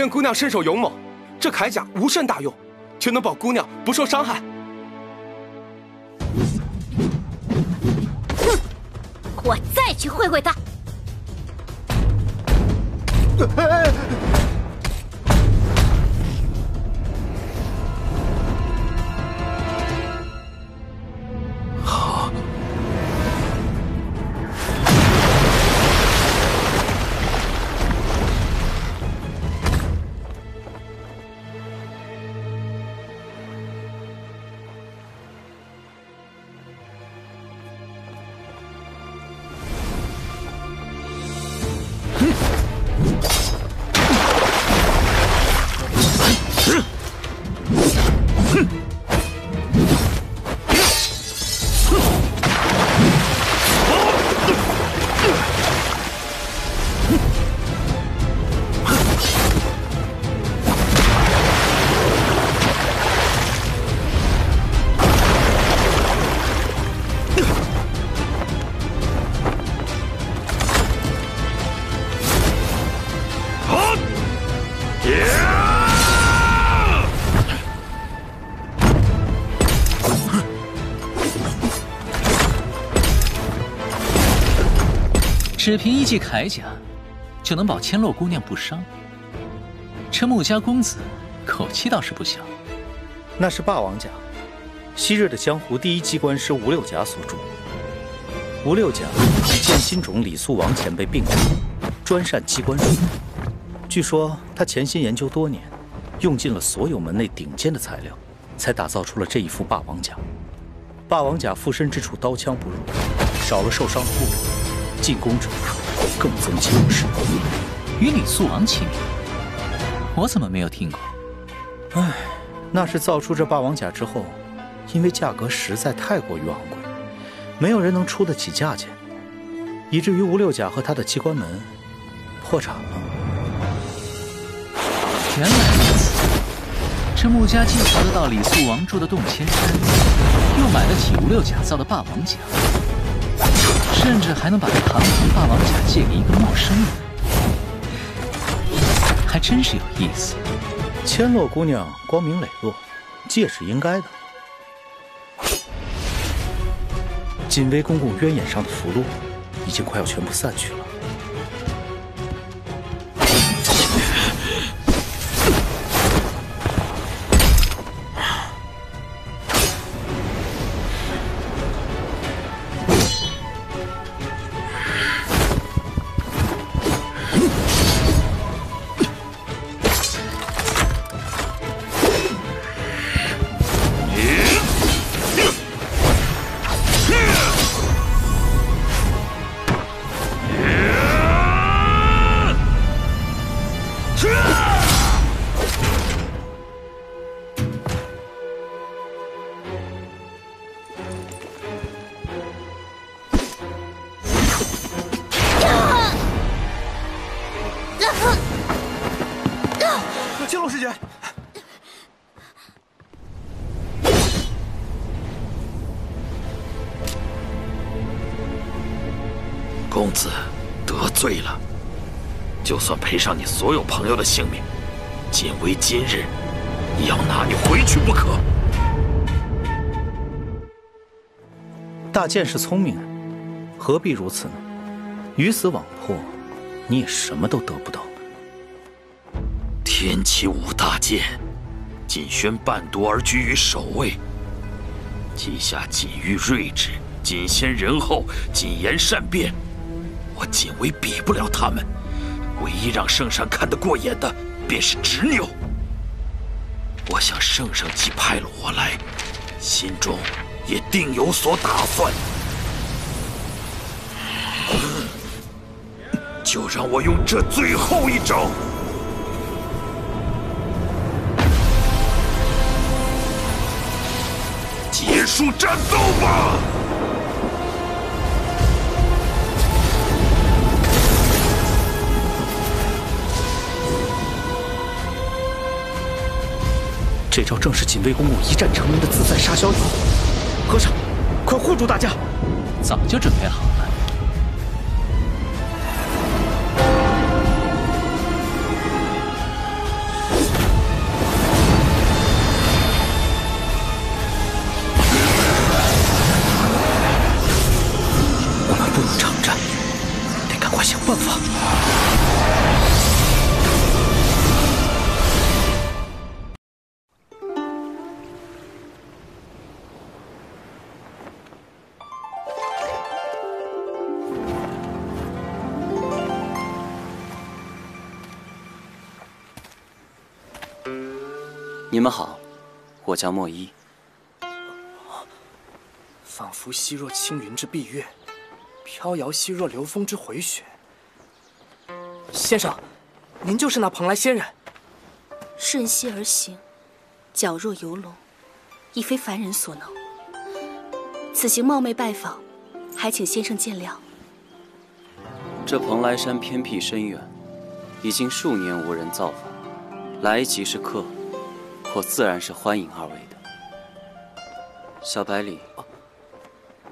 见姑娘身手勇猛，这铠甲无甚大用，却能保姑娘不受伤害。只凭一记铠甲，就能保千落姑娘不伤。这穆家公子口气倒是不小。那是霸王甲，昔日的江湖第一机关师吴六甲所铸。吴六甲与剑心种李素王前辈并称，专擅机关术。据说他潜心研究多年，用尽了所有门内顶尖的材料，才打造出了这一副霸王甲。霸王甲附身之处刀枪不入，少了受伤的部位，进攻者更增其优势。与李素王齐名，我怎么没有听过？唉，那是造出这霸王甲之后，因为价格实在太过于昂贵，没有人能出得起价钱，以至于吴六甲和他的机关门破产了。原来如此，这穆家既划得到李素王住的洞千山，又买得起吴六甲造的霸王甲，甚至还能把这堂堂霸王甲借给一个陌生人。还真是有意思。千落姑娘光明磊落，借是应该的。锦威公公渊眼上的符箓已经快要全部散去了。赔上你所有朋友的性命，仅为今日，也要拿你回去不可。大剑是聪明人，何必如此呢？鱼死网破，你也什么都得不到。天启五大剑，锦轩半独而居于首位。稷下锦玉睿智，锦仙仁厚，锦言善辩。我锦威比不了他们，唯一让圣上看得过眼的，便是执拗。我想圣上既派了我来，心中也定有所打算。就让我用这最后一招。结束战斗吧！这招正是锦威公公一战成名的自在杀逍遥。和尚，快护住大家！早就准备好了。叫莫一。仿佛兮若青云之蔽月，飘摇兮若流风之回雪。先生，您就是那蓬莱仙人。瞬息而行，皎若游龙，已非凡人所能。此行冒昧拜访，还请先生见谅。这蓬莱山偏僻深远，已经数年无人造访，来即是客，我自然是欢迎二位的。小白里，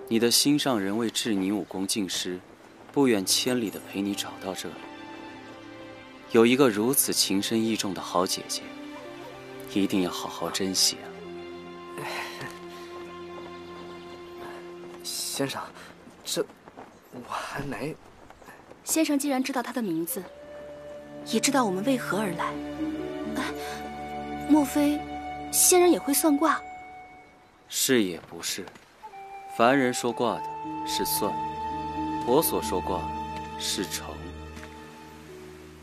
你的心上人为治你武功尽失，不远千里的陪你找到这里。有一个如此情深意重的好姐姐，一定要好好珍惜啊！先生，这我还没……先生既然知道他的名字，也知道我们为何而来。哎，莫非仙人也会算卦？是也不是，凡人说卦的是算，我所说卦是成。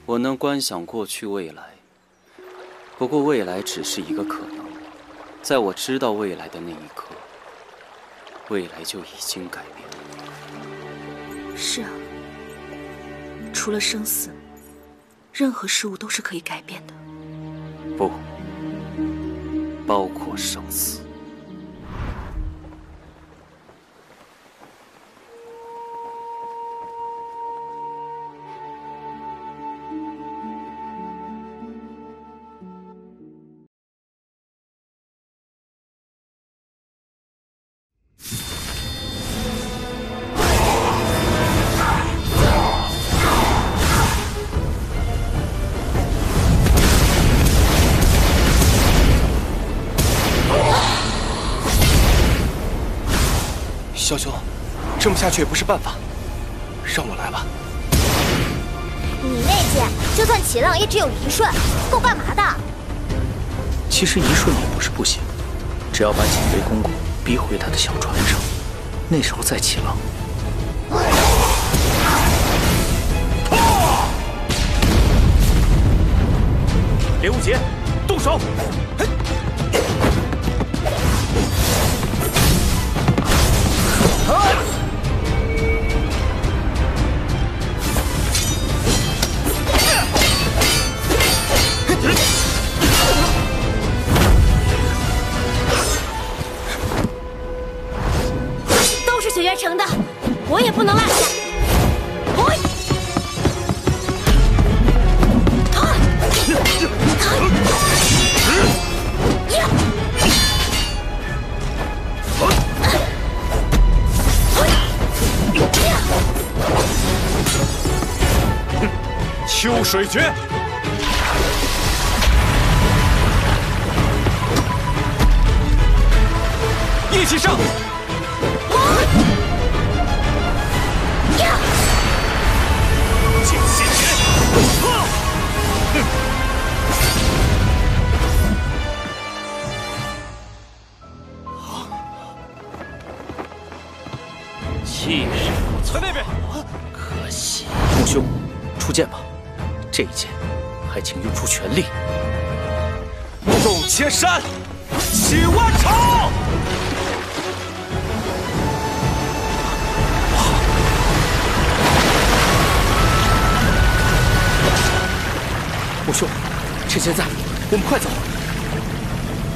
我能观想过去未来，不过未来只是一个可能，在我知道未来的那一刻，未来就已经改变了。是啊，除了生死，任何事物都是可以改变的。不，包括生死。萧兄，这么下去也不是办法，让我来吧。你那剑就算起浪也只有一瞬，够干嘛的？其实一瞬也不是不行，只要把锦飞公公逼回他的小船上，那时候再起浪。莲雾劫，动手！水诀，一起上！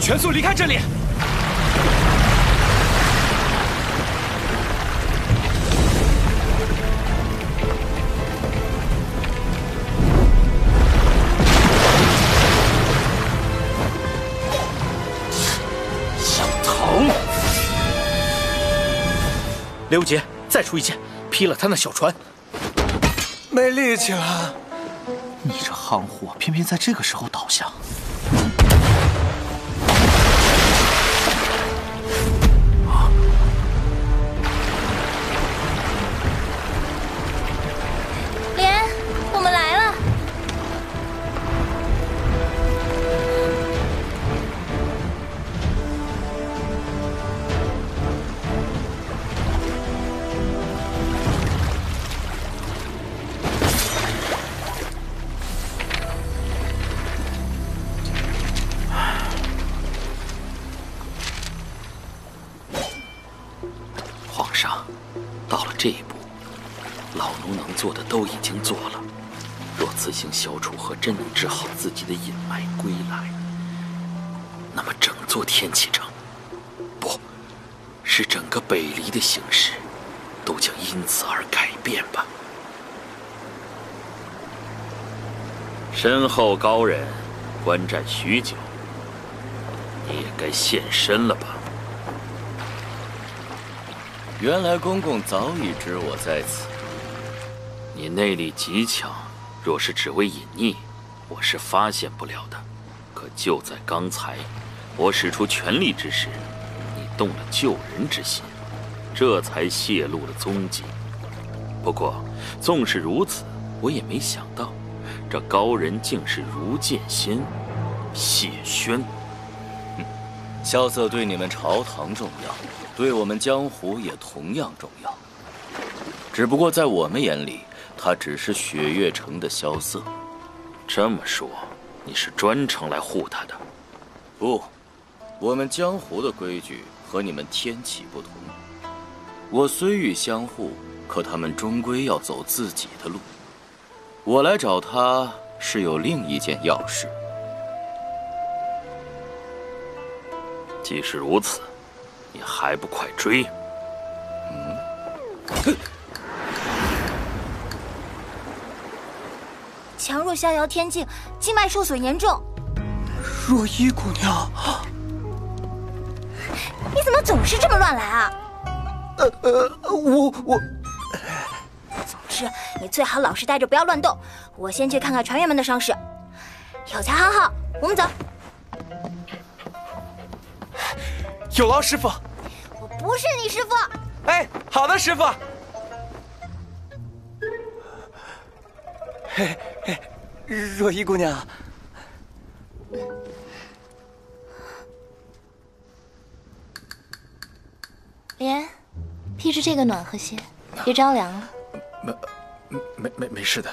全速离开这里！想逃？刘杰，再出一剑，劈了他那小船。没力气了。你这夯货，偏偏在这个时候天启城，不，是整个北离的形势，都将因此而改变吧。身后高人观战许久，你也该现身了吧？原来公公早已知我在此。你内力极强，若是只为隐匿，我是发现不了的。可就在刚才，我使出全力之时，你动了救人之心，这才泄露了踪迹。不过，纵是如此，我也没想到，这高人竟是如剑仙谢轩。萧瑟对你们朝堂重要，对我们江湖也同样重要。只不过在我们眼里，他只是雪月城的萧瑟。这么说，你是专程来护他的？不，我们江湖的规矩和你们天启不同。我虽欲相护，可他们终归要走自己的路。我来找他是有另一件要事。既是如此，你还不快追？嗯。强弱逍遥天境，经脉受损严重。若依姑娘，你怎么总是这么乱来啊？呃呃，我我，总之你最好老实待着，不要乱动。我先去看看船员们的伤势。有才好好，我们走。有劳师傅。我不是你师傅。哎，好的，师傅。嘿嘿，若依姑娘，莲，披着这个暖和些，别着凉了。没，没没没事的。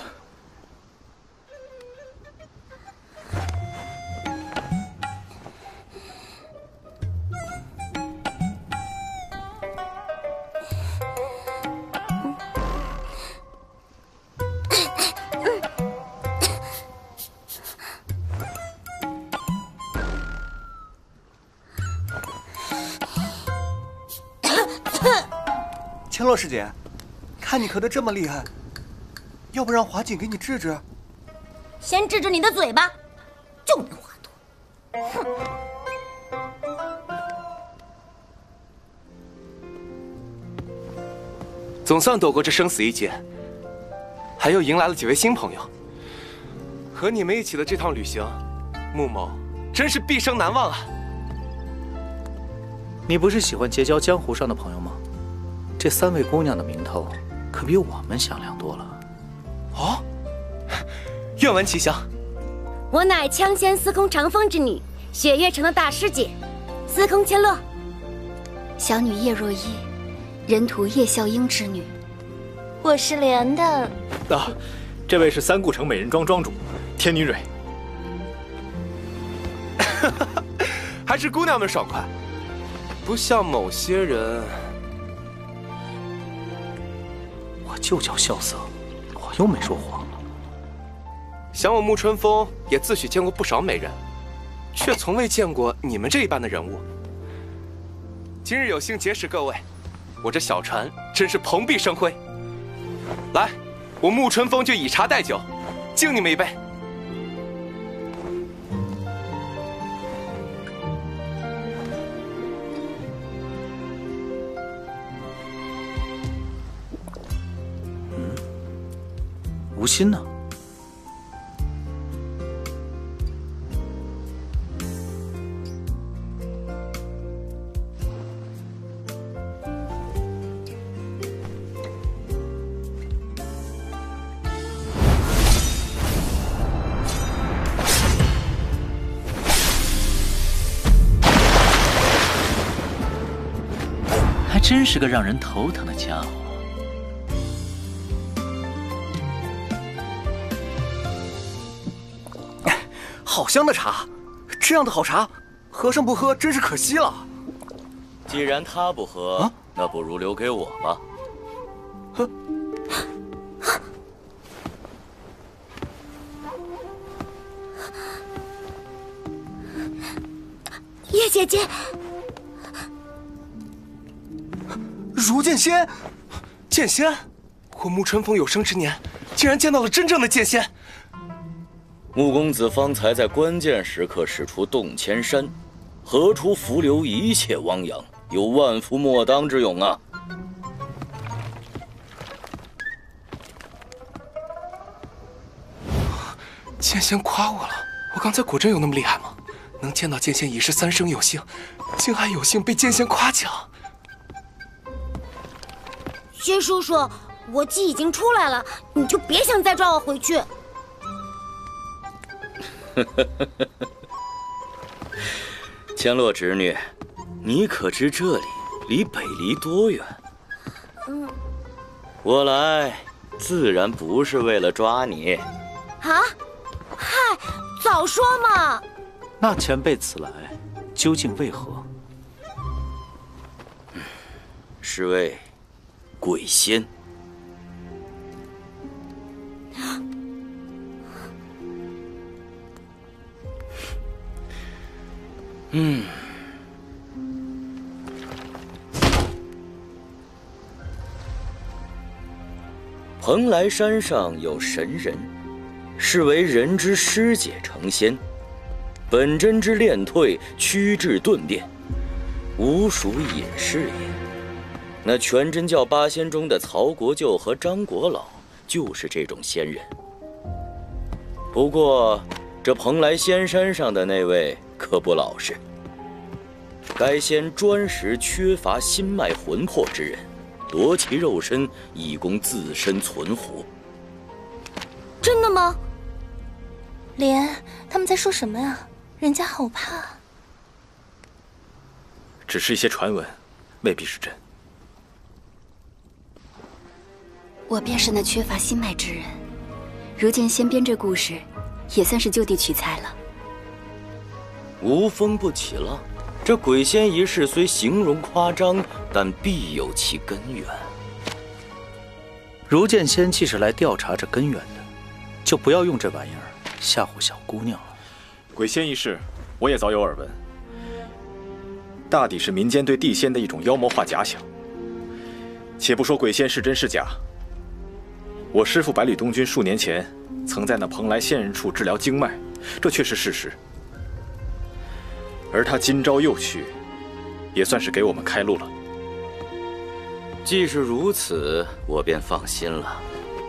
洛师姐，看你咳得这么厉害，要不让华锦给你治治？先治治你的嘴巴，就你话多。哼！总算躲过这生死一劫，还又迎来了几位新朋友。和你们一起的这趟旅行，穆某真是毕生难忘啊！你不是喜欢结交江湖上的朋友吗？这三位姑娘的名头可比我们响亮多了。哦，愿闻其详。我乃枪仙司空长风之女，雪月城的大师姐，司空千落。小女叶若依，人徒叶笑英之女。我是莲的。啊，这位是三顾城美人庄庄主，天女蕊。还是姑娘们爽快，不像某些人。就叫萧瑟，我又没说谎。想我沐春风也自诩见过不少美人，却从未见过你们这一般的人物。今日有幸结识各位，我这小船真是蓬荜生辉。来，我沐春风就以茶代酒，敬你们一杯。心呢？还真是个让人头疼的家伙。好香的茶，这样的好茶，和尚不喝真是可惜了。既然他不喝，那不如留给我吧。呵，叶姐姐，如剑仙，剑仙，我沐春风有生之年，竟然见到了真正的剑仙。穆公子方才在关键时刻使出动千山，何出伏流一切汪洋，有万夫莫当之勇啊！剑仙夸我了，我刚才果真有那么厉害吗？能见到剑仙已是三生有幸，竟还有幸被剑仙夸奖。薛叔叔，我既已经出来了，你就别想再抓我回去。千落侄女，你可知这里离北离多远？嗯，我来自然不是为了抓你。啊？嗨，早说嘛！那前辈此来，究竟为何？是为鬼仙。嗯。蓬莱山上有神人，是为人之师姐成仙，本真之炼退，屈至顿变，无属隐士也。那全真教八仙中的曹国舅和张国老，就是这种仙人。不过，这蓬莱仙山上的那位可不老实。该仙专食缺乏心脉魂魄之人。夺其肉身，以供自身存活。真的吗？莲，他们在说什么呀？人家好怕。只是一些传闻，未必是真。我便是那缺乏心脉之人。如今仙编这故事，也算是就地取材了。无风不起浪。这鬼仙一事虽形容夸张，但必有其根源。如剑仙既是来调查这根源的，就不要用这玩意儿吓唬小姑娘了。鬼仙一事，我也早有耳闻，大抵是民间对地仙的一种妖魔化假想。且不说鬼仙是真是假，我师父百里东君数年前曾在那蓬莱仙人处治疗经脉，这却是事实。而他今朝又去，也算是给我们开路了。既是如此，我便放心了。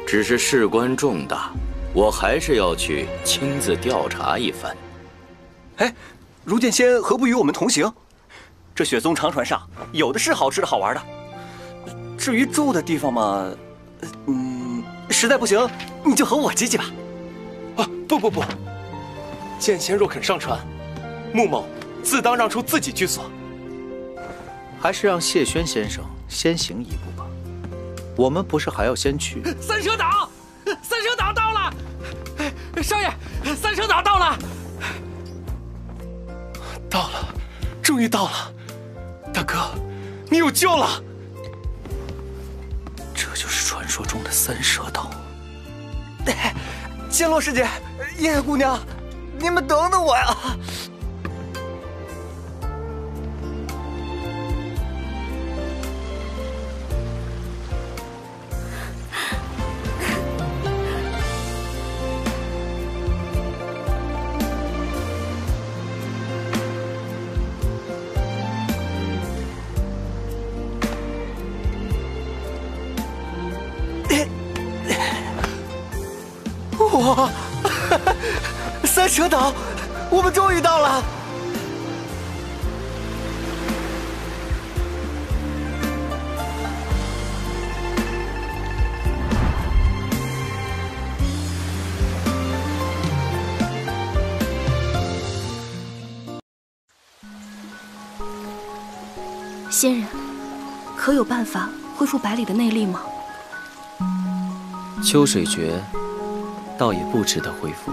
只是事关重大，我还是要去亲自调查一番。哎，如剑仙何不与我们同行？这雪松长船上有的是好吃的好玩的。至于住的地方嘛，嗯，实在不行，你就和我挤挤吧。啊，不不不，剑仙若肯上船，穆某。自当让出自己居所，还是让谢轩先生先行一步吧。我们不是还要先去三蛇岛？三蛇岛到了，少爷，三蛇岛到了，到了，终于到了，大哥，你有救了。这就是传说中的三蛇岛。仙洛师姐，叶姑娘，你们等等我呀！哇！三蛇岛，我们终于到了。仙人，可有办法恢复百里的内力吗？秋水诀。倒也不值得恢复。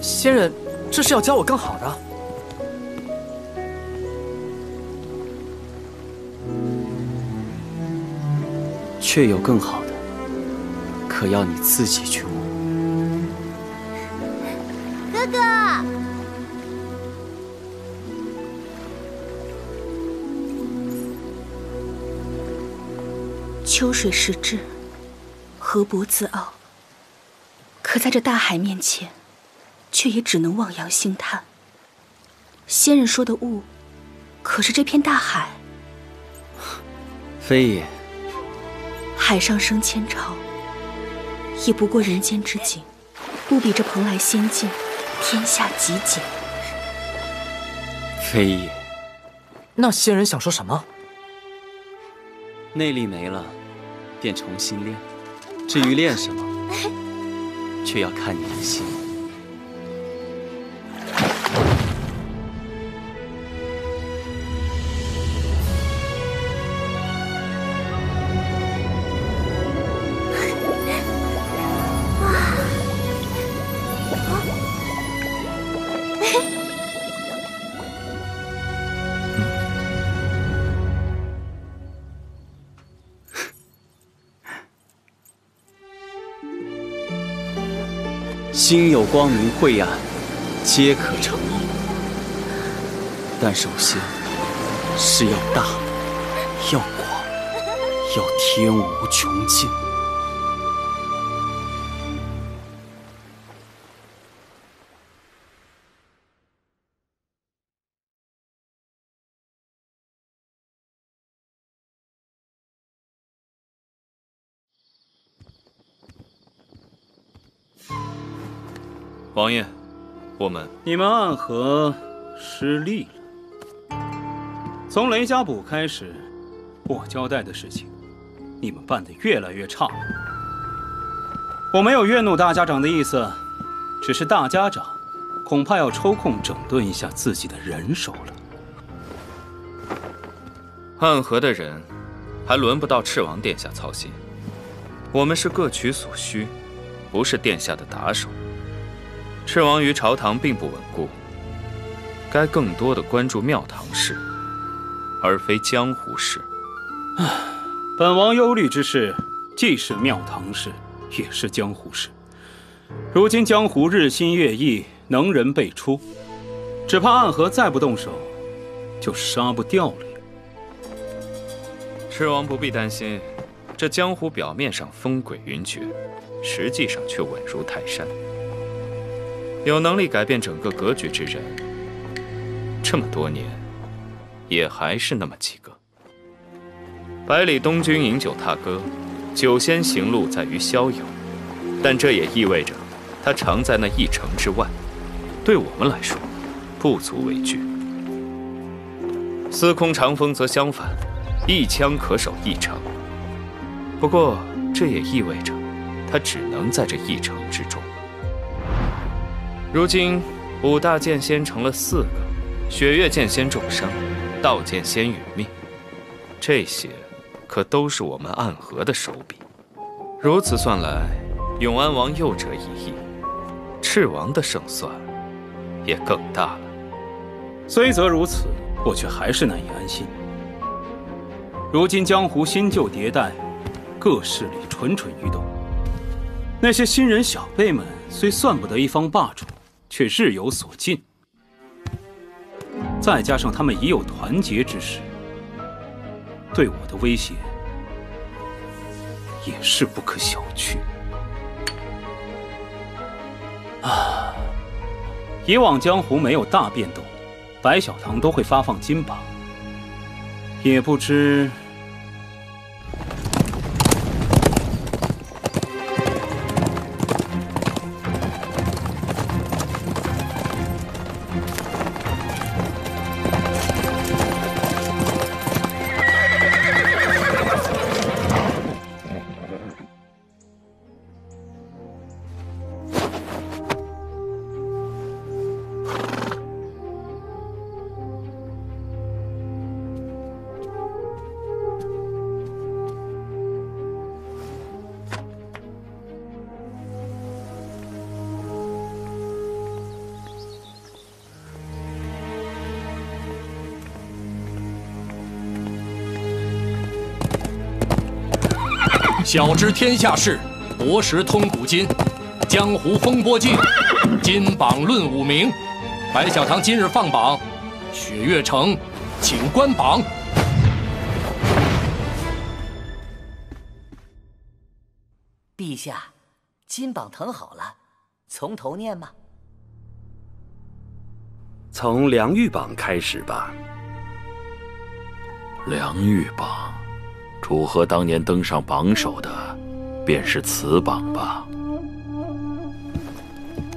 仙人，这是要教我更好的。却有更好的，可要你自己去秋水时至，河伯自傲。可在这大海面前，却也只能望洋兴叹。仙人说的雾，可是这片大海？非也。海上升千潮，也不过人间之景，不比这蓬莱仙境，天下极简。非也。那仙人想说什么？内力没了。便重新练，至于练什么，却要看你的心。心有光明晦暗，皆可成因。但首先是要大，要广，要天无穷尽。王爷，我们你们暗河失利了。从雷家堡开始，我交代的事情，你们办得越来越差了。我没有怨怒大家长的意思，只是大家长恐怕要抽空整顿一下自己的人手了。暗河的人，还轮不到赤王殿下操心。我们是各取所需，不是殿下的打手。赤王于朝堂并不稳固，该更多的关注庙堂事，而非江湖事。唉，本王忧虑之事，既是庙堂事，也是江湖事。如今江湖日新月异，能人辈出，只怕暗河再不动手，就杀不掉了。赤王不必担心，这江湖表面上风诡云谲，实际上却稳如泰山。有能力改变整个格局之人，这么多年，也还是那么几个。百里东君饮酒踏歌，酒仙行路在于逍遥，但这也意味着他常在那一城之外。对我们来说，不足为惧。司空长风则相反，一枪可守一城。不过这也意味着，他只能在这一城之中。如今五大剑仙成了四个，雪月剑仙重伤，道剑仙殒命，这些可都是我们暗河的手笔。如此算来，永安王又折一翼，赤王的胜算也更大了。虽则如此，我却还是难以安心。如今江湖新旧迭代，各势力蠢蠢欲动，那些新人小辈们虽算不得一方霸主。却日有所进，再加上他们已有团结之势，对我的威胁也是不可小觑。啊，以往江湖没有大变动，白小堂都会发放金榜，也不知。晓知天下事，博识通古今，江湖风波尽，金榜论武名。白小堂今日放榜，雪月城，请观榜。陛下，金榜誊好了，从头念吗？从梁玉榜开始吧。梁玉榜。楚河当年登上榜首的，便是此榜吧？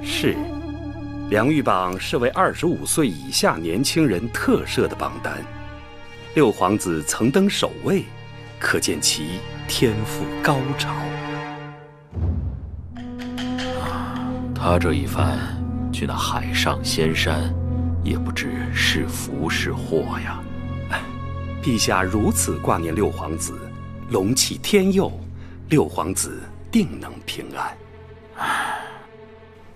是，梁玉榜是为二十五岁以下年轻人特设的榜单。六皇子曾登首位，可见其天赋高超。他这一番去那海上仙山，也不知是福是祸呀。陛下如此挂念六皇子，龙气天佑，六皇子定能平安。唉，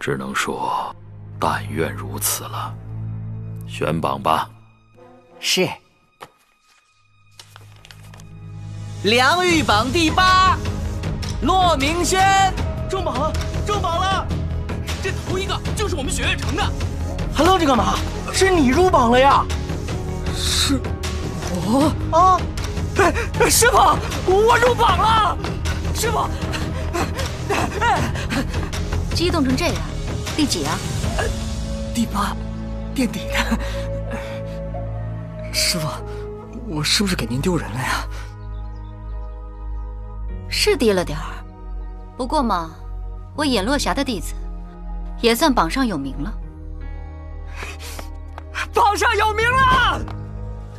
只能说，但愿如此了。选榜吧。是。梁玉榜第八，骆明轩中榜了，中榜了，这头一个就是我们雪月城的。还愣着干嘛？是你入榜了呀！是，我啊！哎，师傅，我入榜了！师傅，激动成这样，第几啊？第八，垫底的。师傅，我是不是给您丢人了呀？是低了点儿，不过嘛，我尹落霞的弟子，也算榜上有名了。榜上有名了！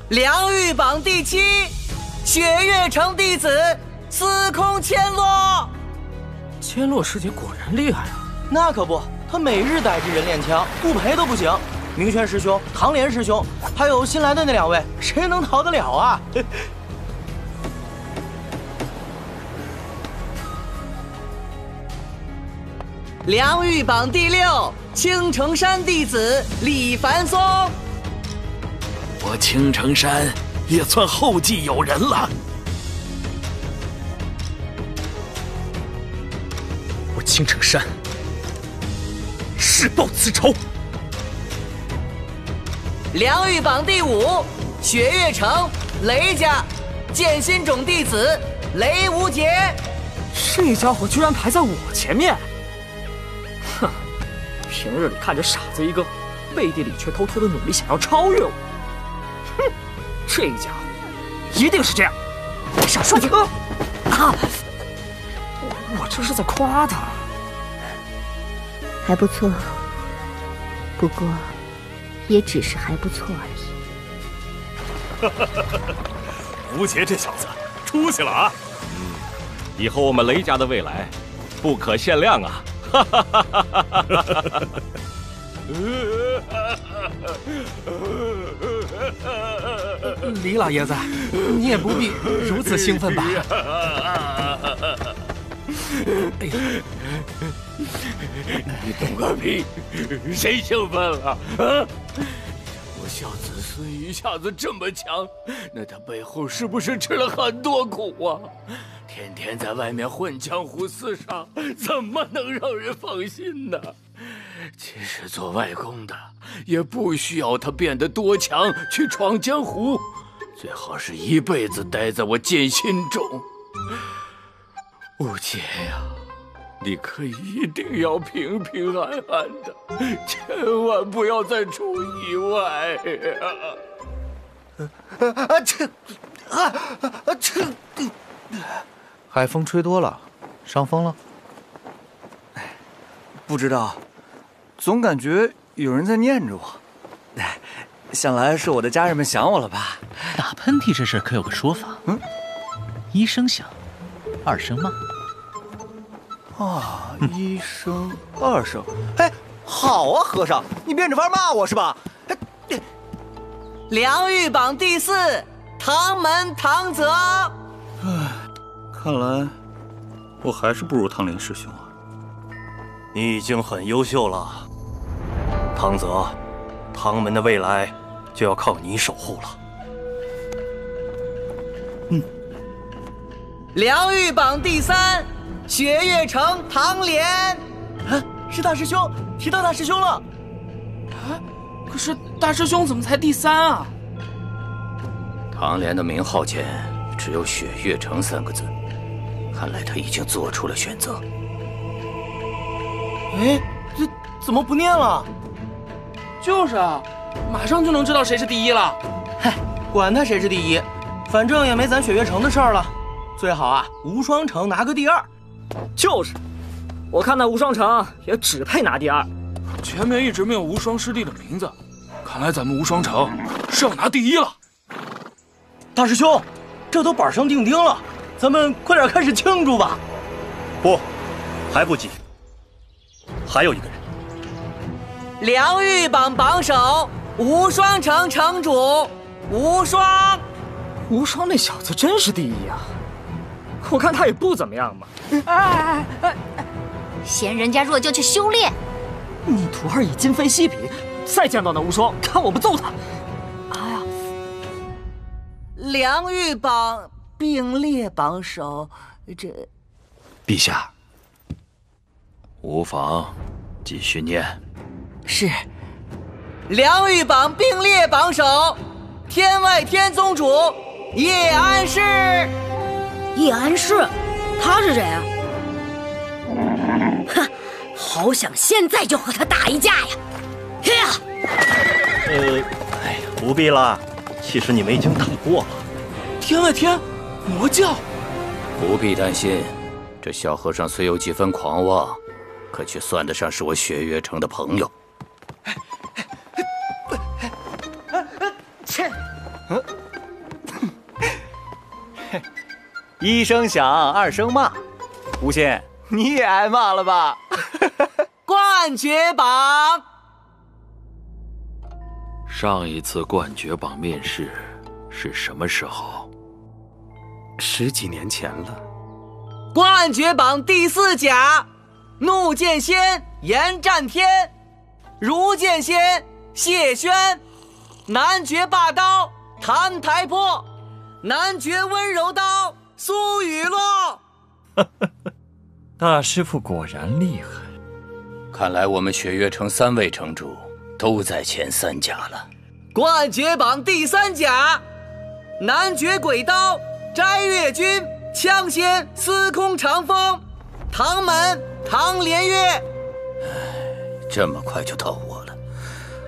良玉榜第七，雪月城弟子司空千落。千落师姐果然厉害啊！那可不，她每日逮着人练枪，不赔都不行。明轩师兄、唐莲师兄，还有新来的那两位，谁能逃得了啊？梁玉榜第六，青城山弟子李凡松。我青城山也算后继有人了。我青城山誓报此仇。梁玉榜第五，雪月城雷家剑心种弟子雷无杰。这家伙居然排在我前面！哼，平日里看着傻子一个，背地里却偷偷的努力想要超越我。哼，这家伙一定是这样。少说几个啊！我我这是在夸他。还不错，不过也只是还不错而已。吴杰这小子出息了啊！嗯，以后我们雷家的未来不可限量啊！哈哈哈哈哈哈！李老爷子，你也不必如此兴奋吧？哎呀，你懂个屁！谁兴奋了啊？我孝子孙一下子这么强，那他背后是不是吃了很多苦啊？天天在外面混江湖厮杀，怎么能让人放心呢？其实做外公的也不需要他变得多强去闯江湖，最好是一辈子待在我剑心中。吴杰呀，你可一定要平平安安的，千万不要再出意外呀！啊这，啊啊这，海风吹多了，伤风了？不知道，总感觉有人在念着我。哎，想来是我的家人们想我了吧？打喷嚏这事可有个说法，嗯，一声响，二声骂。啊，一声二声，哎，好啊，和尚，你变着法骂我是吧？梁玉榜第四，唐门唐泽。唉，看来我还是不如唐林师兄啊。你已经很优秀了，唐泽，唐门的未来就要靠你守护了。嗯，梁玉榜第三。雪月城唐莲，啊，是大师兄，提到大师兄了。啊，可是大师兄怎么才第三啊？唐莲的名号前只有雪月城三个字，看来他已经做出了选择。哎，这怎么不念了？就是啊，马上就能知道谁是第一了。嗨，管他谁是第一，反正也没咱雪月城的事儿了。最好啊，无双城拿个第二。就是，我看那无双城也只配拿第二。前面一直没有无双师弟的名字，看来咱们无双城是要拿第一了。大师兄，这都板上钉钉了，咱们快点开始庆祝吧。不，还不急，还有一个人。良玉榜榜首，无双城城主无双。无双那小子真是第一啊！我看他也不怎么样嘛。哎哎哎！嫌人家弱就去修炼。你徒儿已今非昔比，再见到那无双，看我不揍他！哎呀！梁玉榜并列榜首，这……陛下，无妨，继续念。是。梁玉榜并列榜首，天外天宗主叶安世。叶安世，他是谁啊？哼，好想现在就和他打一架呀！呀！呃，哎呀，不必了。其实你们已经打过了。天外天，魔教。不必担心，这小和尚虽有几分狂妄，可却算得上是我雪月城的朋友。一声响，二声骂，吴昕，你也挨骂了吧？冠绝榜。上一次冠绝榜面试是什么时候？十几年前了。冠绝榜第四甲，怒剑仙严战天，如剑仙谢轩，男爵霸刀谭台破，男爵温柔刀苏雨落。大师傅果然厉害。看来我们雪月城三位城主都在前三甲了。冠绝榜第三甲，男爵鬼刀摘月君。枪仙司空长风，唐门唐连月。这么快就到我了，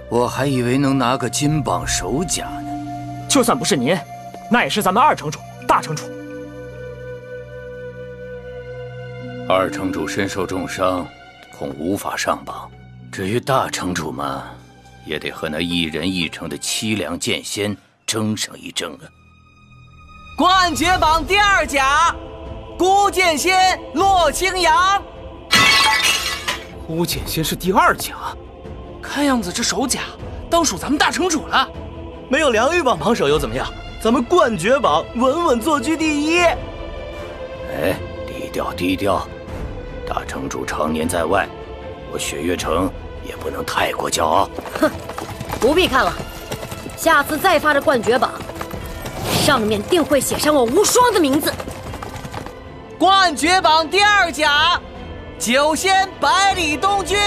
我还以为能拿个金榜首甲呢。就算不是您，那也是咱们二城主、大城主。二城主身受重伤，恐无法上榜。至于大城主嘛，也得和那一人一城的凄凉剑仙争上一争啊。冠绝榜第二甲，孤剑仙洛清扬。孤剑仙是第二甲，看样子这首甲当属咱们大城主了。没有梁玉榜榜首又怎么样？咱们冠绝榜稳稳坐居第一。哎，低调低调，大城主常年在外，我雪月城也不能太过骄傲。哼，不必看了，下次再发这冠绝榜。上面定会写上我无双的名字。冠绝榜第二甲，九仙百里东君。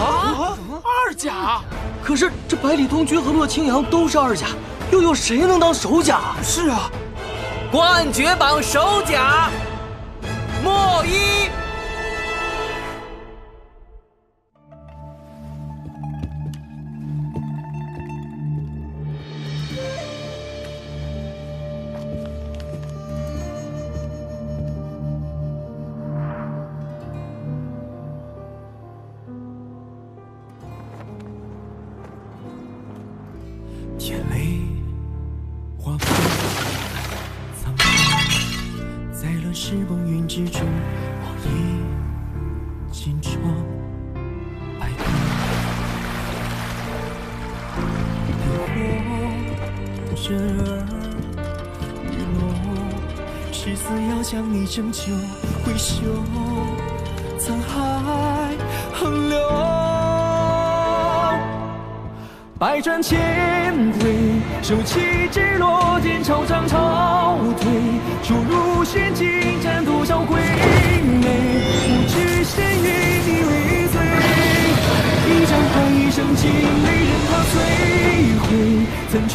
啊，二甲？可是这百里东君和洛青阳都是二甲，又有谁能当首甲？是啊，冠绝榜首甲，莫一。拯救，挥袖，沧海横流，百转千回，手起之落，剑朝涨潮退，出入陷阱，斩多少鬼魅？不知谁与你为罪，一掌换一生惊雷，任它摧毁，怎觉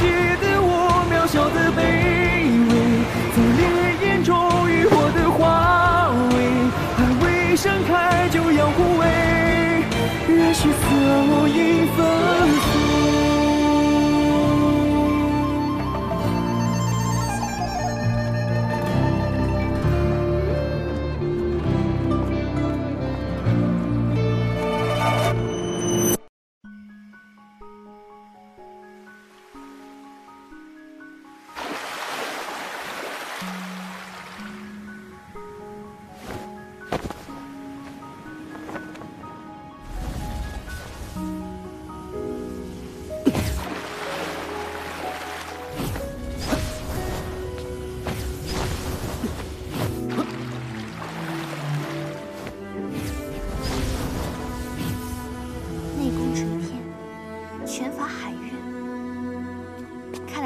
不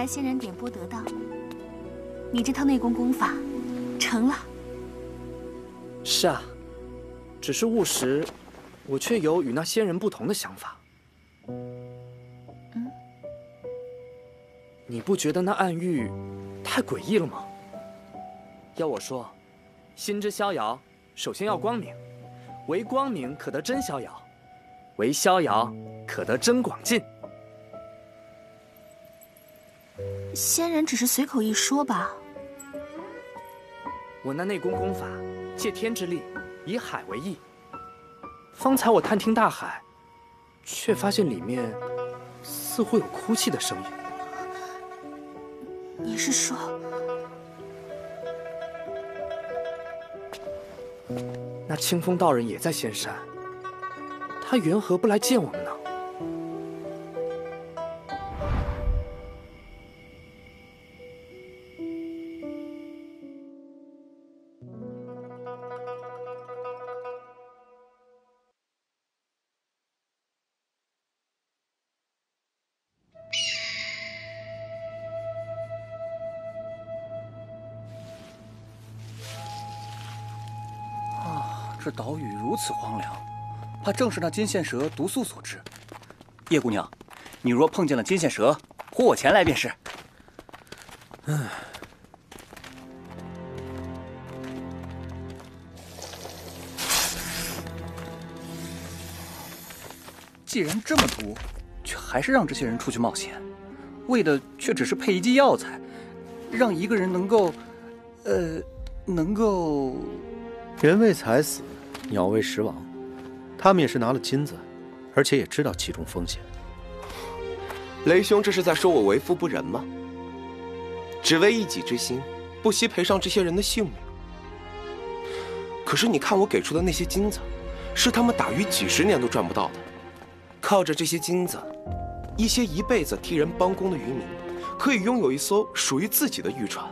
仙人点拨得当，你这套内功功法成了。是啊，只是务实，我却有与那仙人不同的想法。嗯你不觉得那暗喻太诡异了吗？要我说，心之逍遥，首先要光明，唯光明可得真逍遥，唯逍遥可得真广进。仙人只是随口一说吧。我那内功功法，借天之力，以海为翼。方才我探听大海，却发现里面似乎有哭泣的声音。你是说，那清风道人也在仙山？他缘何不来见我们呢？怕正是那金线蛇毒素所致。叶姑娘，你若碰见了金线蛇，呼我前来便是。唉，既然这么毒，却还是让这些人出去冒险，为的却只是配一剂药材，让一个人能够，呃，能够。人为财死，鸟为食亡。他们也是拿了金子，而且也知道其中风险。雷兄，这是在说我为富不仁吗？只为一己之心，不惜赔上这些人的性命。可是你看我给出的那些金子，是他们打鱼几十年都赚不到的。靠着这些金子，一些一辈子替人帮工的渔民，可以拥有一艘属于自己的渔船。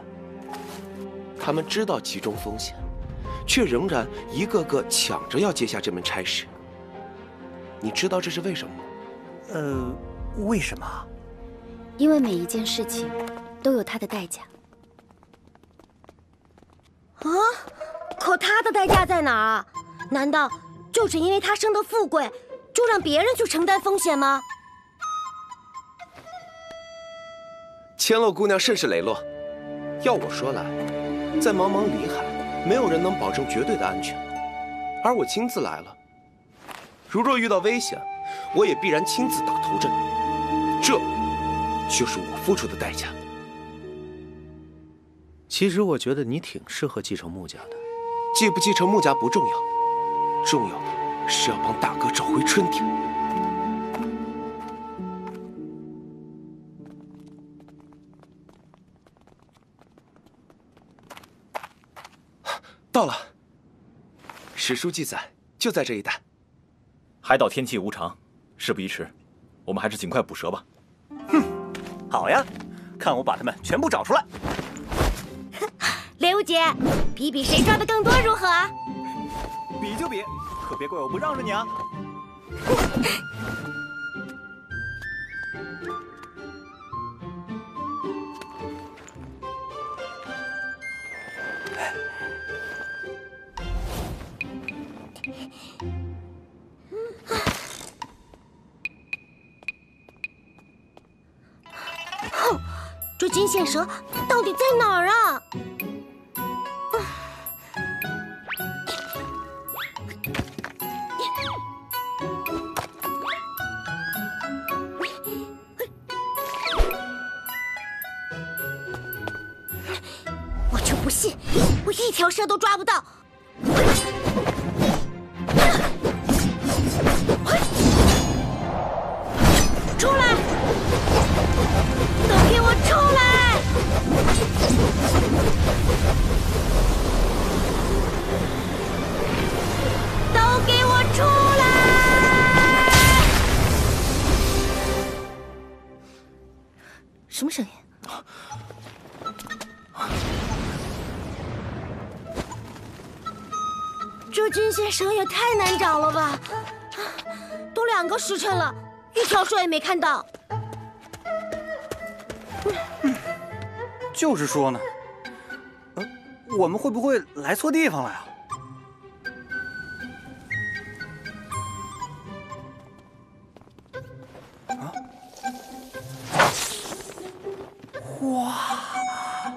他们知道其中风险。却仍然一个个抢着要接下这门差事。你知道这是为什么吗？呃，为什么？因为每一件事情都有它的代价。啊？可他的代价在哪儿？难道就是因为他生的富贵，就让别人去承担风险吗？千落姑娘甚是磊落。要我说来，在茫茫里海。没有人能保证绝对的安全，而我亲自来了。如若遇到危险，我也必然亲自打头阵。这，就是我付出的代价。其实我觉得你挺适合继承穆家的。继不继承穆家不重要，重要的是要帮大哥找回春天。到了。史书记载，就在这一带。海岛天气无常，事不宜迟，我们还是尽快捕蛇吧。哼，好呀，看我把他们全部找出来。雷无姐，比比谁抓的更多如何？比就比，可别怪我不让着你啊。金线蛇到底在哪儿啊？我就不信，我一条蛇都抓不到。都给我出来！什么声音？这金线蛇也太难找了吧！都两个时辰了。一条蛇也没看到，就是说呢，呃，我们会不会来错地方了呀？哇！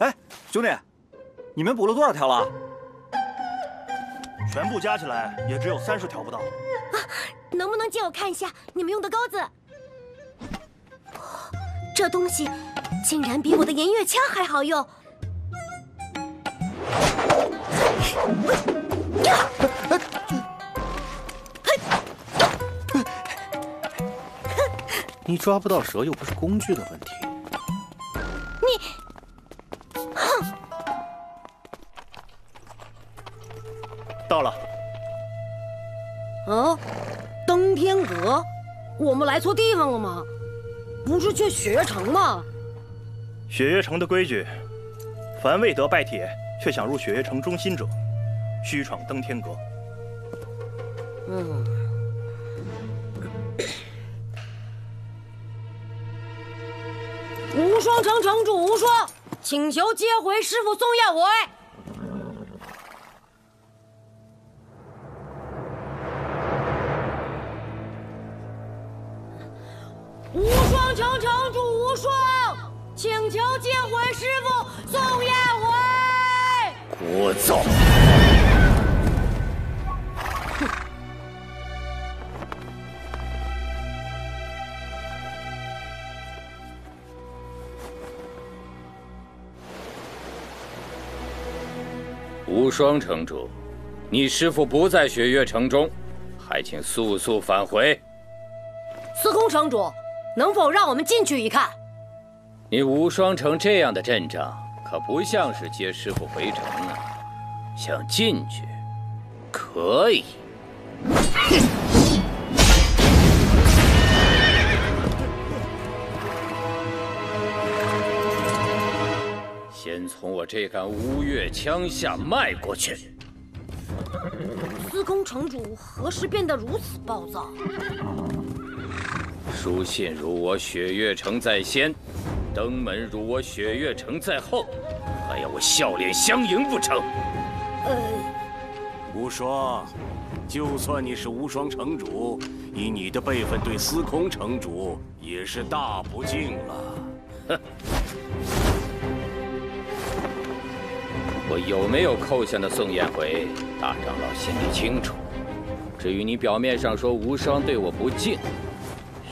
哎，兄弟，你们捕了多少条了？全部加起来也只有三十条不到。啊，能不能借我看一下你们用的钩子？这东西竟然比我的银月枪还好用！你抓不到蛇又不是工具的问题。你，哼！到了。啊，登天阁，我们来错地方了吗？不是去雪月城吗？雪月城的规矩，凡未得拜帖却想入雪月城中心者，须闯登天阁。嗯。无双城城主无双，请求接回师傅宋彦回。城城主无双，请求接回师傅宋燕回。聒噪！无双城主，你师傅不在雪月城中，还请速速返回。司空城主，能否让我们进去一看？你无双城这样的阵仗，可不像是接师傅回城啊！想进去，可以。先从我这杆乌月枪下迈过去。司空城主何时变得如此暴躁？书信如我雪月城在先，登门如我雪月城在后，还要我笑脸相迎不成？呃，无双，就算你是无双城主，以你的辈分对司空城主也是大不敬了。哼！我有没有扣下那宋彦回，大长老心里清楚。至于你表面上说无双对我不敬，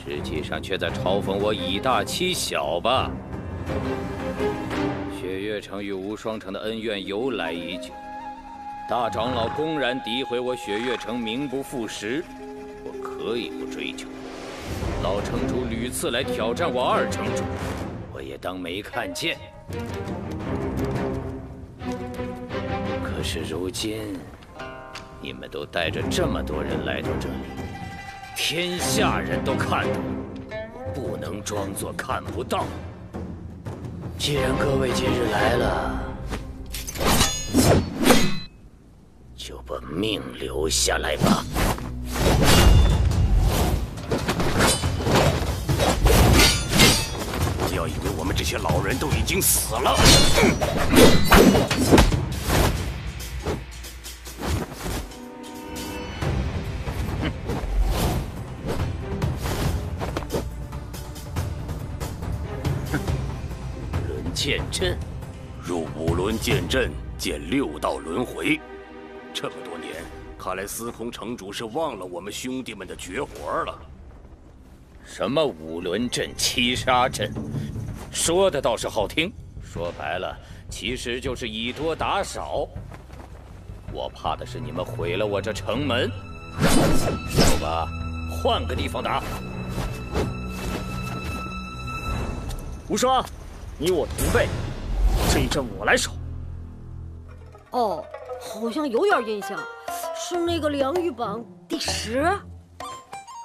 实际上却在嘲讽我以大欺小吧？雪月城与无双城的恩怨由来已久，大长老公然诋毁我雪月城名不副实，我可以不追究。老城主屡次来挑战我二城主，我也当没看见。可是如今，你们都带着这么多人来到这里，天下人都看到，不能装作看不到。既然各位今日来了，就把命留下来吧。不要以为我们这些老人都已经死了。剑阵，入五轮剑阵，见六道轮回。这么多年，看来司空城主是忘了我们兄弟们的绝活了。什么五轮阵、七杀阵，说的倒是好听，说白了，其实就是以多打少。我怕的是你们毁了我这城门。走吧，换个地方打。无双，你我同辈，这一阵我来守。哦，好像有点印象，是那个梁玉榜第十。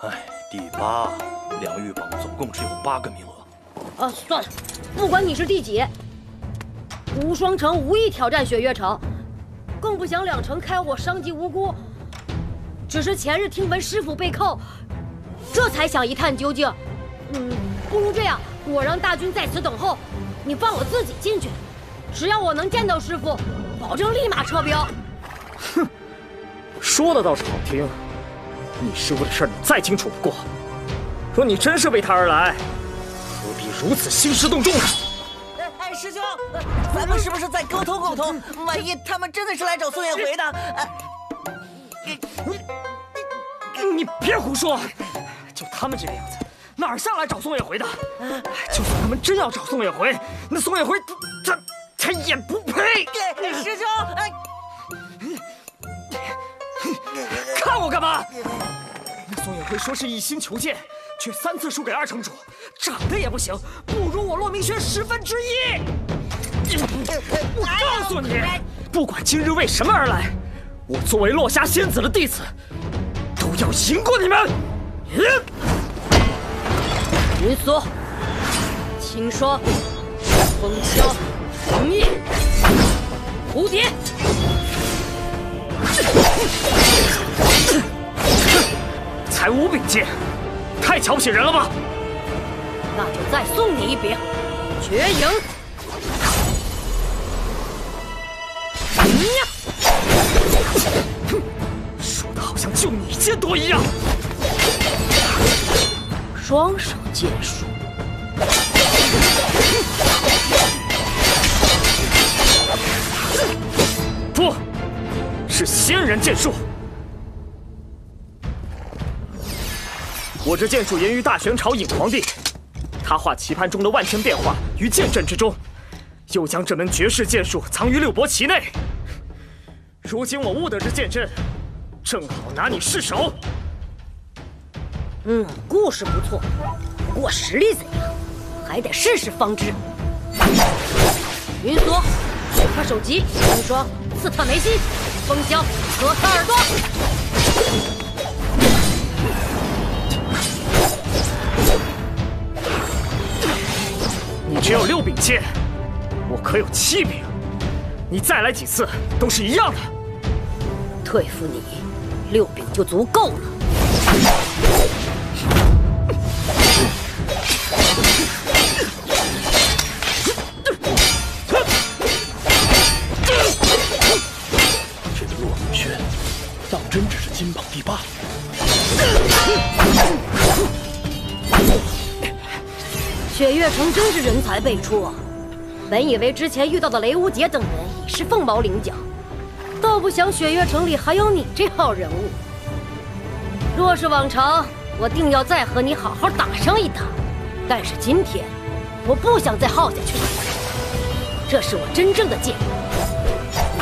哎，第八，梁玉榜总共只有八个名额。啊，算了，不管你是第几，无双城无意挑战雪月城，更不想两城开火伤及无辜。只是前日听闻师傅被扣，这才想一探究竟。嗯，不如这样，我让大军在此等候，你放我自己进去。只要我能见到师傅，保证立马撤兵。哼，说的倒是好听。你师傅的事儿你再清楚不过。若你真是为他而来，何必如此兴师动众呢？哎，师兄，咱们是不是再沟通沟通？万一他们真的是来找宋叶回的，你你你别胡说！就他们这个样子，哪儿像来找宋叶回的？就算他们真要找宋叶回，那宋叶回他他也不配。师兄，哎，看我干嘛？那宋叶回说是一心求剑，却三次输给二城主，长得也不行，不如我骆明轩十分之一。我告诉你，不管今日为什么而来，我作为落霞仙子的弟子，都要赢过你们。云梭、青霜、风萧、红叶、蝴蝶，才五柄剑，太瞧不起人了吧？那就再送你一柄，绝影。呀！说的好像就你剑多一样。双手剑术，不是仙人剑术。我这剑术源于大玄朝尹皇帝，他化棋盘中的万千变化于剑阵之中，又将这门绝世剑术藏于六博棋内。如今我悟得这剑阵，正好拿你试手。嗯，故事不错，不过实力怎样，还得试试方知。云锁，取他首级；青霜，刺他眉心；风萧，割他耳朵。你只有六柄剑，我可有七柄，你再来几次都是一样的。对付你，六柄就足够了。这个骆明轩，当真只是金榜第八？雪月城真是人才辈出啊！本以为之前遇到的雷无杰等人已是凤毛麟角，倒不想雪月城里还有你这号人物。若是往常，我定要再和你好好打上一打。但是今天，我不想再耗下去了。这是我真正的剑，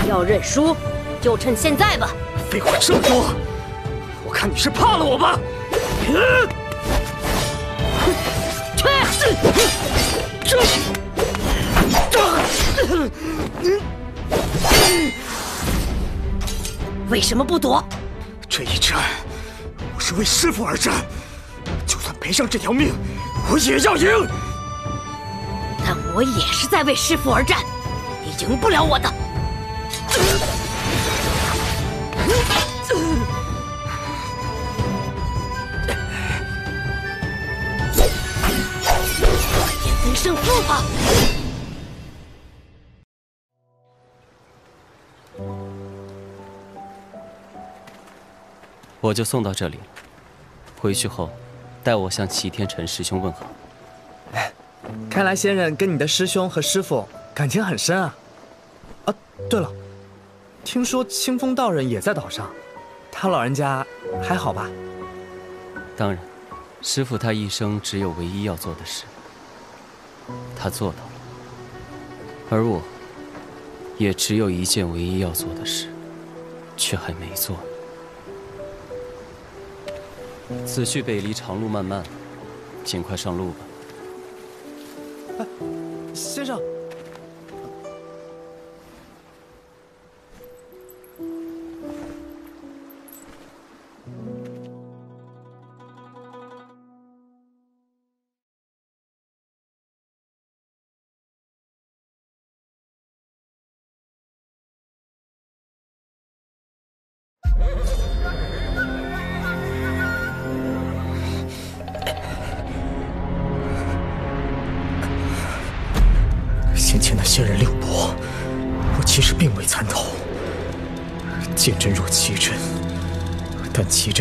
你要认输，就趁现在吧。废话这么多，我看你是怕了我吧？去！这为什么不躲？这一战，我是为师傅而战，就算赔上这条命，我也要赢。但我也是在为师傅而战，你赢不了我的。快点分胜负吧！我就送到这里了。回去后，代我向齐天辰师兄问好。看来仙人跟你的师兄和师傅感情很深啊！啊，对了，听说清风道人也在岛上，他老人家还好吧？当然，师傅他一生只有唯一要做的事，他做到了；而我，也只有一件唯一要做的事，却还没做呢。此去北离长路漫漫，尽快上路吧。哎先生，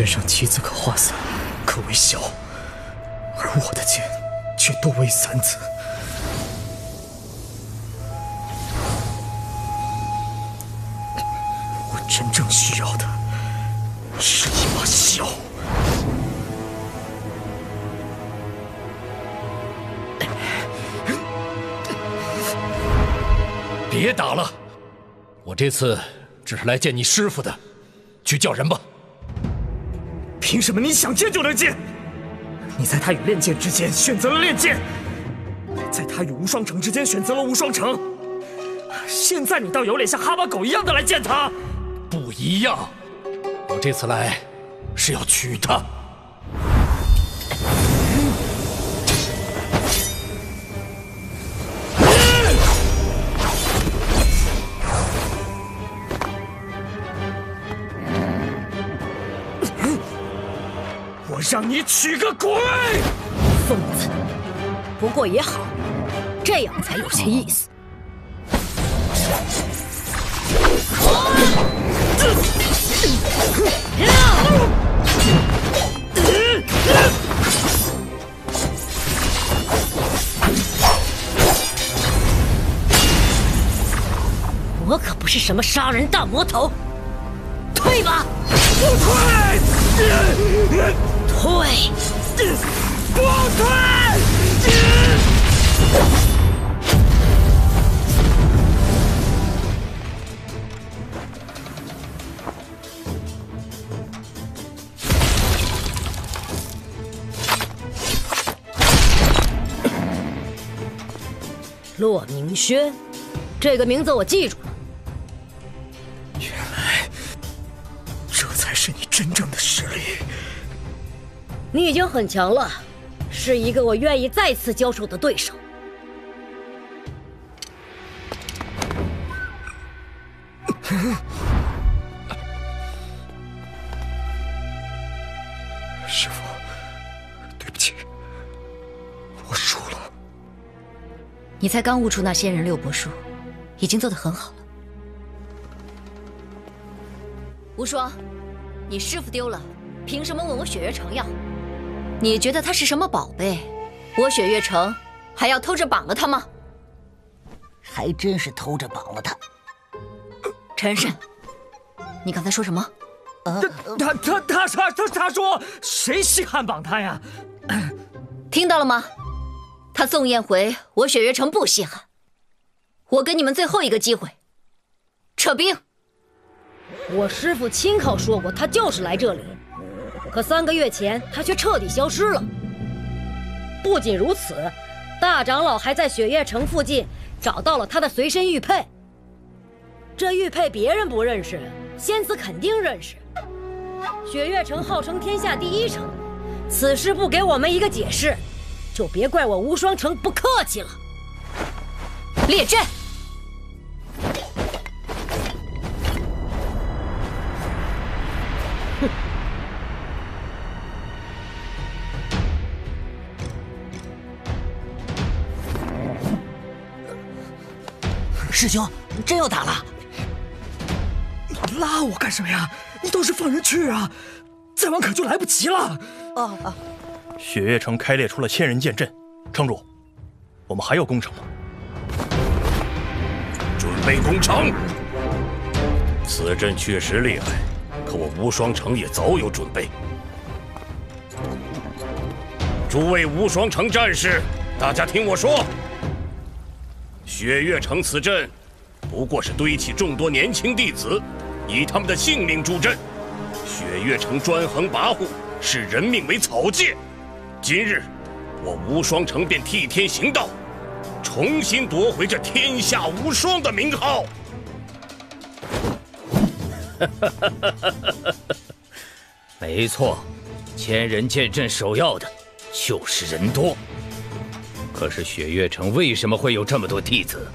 身上七子可化散可为小而我的剑却多为散子我真正需要的是一把小。别打了我这次只是来见你师傅的去叫人吧。凭什么你想见就能见？你在他与练剑之间选择了练剑，在他与无双城之间选择了无双城。现在你倒有脸像哈巴狗一样的来见他？不一样，我这次来是要娶她。让你娶个鬼！疯子，不过也好，这样才有些意思。我可不是什么杀人大魔头，退吧！不退！退！不退！骆明轩，这个名字我记住了。原来，这才是你真正的实力。你已经很强了，是一个我愿意再次交手的对手。师傅，对不起，我输了。你才刚悟出那仙人六波术，已经做得很好了。无双，你师傅丢了，凭什么问我雪月城要？你觉得他是什么宝贝？我雪月城还要偷着绑了他吗？还真是偷着绑了他。陈深，你刚才说什么？他他他他他他他说谁稀罕绑他呀？听到了吗？他宋燕回，我雪月城不稀罕。我给你们最后一个机会，撤兵。我师傅亲口说过，他就是来这里，可三个月前他却彻底消失了。不仅如此，大长老还在雪月城附近找到了他的随身玉佩。这玉佩别人不认识，仙子肯定认识。雪月城号称天下第一城，此事不给我们一个解释，就别怪我无双城不客气了。列阵。师兄，真要打了！你拉我干什么呀？你倒是放人去啊！再晚可就来不及了。啊啊！雪月城开裂出了千人剑阵，城主，我们还要攻城吗？准备攻城。此阵确实厉害，可我无双城也早有准备。诸位无双城战士，大家听我说。雪月城此阵，不过是堆起众多年轻弟子，以他们的性命助阵。雪月城专横跋扈，视人命为草芥。今日，我无双城便替天行道，重新夺回这天下无双的名号。没错，千人剑阵首要的就是人多。可是雪月城为什么会有这么多弟子？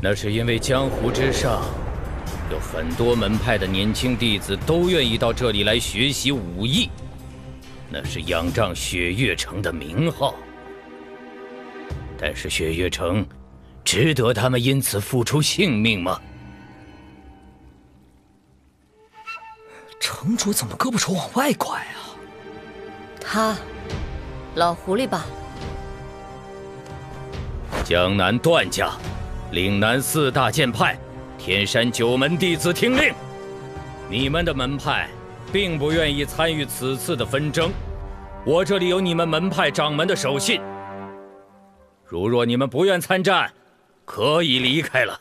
那是因为江湖之上有很多门派的年轻弟子都愿意到这里来学习武艺，那是仰仗雪月城的名号。但是雪月城值得他们因此付出性命吗？城主怎么胳膊肘往外拐啊？他，老狐狸吧。江南段家，岭南四大剑派，天山九门弟子听令，你们的门派并不愿意参与此次的纷争，我这里有你们门派掌门的手信。如若你们不愿参战，可以离开了。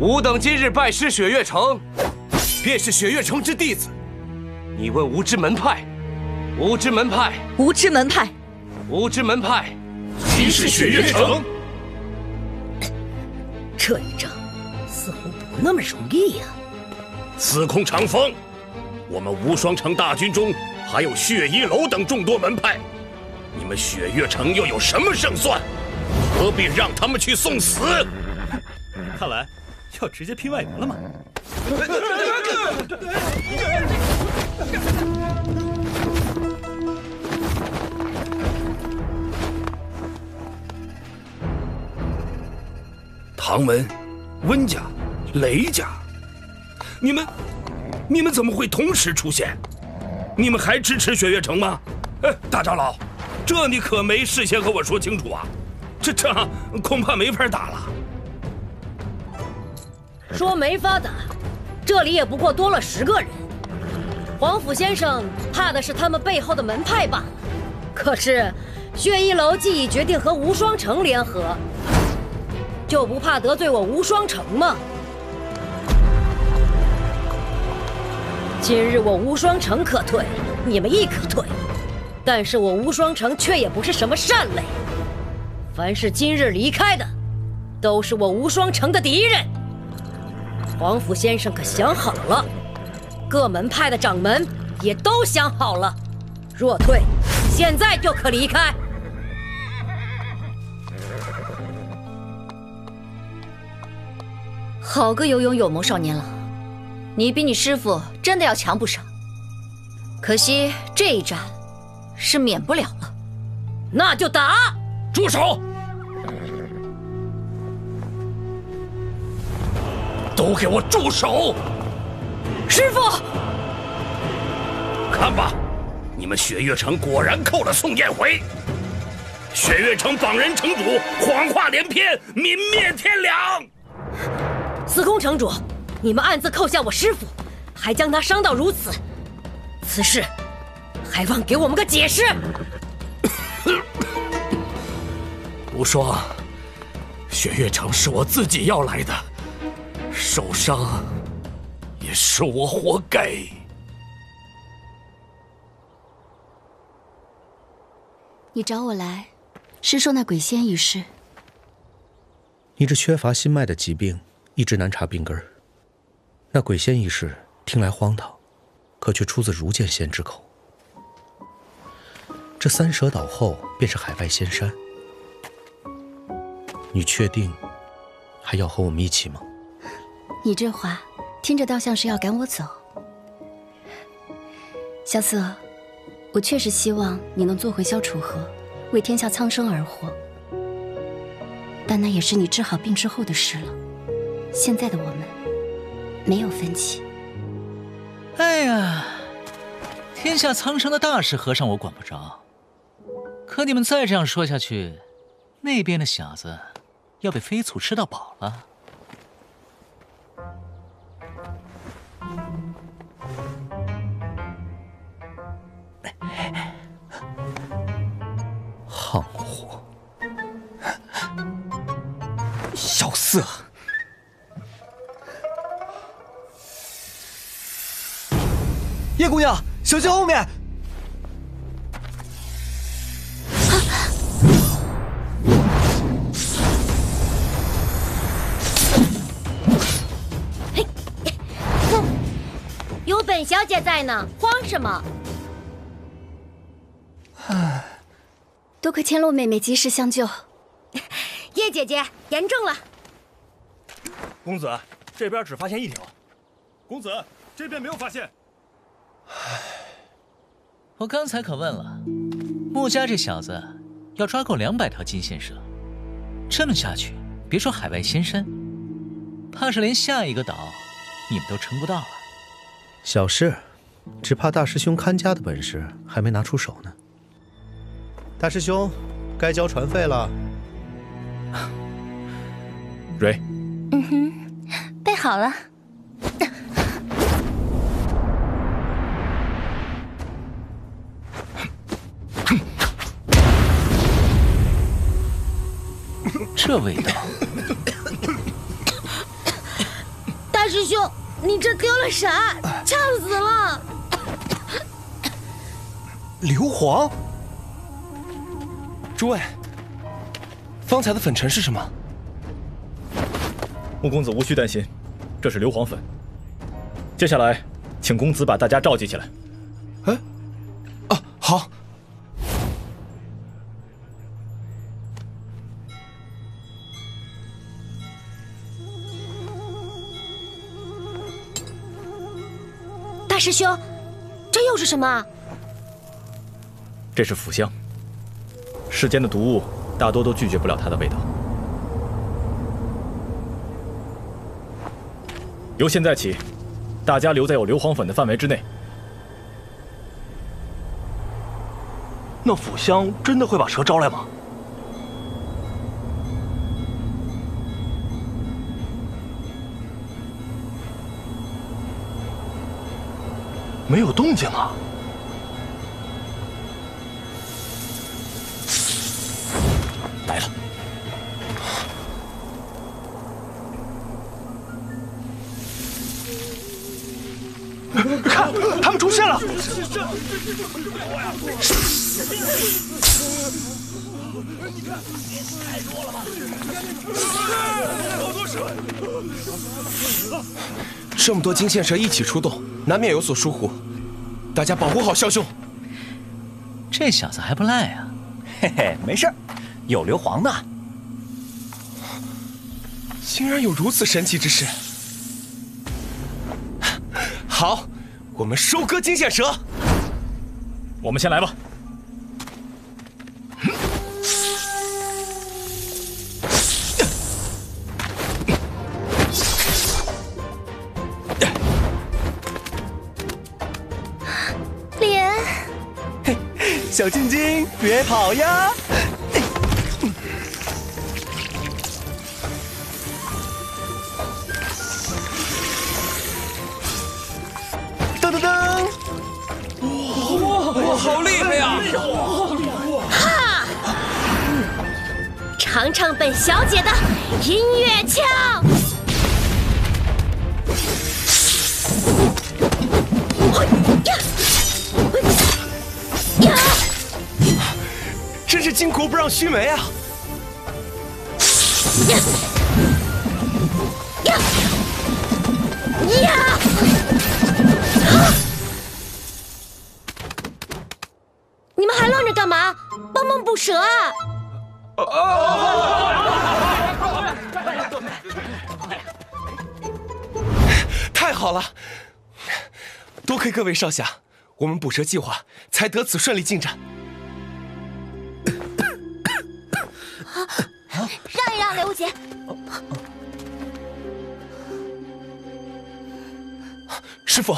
吾等今日拜师雪月城，便是雪月城之弟子。你问吾之门派，吾之门派，吾之门派，吾之门派，即是雪月城。这一仗似乎不那么容易呀。司空长风，我们无双城大军中还有血衣楼等众多门派，你们雪月城又有什么胜算？何必让他们去送死？看来要直接拼外援了吗？唐门、温家、雷家，你们，你们怎么会同时出现？你们还支持雪月城吗？哎，大长老，这你可没事先和我说清楚啊！这这恐怕没法打了。说没法打，这里也不过多了十个人。皇甫先生怕的是他们背后的门派罢了。可是，血衣楼既已决定和无双城联合，就不怕得罪我无双城吗？今日我无双城可退，你们亦可退，但是我无双城却也不是什么善类。凡是今日离开的，都是我无双城的敌人。皇甫先生可想好了？各门派的掌门也都想好了。若退，现在就可离开。好个有勇有谋少年郎，你比你师傅真的要强不少。可惜这一战是免不了了。那就打！住手！都给我住手！师傅，看吧，你们雪月城果然扣了宋燕回。雪月城绑人城主谎话连篇，泯灭天良。司空城主，你们暗自扣下我师傅，还将他伤到如此，此事还望给我们个解释。无双，雪月城是我自己要来的，受伤也是我活该。你找我来，是说那鬼仙一事？你这缺乏心脉的疾病，一直难查病根。那鬼仙一事听来荒唐，可却出自如见仙之口。这三蛇岛后，便是海外仙山。你确定还要和我们一起吗？你这话听着倒像是要赶我走。萧瑟，我确实希望你能做回萧楚河，为天下苍生而活。但那也是你治好病之后的事了。现在的我们没有分歧。哎呀，天下苍生的大事，和尚我管不着。可你们再这样说下去，那边的小子要被飞醋吃到饱了。胖虎，小色，叶姑娘，小心后面！有本小姐在呢，慌什么？多亏千落妹妹及时相救。叶姐姐，严重了！公子，这边只发现一条。公子，这边没有发现。我刚才可问了，穆家这小子要抓够两百条金线蛇，这么下去，别说海外仙山，怕是连下一个岛你们都撑不到了。小事，只怕大师兄看家的本事还没拿出手呢。大师兄，该交船费了。蕊，嗯哼，备好了。这味道，大师兄，你这丢了啥？呛死了！硫磺。诸位，方才的粉尘是什么？穆公子无需担心，这是硫磺粉。接下来，请公子把大家召集起来。哎，啊，好。师兄，这又是什么？这是腐香。世间的毒物大多都拒绝不了它的味道。由现在起，大家留在有硫磺粉的范围之内。那腐香真的会把蛇招来吗？没有动静啊！来了。看，他们出现了！这么多金线蛇一起出动，难免有所疏忽，大家保护好萧兄。这小子还不赖啊！嘿嘿，没事，有硫磺呢。竟然有如此神奇之事！好，我们收割金线蛇。我们先来吧。小晶晶，别跑呀！噔噔噔！哇，好厉害呀！哈！尝尝本小姐的音乐枪！真是巾帼不让须眉啊！呀呀！你们还愣着干嘛？帮忙捕蛇啊！太好了，多亏各位少侠，我们捕蛇计划才得此顺利进展。让一让，雷无极。师傅，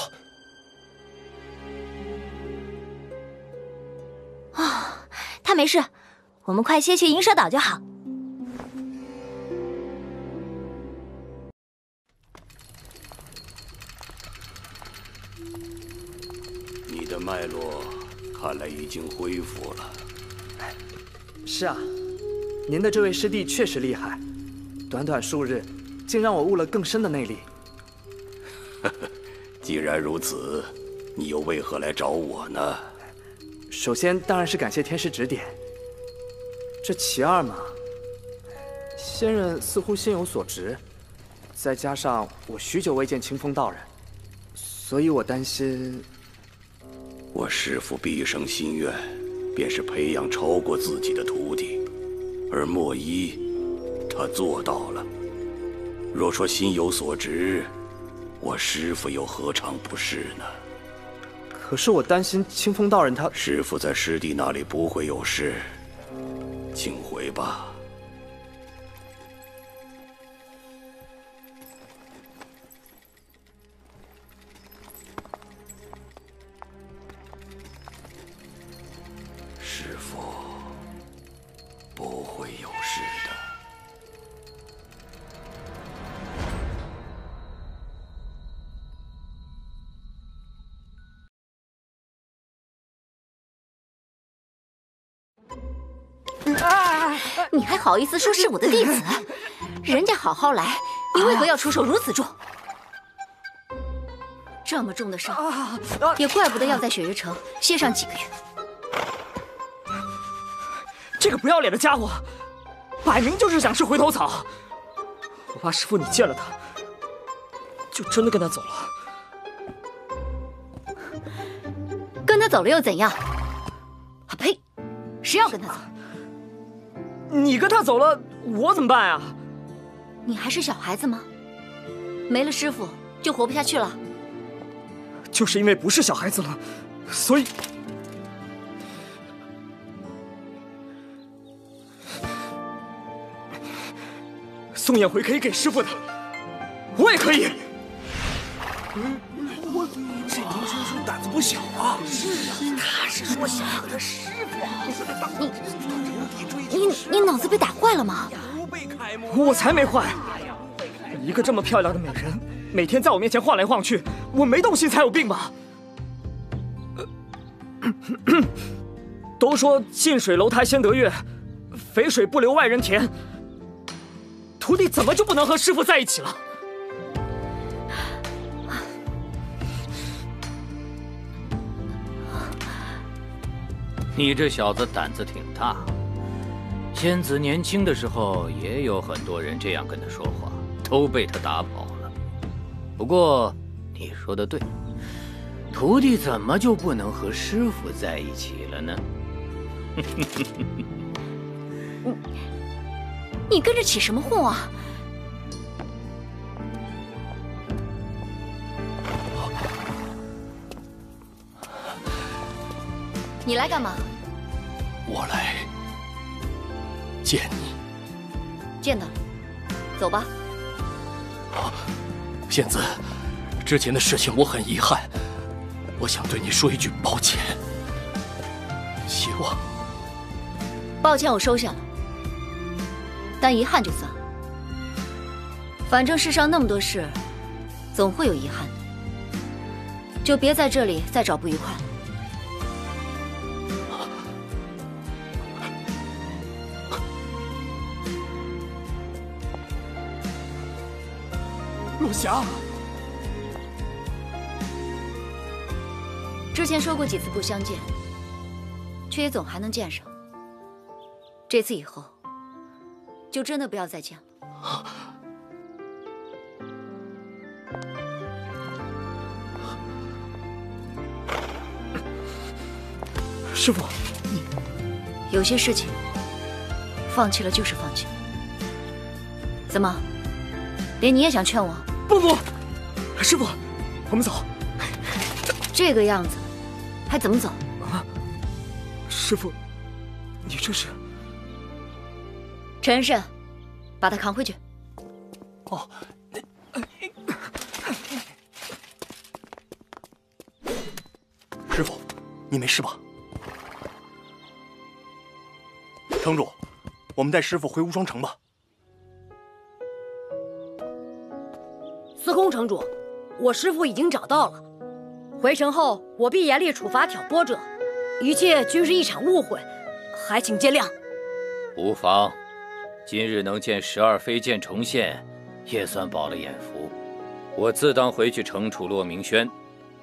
啊，他没事，我们快些去银蛇岛就好。你的脉络看来已经恢复了。是啊，您的这位师弟确实厉害，短短数日，竟让我悟了更深的内力。既然如此，你又为何来找我呢？首先当然是感谢天师指点。这其二嘛，仙人似乎心有所值，再加上我许久未见清风道人，所以我担心。我师父毕生心愿，便是培养超过自己的徒弟，而莫一，他做到了。若说心有所值，我师父又何尝不是呢？可是我担心清风道人他师父在师弟那里不会有事，请回吧。好意思说是我的弟子？人家好好来，你为何要出手如此重？这么重的伤，也怪不得要在雪月城歇上几个月。这个不要脸的家伙，摆明就是想吃回头草。我怕师傅你见了他，就真的跟他走了。跟他走了又怎样？啊呸！谁要跟他走？你跟他走了，我怎么办啊？你还是小孩子吗？没了师傅就活不下去了。就是因为不是小孩子了，所以宋燕回可以给师傅的，我也可以。我胆子不小啊！是啊，他是说想和他师傅。你你你脑子被打坏了吗？我才没坏！一个这么漂亮的美人，每天在我面前晃来晃去，我没动心才有病吧？都说近水楼台先得月，肥水不流外人田。徒弟怎么就不能和师傅在一起了？你这小子胆子挺大。仙子年轻的时候也有很多人这样跟他说话，都被他打跑了。不过你说的对，徒弟怎么就不能和师傅在一起了呢？你你跟着起什么哄啊？你来干嘛？我来见你。见到了，走吧。仙子，之前的事情我很遗憾，我想对你说一句抱歉。希望抱歉，我收下了。但遗憾就算了，反正世上那么多事，总会有遗憾的。就别在这里再找不愉快了。陆霞，之前说过几次不相见，却也总还能见上。这次以后，就真的不要再见了。师傅，你有些事情放弃了就是放弃了。怎么，连你也想劝我？不不，师傅，我们走。这个样子，还怎么走？啊，师傅，你这是？陈慎，把他扛回去。哦。师傅，你没事吧？城主，我们带师傅回无双城吧。司空城主，我师傅已经找到了。回城后，我必严厉处罚挑拨者。一切均是一场误会，还请见谅。无妨，今日能见十二飞剑重现，也算饱了眼福。我自当回去惩处骆明轩，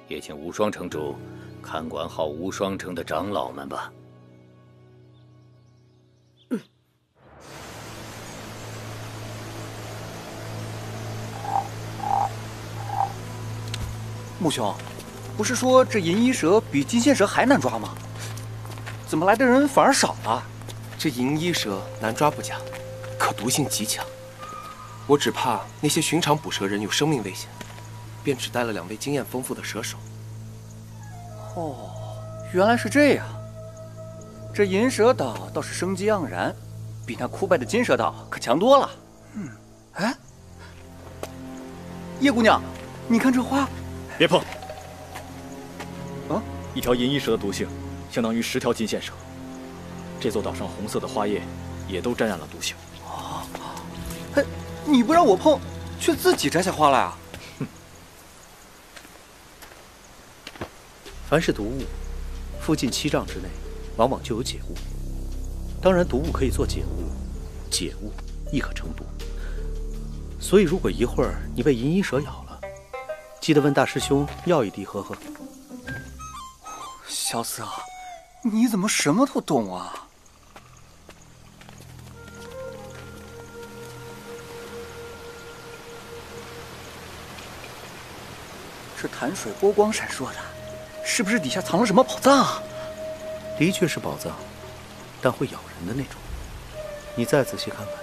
也请无双城主看管好无双城的长老们吧。穆兄，不是说这银衣蛇比金线蛇还难抓吗？怎么来的人反而少了？这银衣蛇难抓不假，可毒性极强。我只怕那些寻常捕蛇人有生命危险，便只带了两位经验丰富的蛇手。哦，原来是这样。这银蛇岛倒是生机盎然，比那枯败的金蛇岛可强多了。嗯，哎，叶姑娘，你看这花。别碰！啊，一条银翼蛇的毒性，相当于十条金线蛇。这座岛上红色的花叶，也都沾染了毒性。啊！嘿，你不让我碰，却自己摘下花来啊！哼！凡是毒物，附近七丈之内，往往就有解物。当然，毒物可以做解物，解物，亦可成毒。所以，如果一会儿你被银翼蛇咬了，记得问大师兄要一滴喝喝。萧瑟，你怎么什么都懂啊？这潭水波光闪烁的，是不是底下藏了什么宝藏啊？的确是宝藏，但会咬人的那种。你再仔细看看。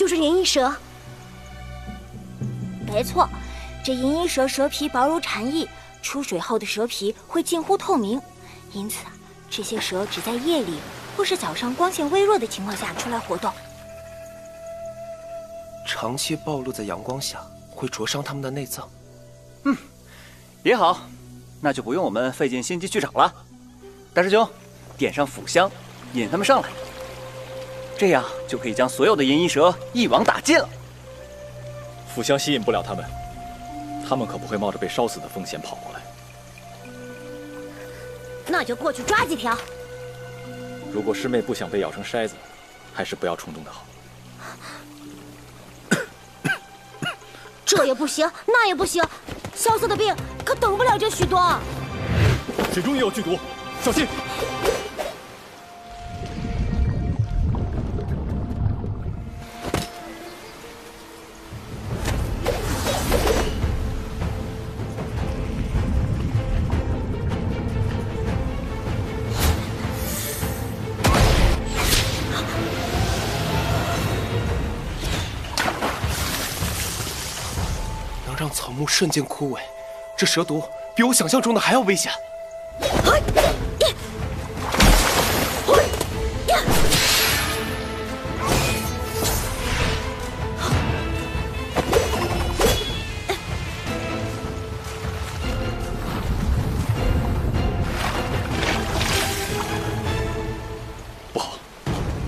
就是银翼蛇。没错，这银翼蛇蛇皮薄如蝉翼，出水后的蛇皮会近乎透明，因此啊，这些蛇只在夜里或是早上光线微弱的情况下出来活动。长期暴露在阳光下，会灼伤它们的内脏。嗯，也好，那就不用我们费尽心机去找了。大师兄，点上腐香，引他们上来。这样就可以将所有的银翼蛇一网打尽了。腐香吸引不了他们，他们可不会冒着被烧死的风险跑过来。那就过去抓几条。如果师妹不想被咬成筛子，还是不要冲动的好。这也不行，那也不行，萧瑟的病可等不了这许多。水中也有剧毒，小心！木瞬间枯萎，这蛇毒比我想象中的还要危险。不好，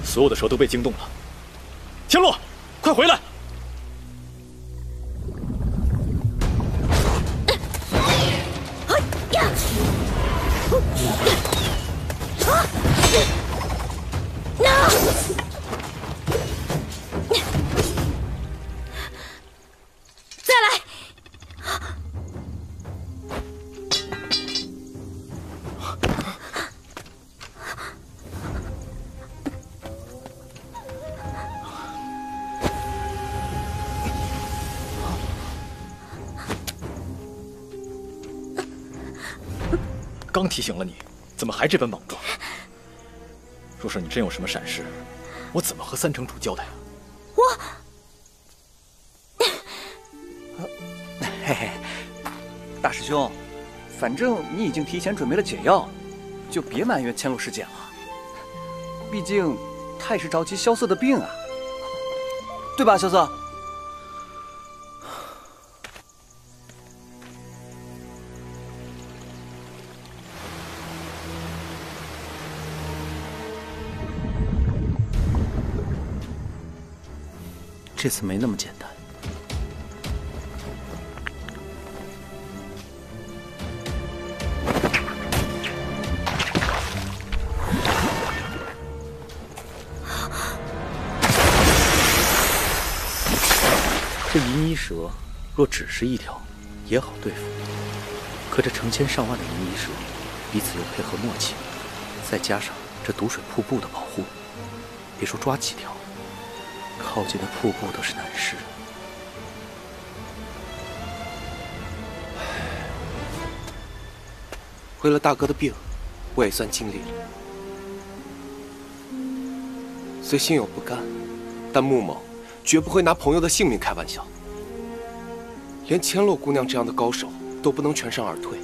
所有的蛇都被惊动了。千洛，快回来！再来！刚提醒了你，怎么还这般莽撞？若是你真有什么闪失，我怎么和三城主交代啊？我，嘿嘿，大师兄，反正你已经提前准备了解药，就别埋怨千落师姐了。毕竟她也是着急萧瑟的病啊，对吧，萧瑟？这次没那么简单。这银衣蛇若只是一条，也好对付。可这成千上万的银衣蛇，彼此又配合默契，再加上这毒水瀑布的保护，别说抓几条，靠近的瀑布都是难事。为了大哥的病，我也算尽力了。虽心有不甘，但穆某绝不会拿朋友的性命开玩笑。连千落姑娘这样的高手都不能全身而退，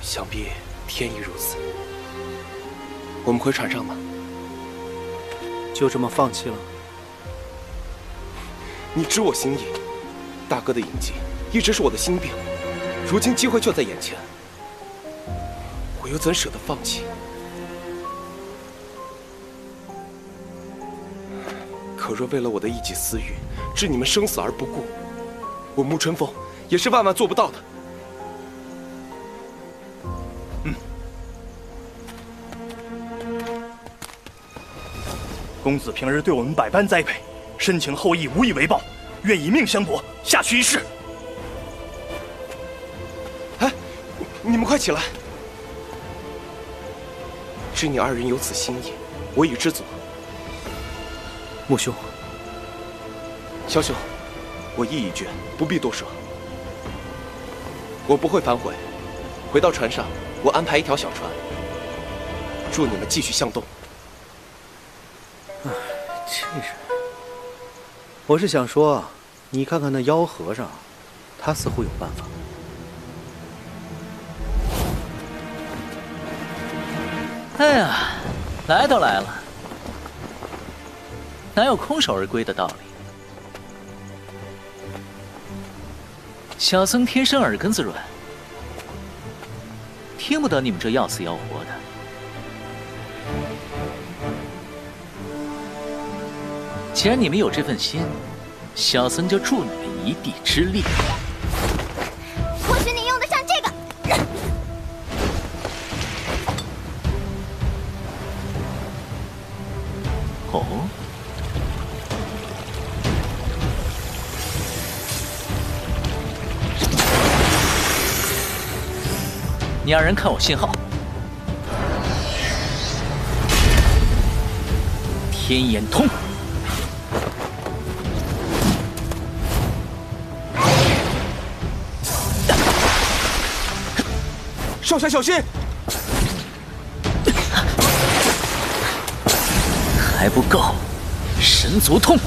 想必天意如此。我们回船上吧。就这么放弃了？你知我心意，大哥的隐疾一直是我的心病，如今机会就在眼前，我又怎舍得放弃？可若为了我的一己私欲，置你们生死而不顾，我穆春风也是万万做不到的。公子平日对我们百般栽培，深情厚谊，无以为报，愿以命相搏，下去一试。哎，你们快起来！知你二人有此心意，我已知足。穆兄，萧兄，我意已决，不必多说。我不会反悔，回到船上，我安排一条小船，助你们继续向东。我是想说，你看看那妖和尚，他似乎有办法。哎呀，来都来了，哪有空手而归的道理？小僧天生耳根子软，听不得你们这要死要活的。既然你们有这份心，小僧就助你们一臂之力。或许你用得上这个。哦，你二人看我信号，天眼通。少侠小心！还不够，神足通。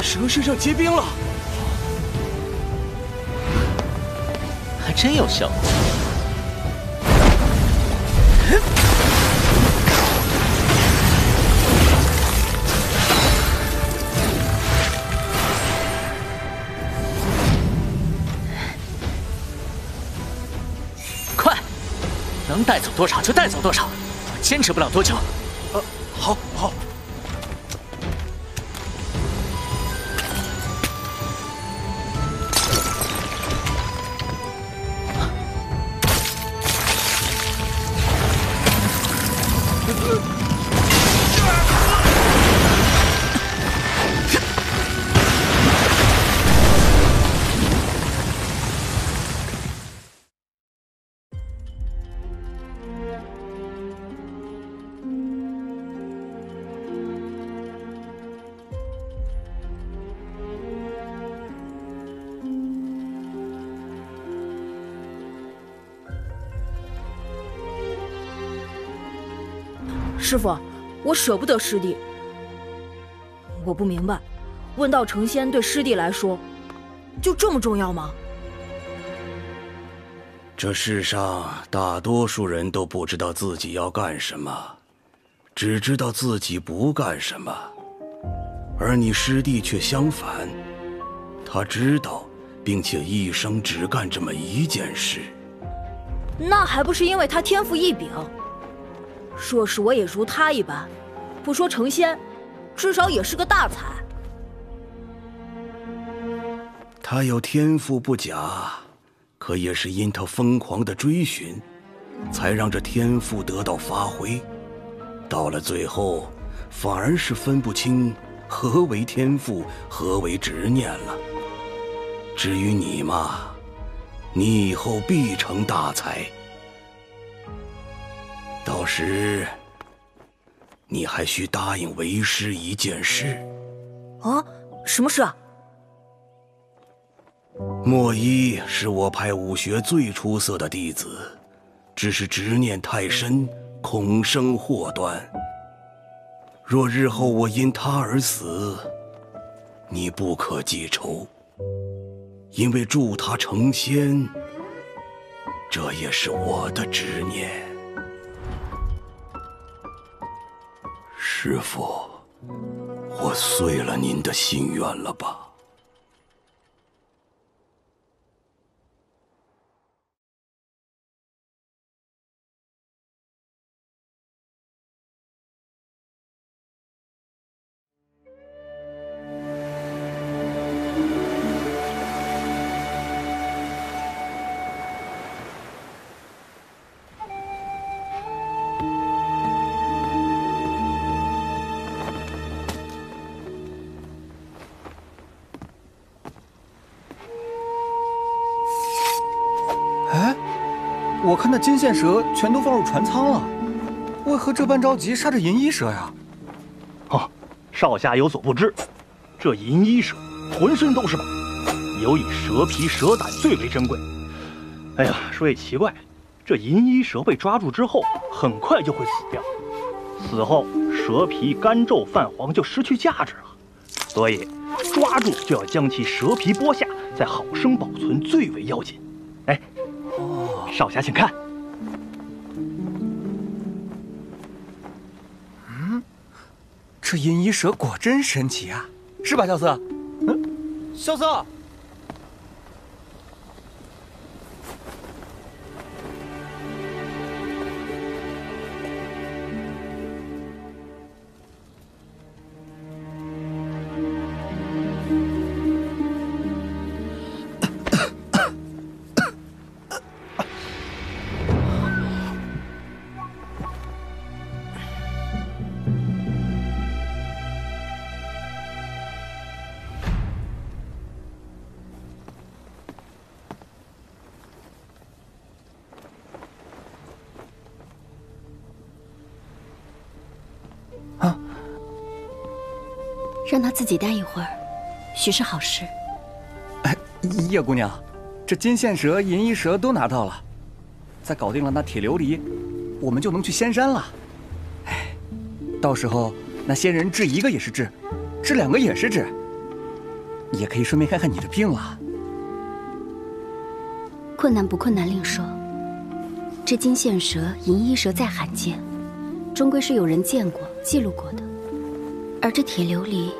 蛇身上结冰了，真有效。快，能带走多少就带走多少，我坚持不了多久。师傅，我舍不得师弟。我不明白，问道成仙对师弟来说，就这么重要吗？这世上大多数人都不知道自己要干什么，只知道自己不干什么，而你师弟却相反，他知道，并且一生只干这么一件事。那还不是因为他天赋异禀？若是我也如他一般，不说成仙，至少也是个大才。他有天赋不假，可也是因他疯狂的追寻，才让这天赋得到发挥。到了最后，反而是分不清何为天赋，何为执念了。至于你嘛，你以后必成大才。到时，你还需答应为师一件事。啊，什么事啊？莫一是我派武学最出色的弟子，只是执念太深，恐生祸端。若日后我因他而死，你不可记仇，因为助他成仙，这也是我的执念。师傅，我遂了您的心愿了吧？那金线蛇全都放入船舱了，为何这般着急杀这银衣蛇呀？哦，少侠有所不知，这银衣蛇浑身都是宝，尤以蛇皮、蛇胆最为珍贵。哎呀，说也奇怪，这银衣蛇被抓住之后，很快就会死掉，死后蛇皮干皱泛黄，就失去价值了。所以抓住就要将其蛇皮剥下，再好生保存，最为要紧。少侠请看。嗯，这银衣蛇果真神奇啊，是吧，萧瑟？嗯，萧瑟。让他自己待一会儿，许是好事。哎叶姑娘，这金线蛇、银衣蛇都拿到了，再搞定了那铁琉璃，我们就能去仙山了。哎，到时候那仙人治一个也是治，治两个也是治，也可以顺便看看你的病了。困难不困难另说，这金线蛇、银衣蛇再罕见，终归是有人见过、记录过的。而这铁琉璃，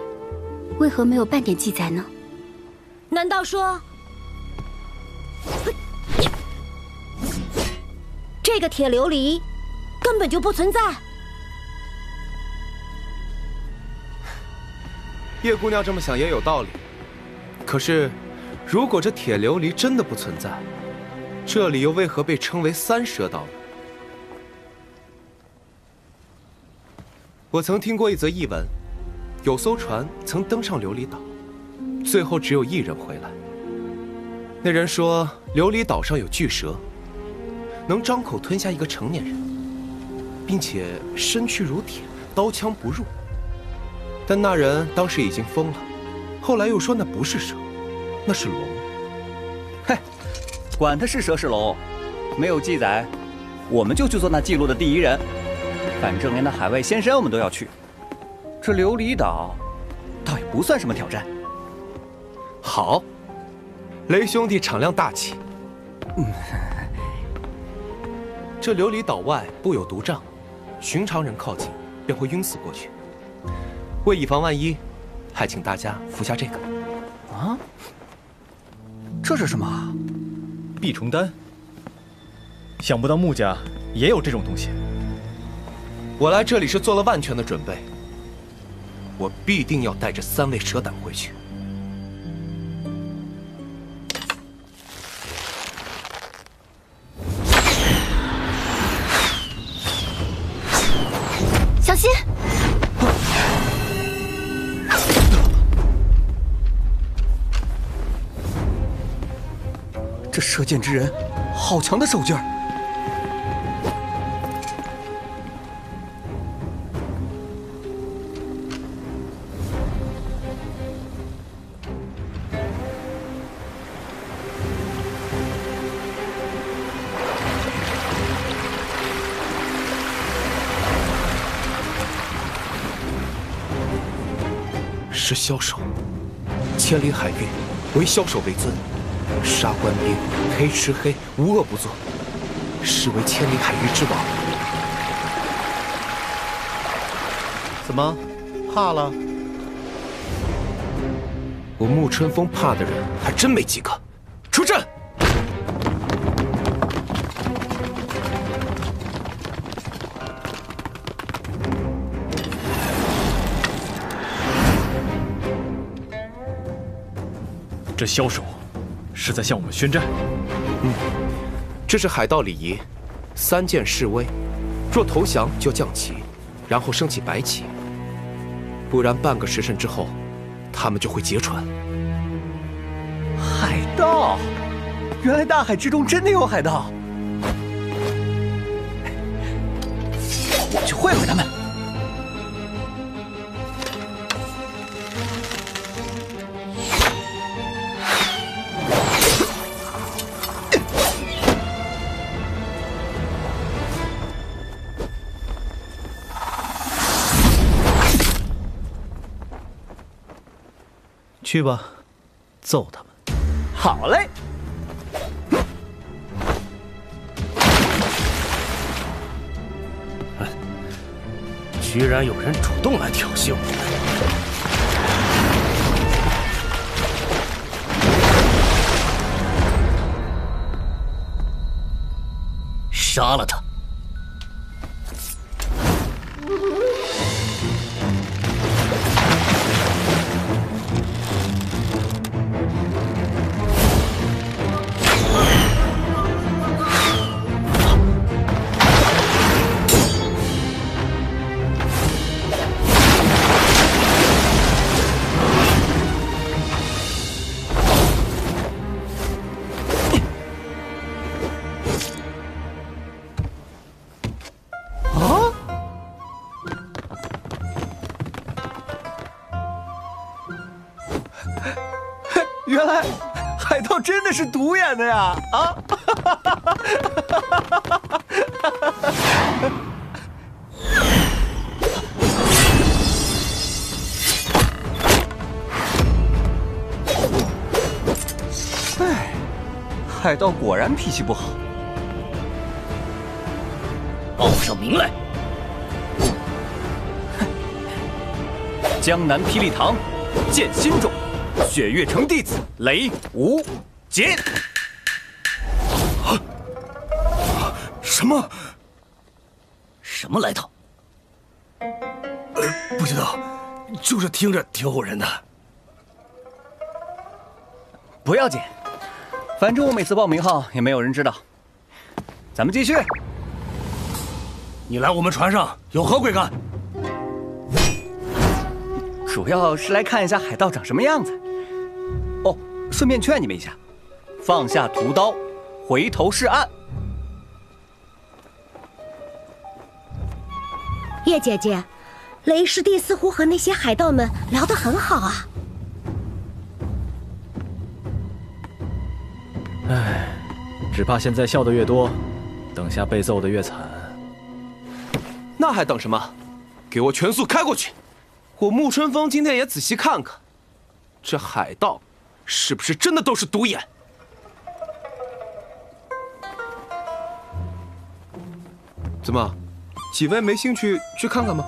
为何没有半点记载呢？难道说，这个铁琉璃根本就不存在？叶姑娘这么想也有道理。可是，如果这铁琉璃真的不存在，这里又为何被称为三蛇岛呢？我曾听过一则译闻。有艘船曾登上琉璃岛，最后只有一人回来。那人说，琉璃岛上有巨蛇，能张口吞下一个成年人，并且身躯如铁，刀枪不入。但那人当时已经疯了，后来又说那不是蛇，那是龙。嘿，管他是蛇是龙，没有记载，我们就去做那记录的第一人。反正连那海外仙山我们都要去。这琉璃岛，倒也不算什么挑战。好，雷兄弟敞亮大气。嗯，这琉璃岛外布有毒障，寻常人靠近便会晕死过去。为以防万一，还请大家服下这个。啊？这是什么？避虫丹。想不到穆家也有这种东西。我来这里是做了万全的准备。我必定要带着三位蛇胆回去。小心！这射箭之人，好强的手劲儿！枭首，千里海域，唯枭首为尊，杀官兵，黑吃黑，无恶不作，是为千里海域之王。怎么，怕了？我沐春风怕的人还真没几个。这枭首是在向我们宣战。嗯，这是海盗礼仪，三箭示威，若投降就降旗，然后升起白旗。不然半个时辰之后，他们就会劫船。海盗，原来大海之中真的有海盗。我去会会他们。去吧，揍他们！好嘞。居然有人主动来挑衅我们！杀了他！的是独眼的呀！啊！哎，海盗果然脾气不好。报上名来！江南霹雳堂，剑心中，雪月城弟子雷无极。什么？什么来头？呃，不知道，就是听着挺唬人的。不要紧，反正我每次报名号也没有人知道。咱们继续。你来我们船上有何贵干？主要是来看一下海盗长什么样子。哦，顺便劝你们一下，放下屠刀，回头是岸。叶姐姐，雷师弟似乎和那些海盗们聊得很好啊。唉，只怕现在笑的越多，等下被揍的越惨。那还等什么？给我全速开过去！我沐春风今天也仔细看看，这海盗是不是真的都是独眼？怎么，几位没兴趣去看看吗？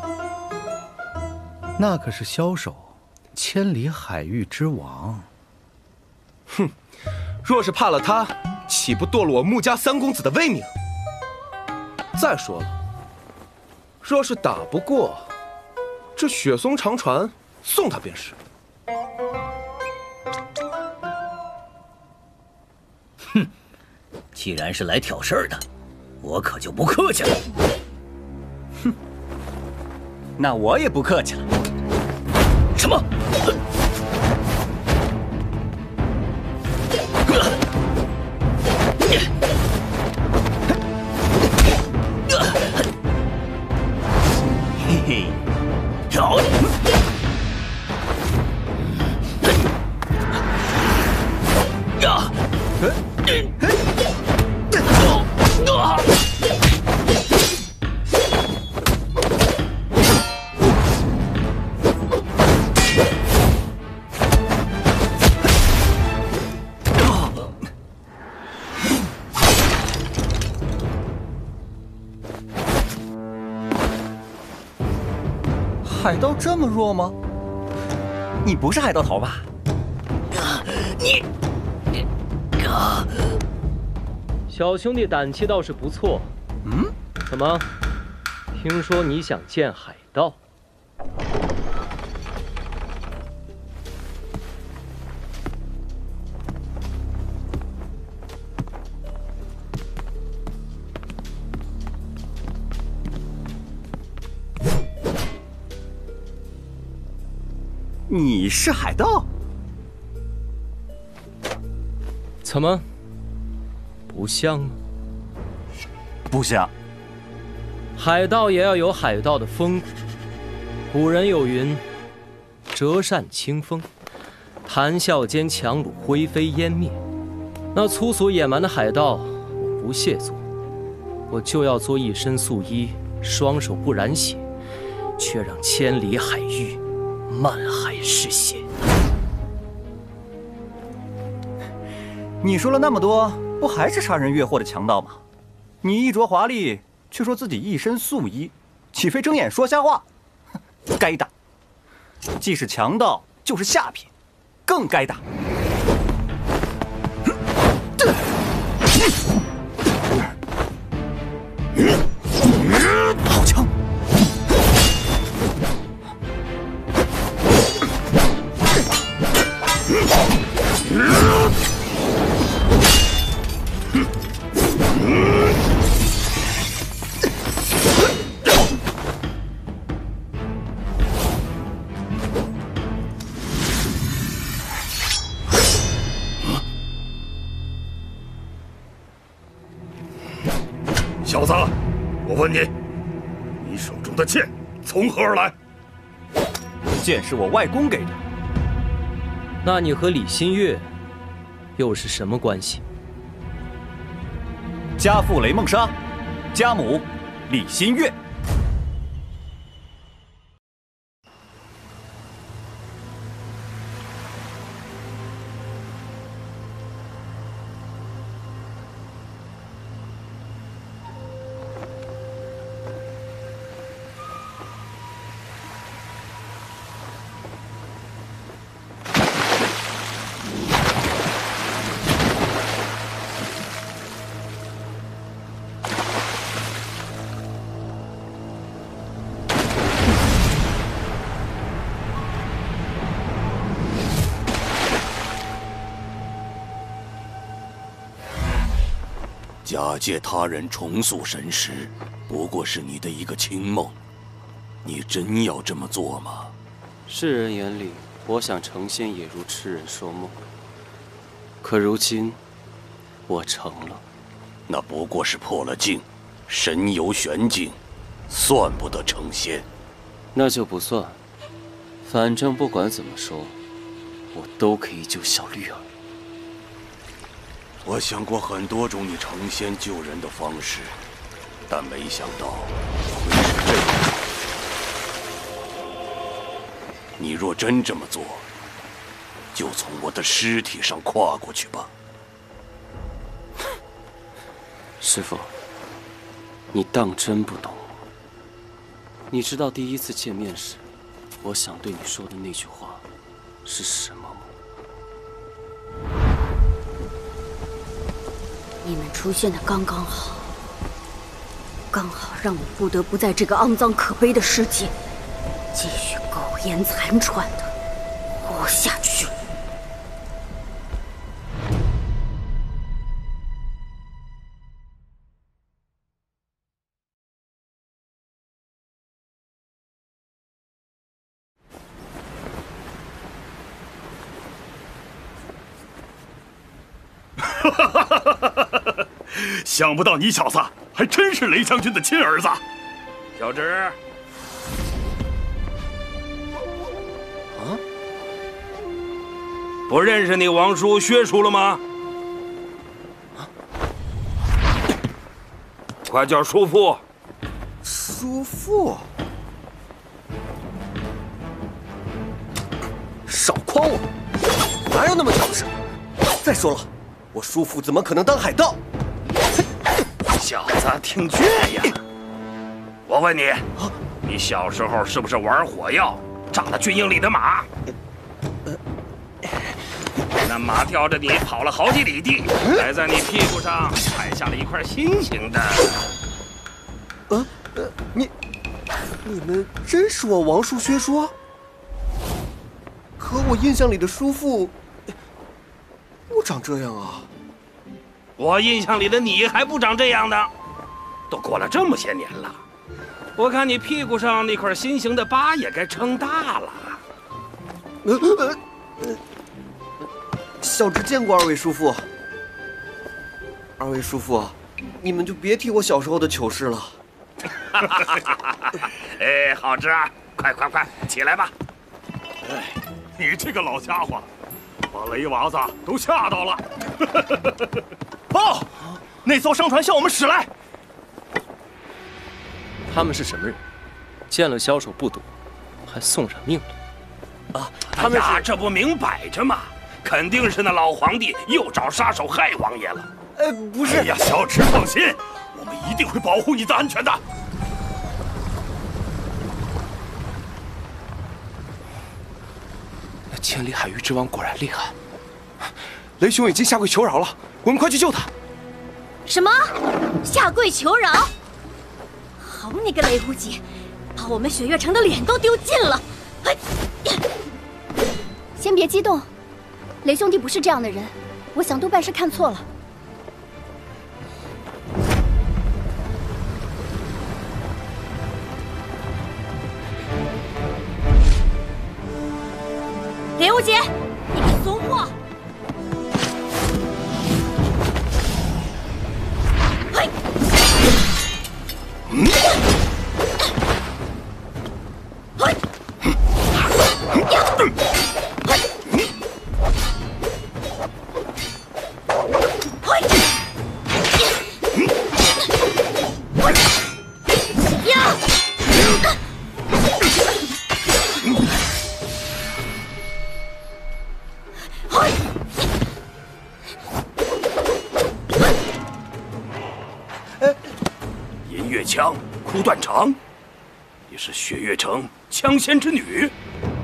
那可是枭首，千里海域之王。哼，若是怕了他，岂不堕了我穆家三公子的威名？再说了，若是打不过，这雪松长船送他便是。哼，既然是来挑事儿的，我可就不客气了。那我也不客气了。什么？嘿嘿，跳！呀！海盗这么弱吗？你不是海盗头吧？你你啊！小兄弟胆气倒是不错。嗯？怎么？听说你想见海盗？你是海盗？怎么？不像吗？不像。海盗也要有海盗的风骨。古人有云：“折扇清风，谈笑间樯橹灰飞烟灭。”那粗俗野蛮的海盗，我不屑做。我就要做一身素衣，双手不染血，却让千里海域漫海是血。你说了那么多，不还是杀人越货的强盗吗？你衣着华丽，却说自己一身素衣，岂非睁眼说瞎话？该打！既是强盗，就是下品，更该打！好 而来？剑是我外公给的。那你和李新月又是什么关系？家父雷梦莎，家母李新月。假借他人重塑神识，不过是你的一个清梦。你真要这么做吗？世人眼里，我想成仙也如痴人说梦。可如今，我成了。那不过是破了境，神游玄境，算不得成仙。那就不算。反正不管怎么说，我都可以救小绿儿。我想过很多种你成仙救人的方式，但没想到会是这样。你若真这么做，就从我的尸体上跨过去吧。师傅，你当真不懂。你知道第一次见面时，我想对你说的那句话是什么你们出现的刚刚好，刚好让我不得不在这个肮脏可悲的世界继续苟延残喘的活下去。想不到你小子还真是雷将军的亲儿子，小侄。啊？不认识你王叔薛叔了吗？快叫叔父！叔父，少诓我！哪有那么巧的事？再说了，我叔父怎么可能当海盗？小子挺倔呀！我问你，你小时候是不是玩火药炸了军营里的马？那马叼着你跑了好几里地，还在你屁股上踩下了一块心形的。呃呃，你你们真是我王叔薛说？可我印象里的叔父不长这样啊！我印象里的你还不长这样呢，都过了这么些年了，我看你屁股上那块心形的疤也该撑大了。呃呃呃，小侄见过二位叔父。二位叔父，你们就别提我小时候的糗事了。哎，好侄儿，快快快，起来吧！哎，你这个老家伙，把雷娃子都吓到了。报，那艘商船向我们驶来。他们是什么人？见了枭首不躲，还送上命令。啊，他们呀，这不明摆着吗？肯定是那老皇帝又找杀手害王爷了。哎，不是。哎呀，小池放心，我们一定会保护你的安全的。那千里海域之王果然厉害，雷兄已经下跪求饶了，我们快去救他。什么？下跪求饶？好你个雷无极，把我们雪月城的脸都丢尽了！先别激动，雷兄弟不是这样的人，我想多半是看错了。雷无极，嗯！哭断肠。你是雪月城枪仙之女。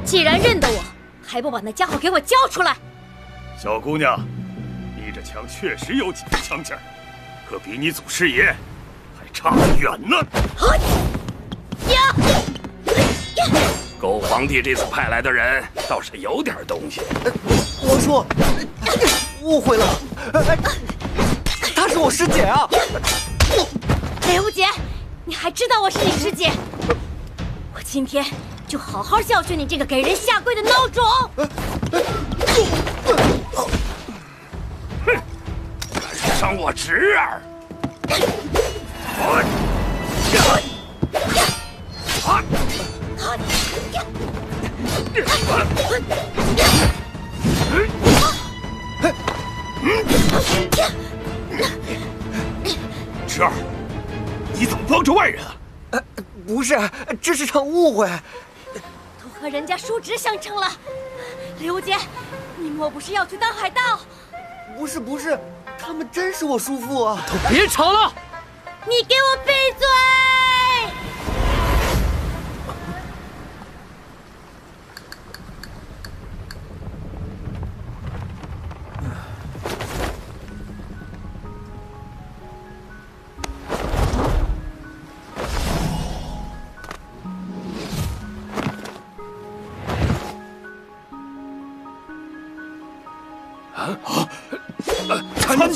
既然认得我，还不把那家伙给我交出来！小姑娘，你这枪确实有几分枪劲儿，可比你祖师爷还差得远呢。呀！狗皇帝这次派来的人倒是有点东西。王叔，误会了，她是我师姐啊！雷无极，你还知道我是你师姐？我今天就好好教训你这个给人下跪的孬种！哼，敢伤我侄儿！侄儿，你怎么帮着外人啊？呃，不是，这是场误会。都和人家叔侄相称了。刘杰，你莫不是要去当海盗？不是不是，他们真是我叔父啊！都别吵了！你给我闭嘴！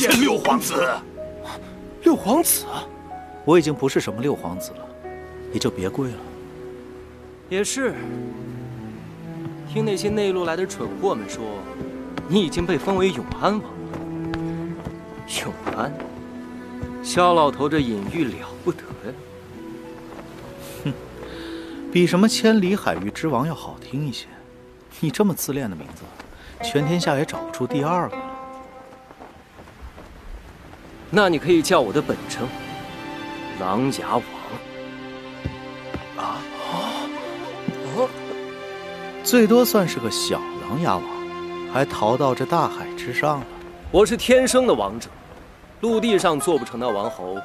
见六皇子。六皇子，我已经不是什么六皇子了，你就别跪了。也是。听那些内陆来的蠢货们说，你已经被封为永安王了。永安，萧老头这隐喻了不得呀！哼，比什么千里海域之王要好听一些。你这么自恋的名字，全天下也找不出第二个了。那你可以叫我的本称狼牙王。啊？哦最多算是个小狼牙王还逃到这大海之上了。我是天生的王者陆地上做不成的王侯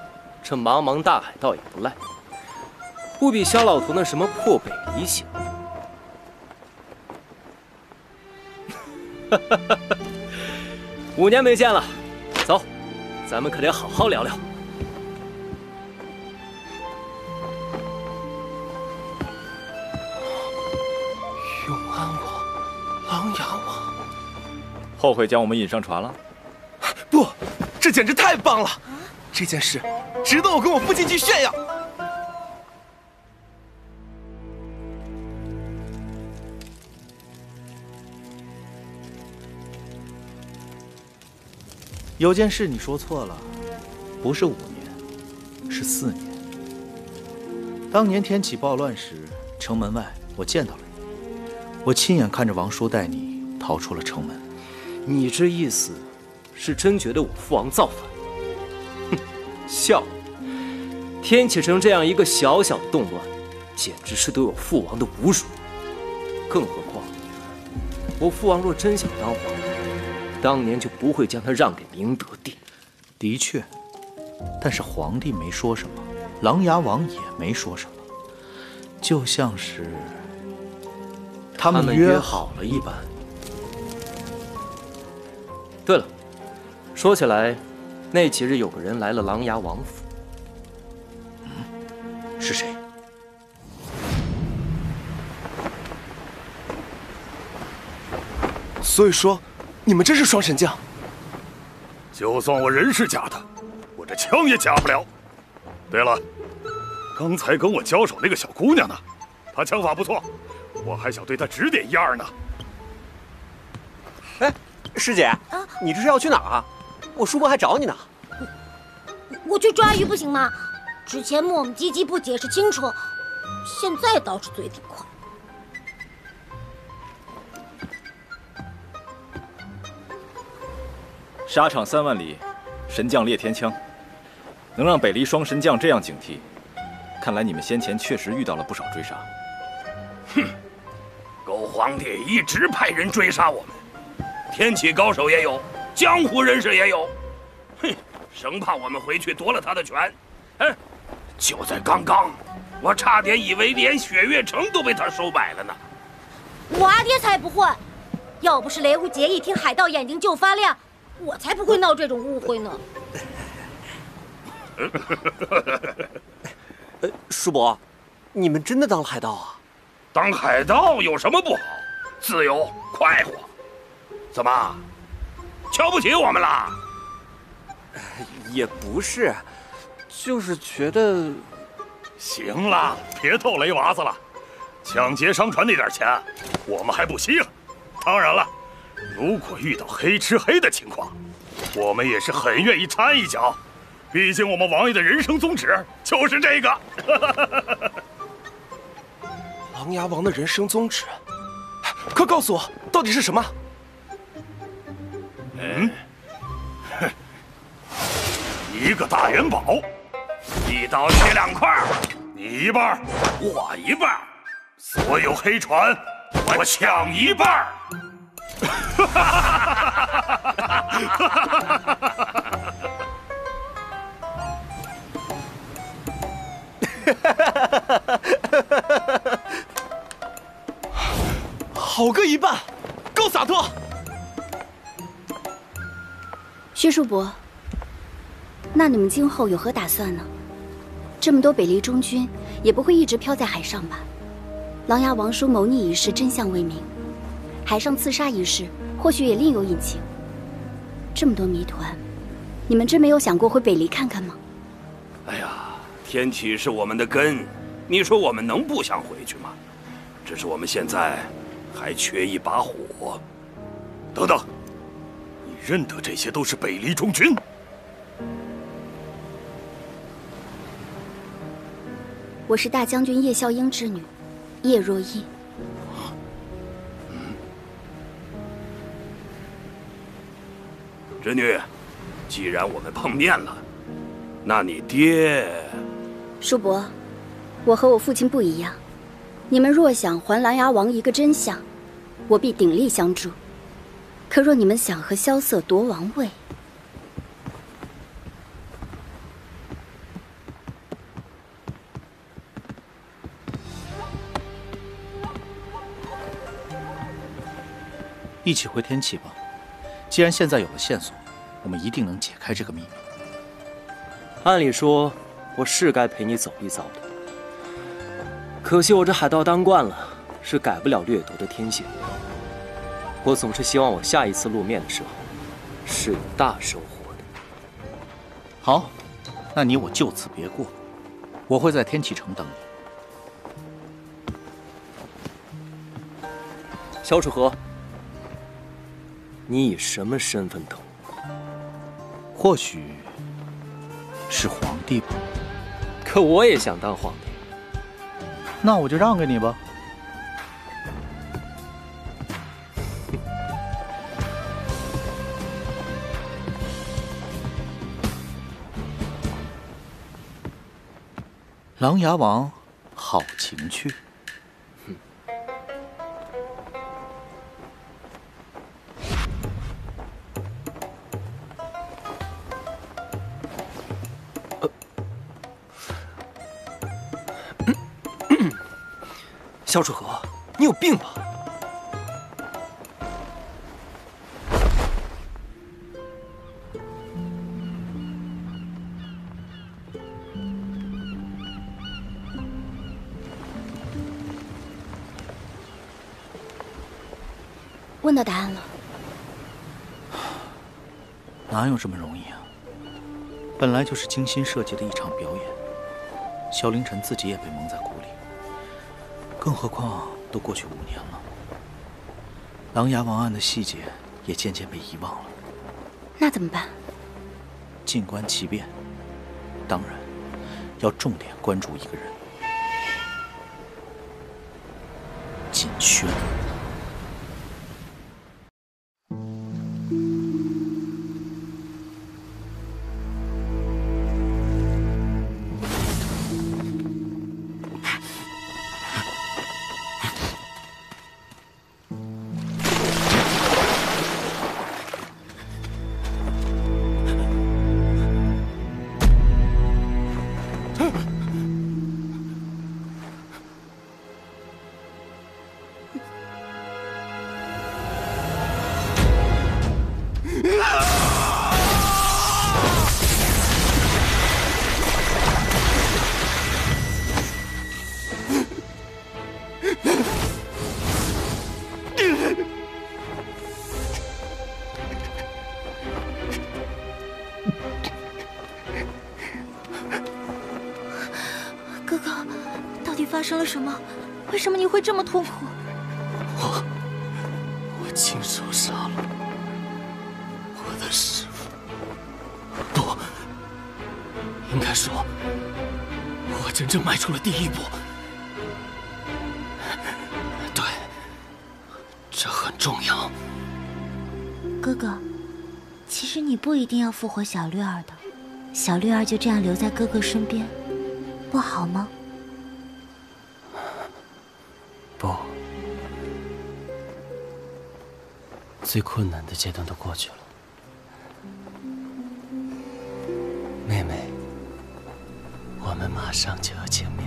这茫茫大海倒也不赖不比萧老头那什么破北狄小。五年没见了。咱们可得好好聊聊。永安王琅琊王。后悔将我们引上船了。不这简直太棒了。这件事值得我跟我父亲去炫耀。有件事你说错了，不是五年，是四年。当年天启暴乱时，城门外我见到了你，我亲眼看着王叔带你逃出了城门。你这意思是真觉得我父王造反？哼，笑！天启城这样一个小小的动乱，简直是对我父王的侮辱。更何况我父王若真想当皇帝。当年就不会将他让给明德帝。的确但是皇帝没说什么琅琊王也没说什么。就像是他们约好了一般。对了说起来那几日有个人来了琅琊王府。嗯是谁？所以说你们真是双神将。就算我人是假的，我这枪也假不了。对了，刚才跟我交手那个小姑娘呢？她枪法不错，我还想对她指点一二呢。哎，师姐，你这是要去哪儿啊？我叔伯还找你呢。我去抓鱼不行吗？之前磨磨唧唧不解释清楚，现在倒是嘴挺快。沙场三万里，神将猎天枪，能让北离双神将这样警惕。看来你们先前确实遇到了不少追杀。哼，狗皇帝一直派人追杀我们，天启高手也有，江湖人士也有。哼，生怕我们回去夺了他的权。哎，就在刚刚，我差点以为连雪月城都被他收买了呢。我阿爹才不会，要不是雷无桀一听海盗眼睛就发亮。我才不会闹这种误会呢。呃叔伯你们真的当了海盗啊？当海盗有什么不好？自由快活。怎么瞧不起我们啦也不是就是觉得行了别逗雷娃子了。抢劫商船那点钱我们还不稀罕。当然了如果遇到黑吃黑的情况我们也是很愿意掺一脚。毕竟我们王爷的人生宗旨就是这个。狼牙王的人生宗旨？快告诉我到底是什么？嗯。一个大元宝一刀切两块你一半我一半所有黑船我抢一半哈哈哈哈哈哈，好个一半，够洒脱。薛叔伯，那你们今后有何打算呢？这么多北离中军也不会一直飘在海上吧？琅琊王叔谋逆一事真相未明。海上刺杀一事或许也另有隐情。这么多谜团，你们真没有想过回北离看看吗？哎呀，天启是我们的根，你说我们能不想回去吗？只是我们现在还缺一把火。等等，你认得这些都是北离中军？我是大将军叶笑英之女，叶若依。侄女，既然我们碰面了，那你爹……叔伯，我和我父亲不一样。你们若想还琅琊王一个真相，我必鼎力相助。可若你们想和萧瑟夺王位，一起回天启吧。既然现在有了线索，我们一定能解开这个秘密。按理说，我是该陪你走一遭的。可惜我这海盗当惯了，是改不了掠夺的天性。我总是希望我下一次露面的时候，是有大收获的。好，那你我就此别过，我会在天启城等你。萧楚河，你以什么身份等我？或许是皇帝吧。可我也想当皇帝。那我就让给你吧。琅琊王，好情趣。萧楚河，你有病吧？问到答案了，哪有这么容易啊？本来就是精心设计的一场表演，萧凌晨自己也被蒙在鼓里。更何况都过去五年了，琅琊王案的细节也渐渐被遗忘了。那怎么办？静观其变，当然要重点关注一个人——锦轩。定要复活小绿儿的，小绿儿就这样留在哥哥身边，不好吗？不，最困难的阶段都过去了，妹妹，我们马上就要见面。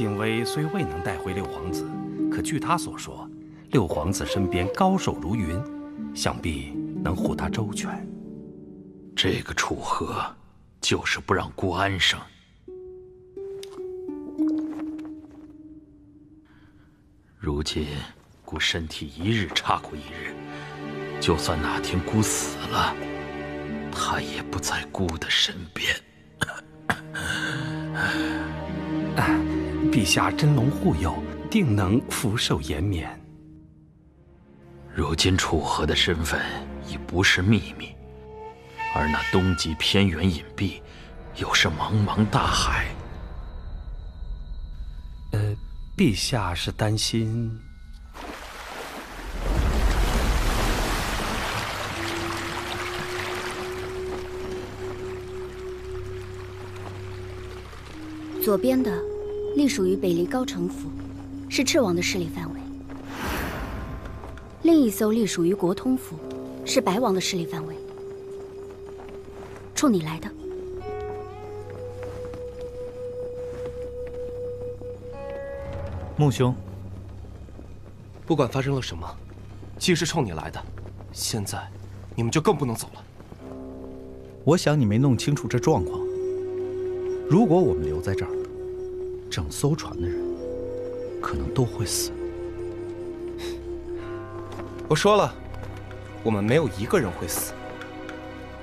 景威虽未能带回六皇子，可据他所说，六皇子身边高手如云，想必能护他周全。这个楚河，就是不让顾安生。如今孤身体一日差过一日，就算哪天孤死了，他也不在孤的身边。陛下真龙护佑，定能福寿延绵。如今楚河的身份已不是秘密，而那东极偏远隐蔽，又是茫茫大海。呃，陛下是担心。左边的隶属于北离高城府，是赤王的势力范围。另一艘隶属于国通府，是白王的势力范围。冲你来的。穆兄，不管发生了什么，既是冲你来的，现在你们就更不能走了。我想你没弄清楚这状况。如果我们留在这儿，整艘船的人可能都会死。我说了，我们没有一个人会死。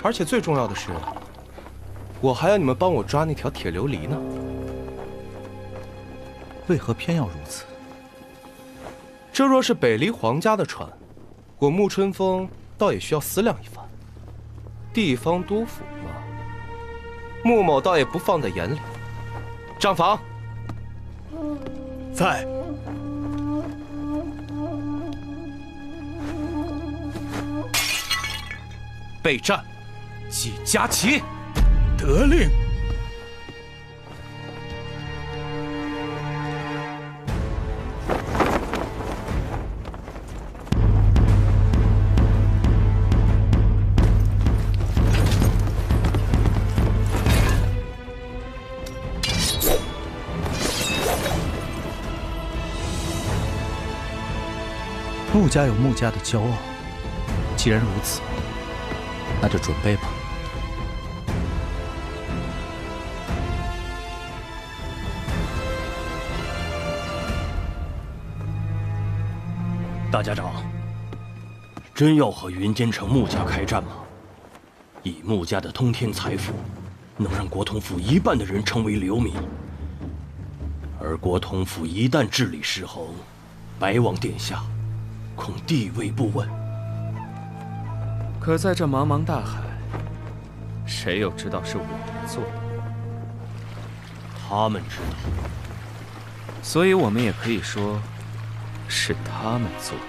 而且最重要的是，我还要你们帮我抓那条铁琉璃呢。为何偏要如此？这若是北离皇家的船，我沐春风倒也需要思量一番。地方督府嘛，穆某倒也不放在眼里。账房，在。备战，即加旗。得令。穆家有穆家的骄傲，既然如此，那就准备吧。大家长，真要和云间城穆家开战吗？以穆家的通天财富，能让国统府一半的人成为流民。而国统府一旦治理失衡，白王殿下恐地位不稳。可在这茫茫大海，谁又知道是我们做的？他们知道，所以我们也可以说，是他们做的。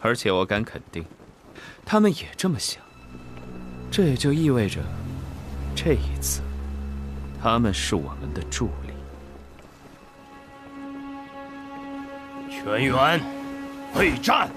而且我敢肯定，他们也这么想。这也就意味着，这一次，他们是我们的助力。全员备战！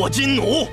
破金弩！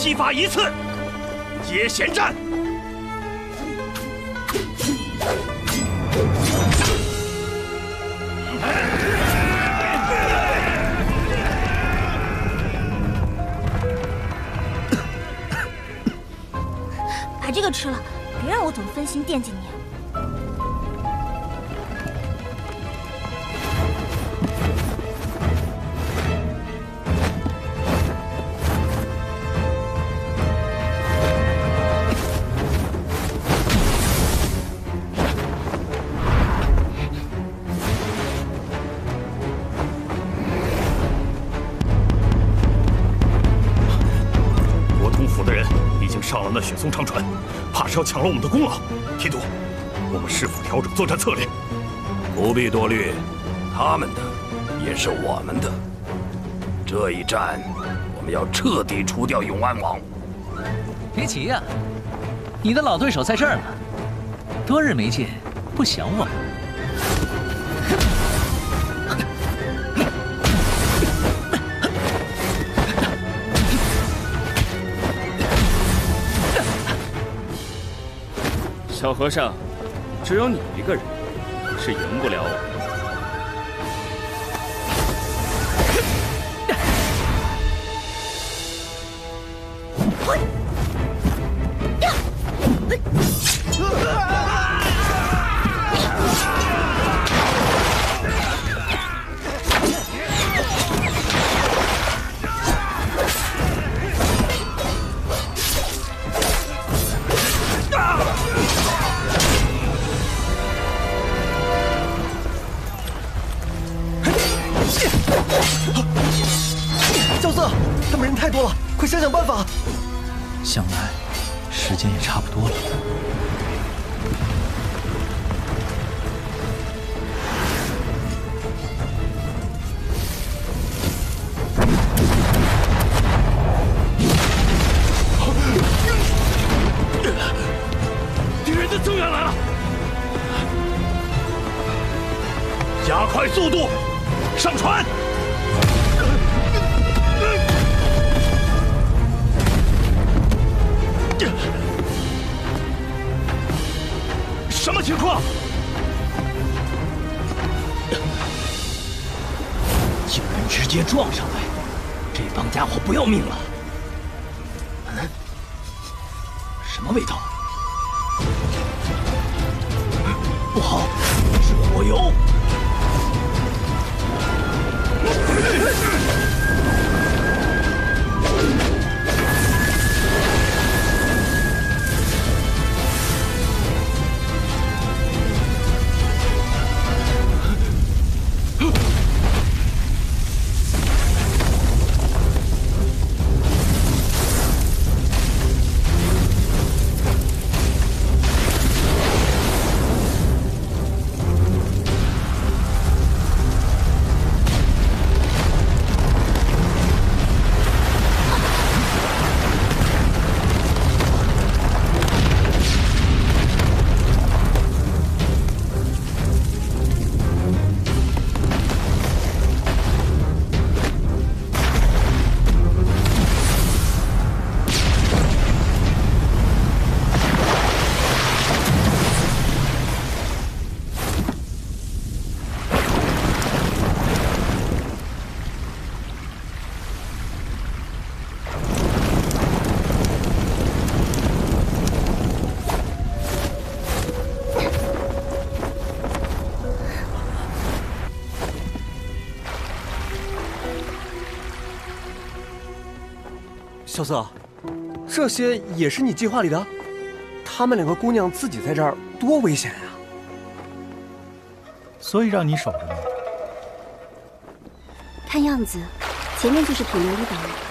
激发一次。接弦战。雪松长船，怕是要抢了我们的功劳。提督，我们是否调整作战策略？不必多虑，他们的也是我们的。这一战，我们要彻底除掉永安王。别急呀、你的老对手在这儿呢，多日没见，不想我们？小和尚，只有你一个人是赢不了我的。这些也是你计划里的？他们两个姑娘自己在这儿，多危险呀！所以让你守着呢。看样子，前面就是土牛一岛了。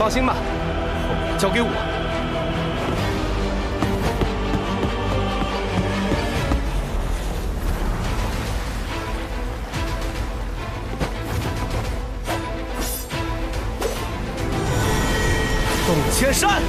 放心吧，交给我。宋千山，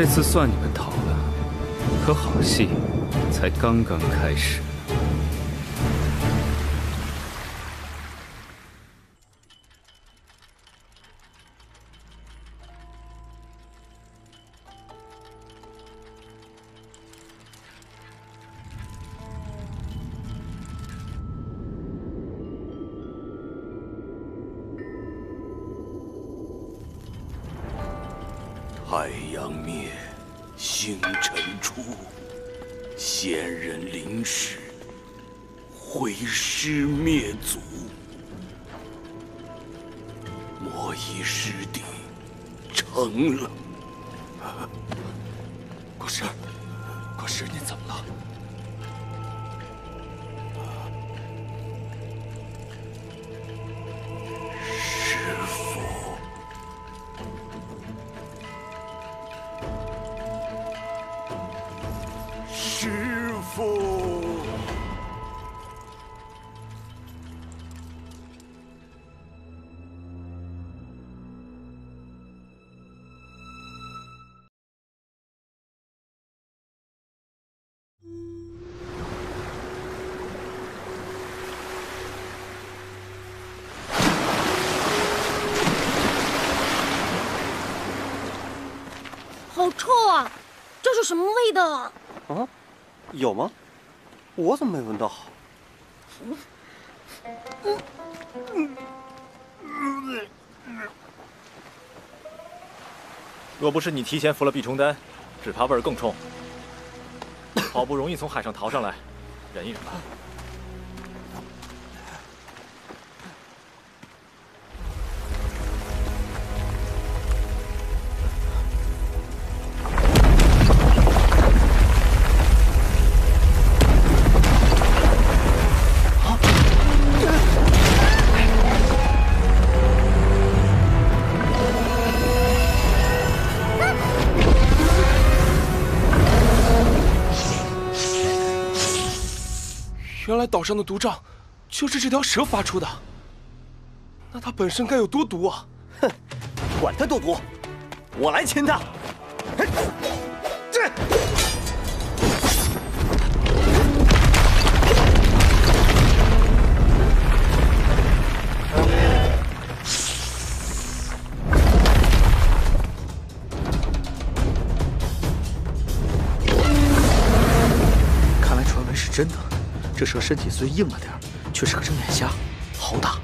这次算你们逃了，可好戏才刚刚开始。疼了。国师，国师，你怎么了？是什么味道啊？啊，有吗？我怎么没闻到？若不是你提前服了避虫丹，只怕味儿更冲。好不容易从海上逃上来，忍一忍吧。岛上的毒瘴就是这条蛇发出的，那它本身该有多毒啊！哼，管它多毒，我来擒它！这。看来传闻是真的。这蛇身体虽硬了点却是个睁眼瞎，好打。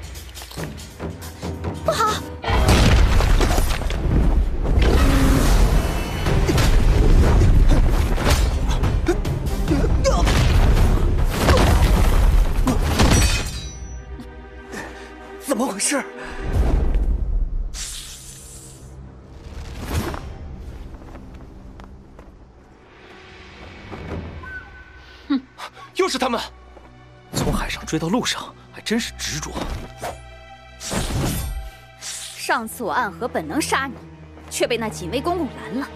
追到路上，还真是执着。上次我暗河本能杀你，却被那锦威公公拦了。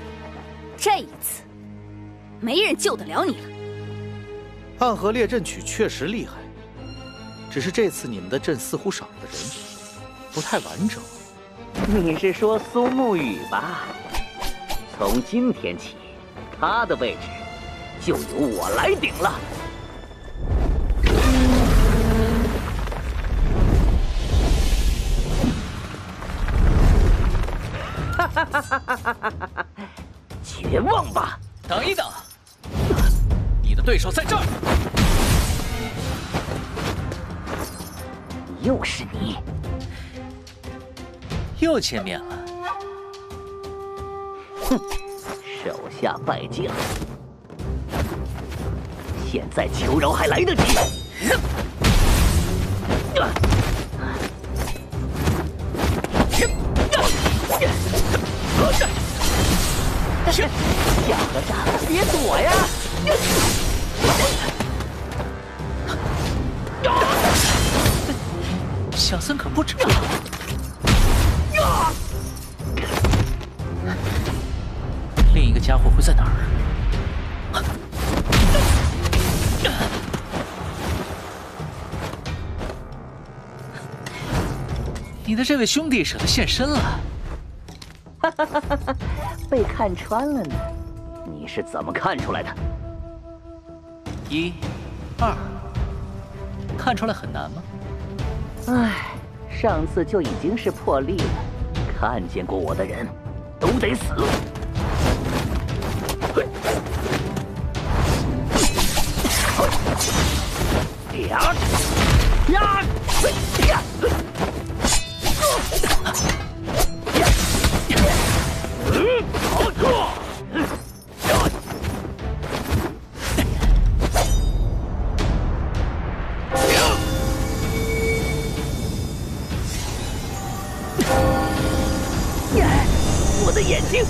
这一次，没人救得了你了。暗河列阵曲确实厉害，只是这次你们的阵似乎少了个人，不太完整。你是说苏沐雨吧？从今天起，他的位置就由我来顶了。绝望吧！等一等，你的对手在这儿。又是你，又见面了。哼，手下败将，现在求饶还来得及。去，小和尚，别躲呀！小僧可不知道，另一个家伙会在哪儿？你的这位兄弟舍得现身了？哈哈哈哈哈！被看穿了呢？你是怎么看出来的？一、二，看出来很难吗？唉，上次就已经是破例了。看见过我的人，都得死。呀呀呀！好错！我的眼睛，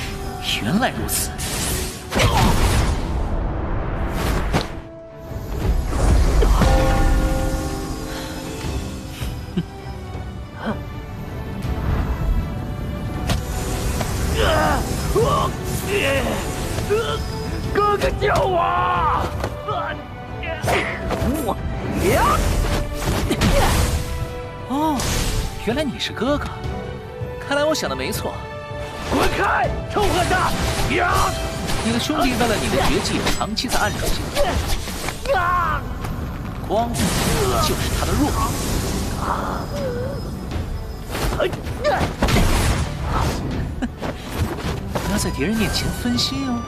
原来如此。是哥哥，看来我想的没错。滚开，臭和尚！呀！你的兄弟为了你的绝技，长期在暗中行动。啊！光就是他的弱点。不要在敌人面前分心哦。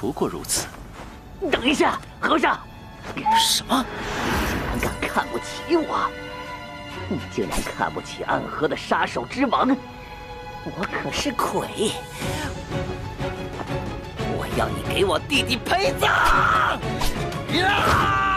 不过如此。等一下，和尚。什么？竟然敢看不起我！你竟然看不起暗河的杀手之王！我可是鬼！我要你给我弟弟陪葬！呀！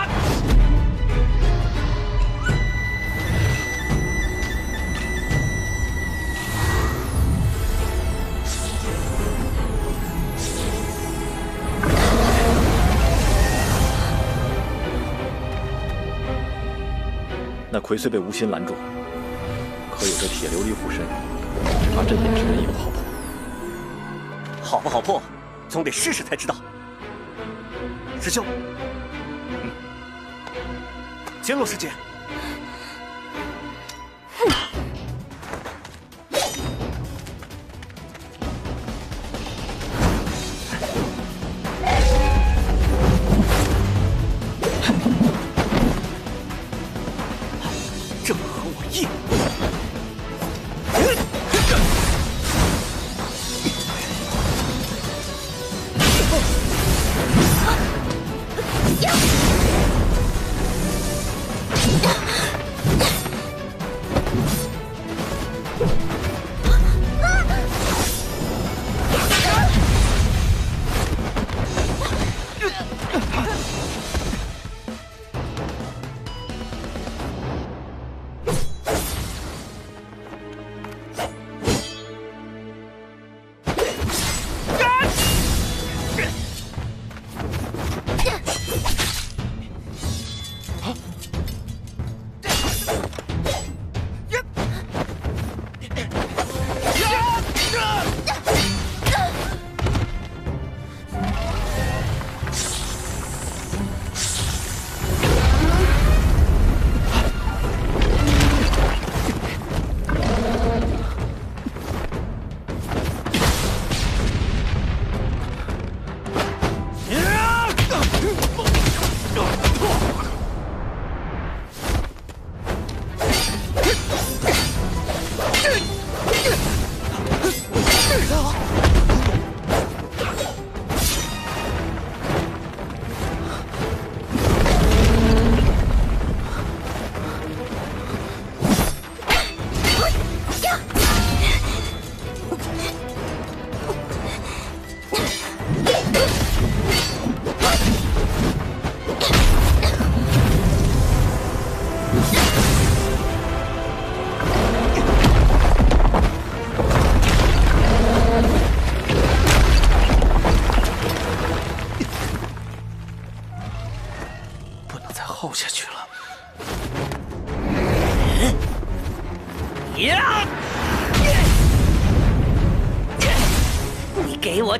那魁虽被无心拦住，可有这铁琉璃护身，只怕阵眼之人也不好破。好不好破，总得试试才知道。师兄，嗯，江洛师姐，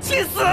气死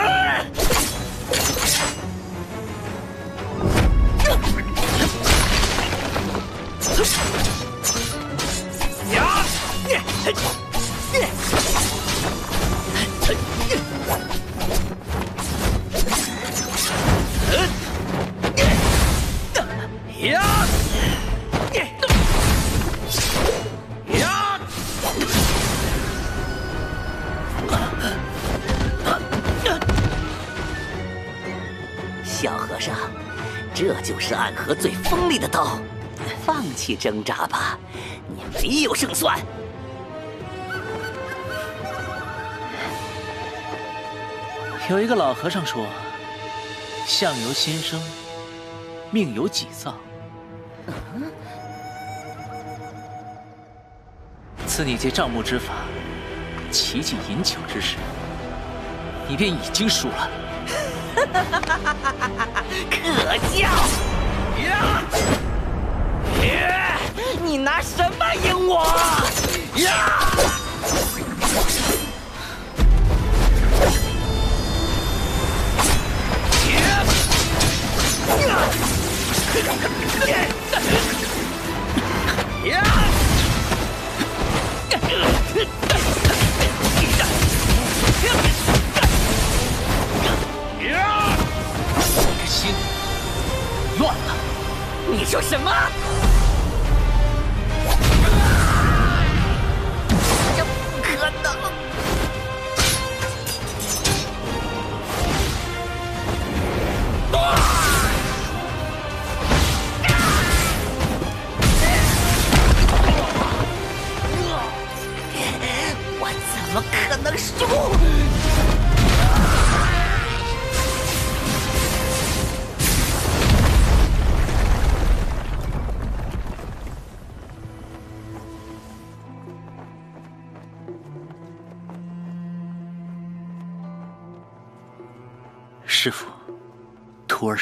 的刀，放弃挣扎吧，你没有胜算。有一个老和尚说：“相由心生，命由己造。”自你借账目之法，奇迹饮酒之时，你便已经输了。可笑！什么赢我？呀！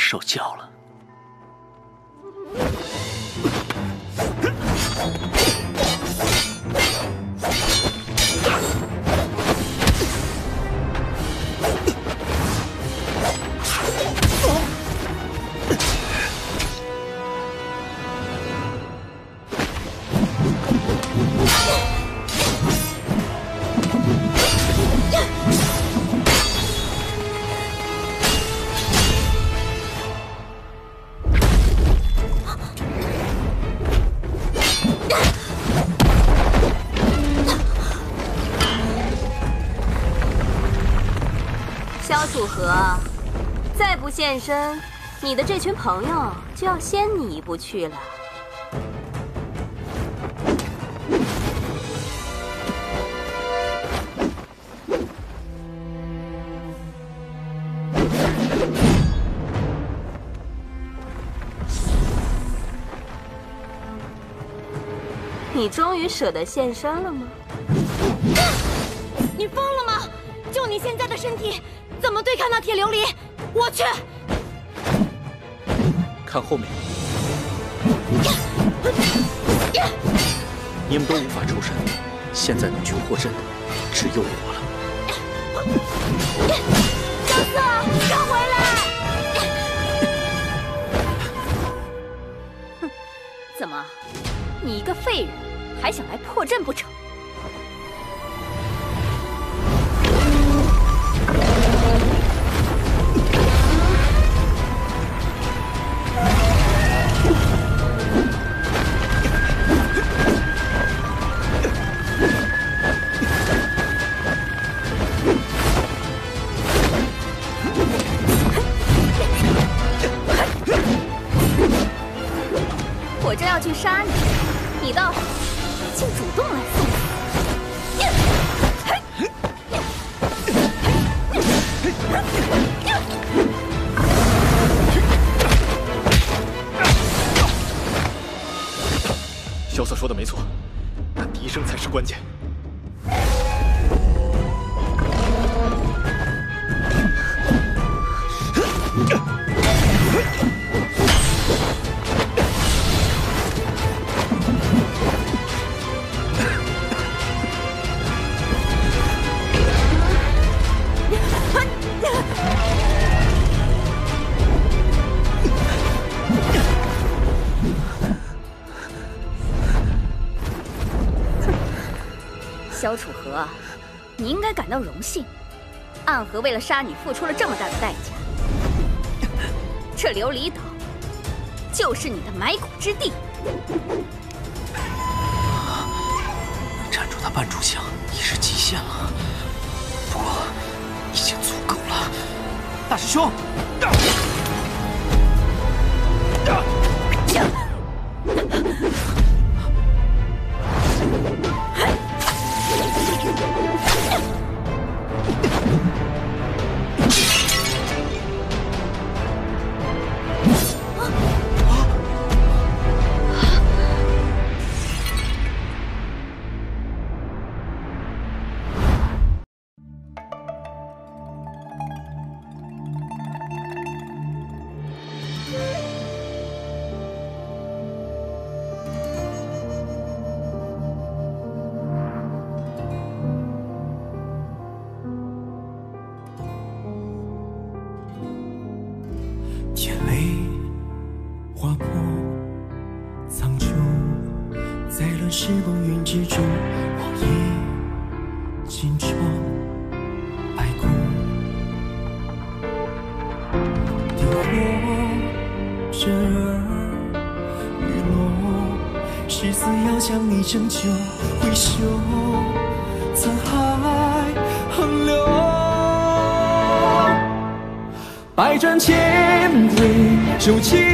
受教了。现身，你的这群朋友就要先你一步去了。你终于舍得现身了吗？你疯了吗？就你现在的身体，怎么对抗那铁琉璃？我去！看后面，你们都无法抽身，现在能去获真的只有我了。萧瑟，让回来！哼怎么，你一个废人还想来破阵不成？感到荣幸。暗河为了杀你付出了这么大的代价，这琉璃岛就是你的埋骨之地。深秋回首沧海横流？百转千回就千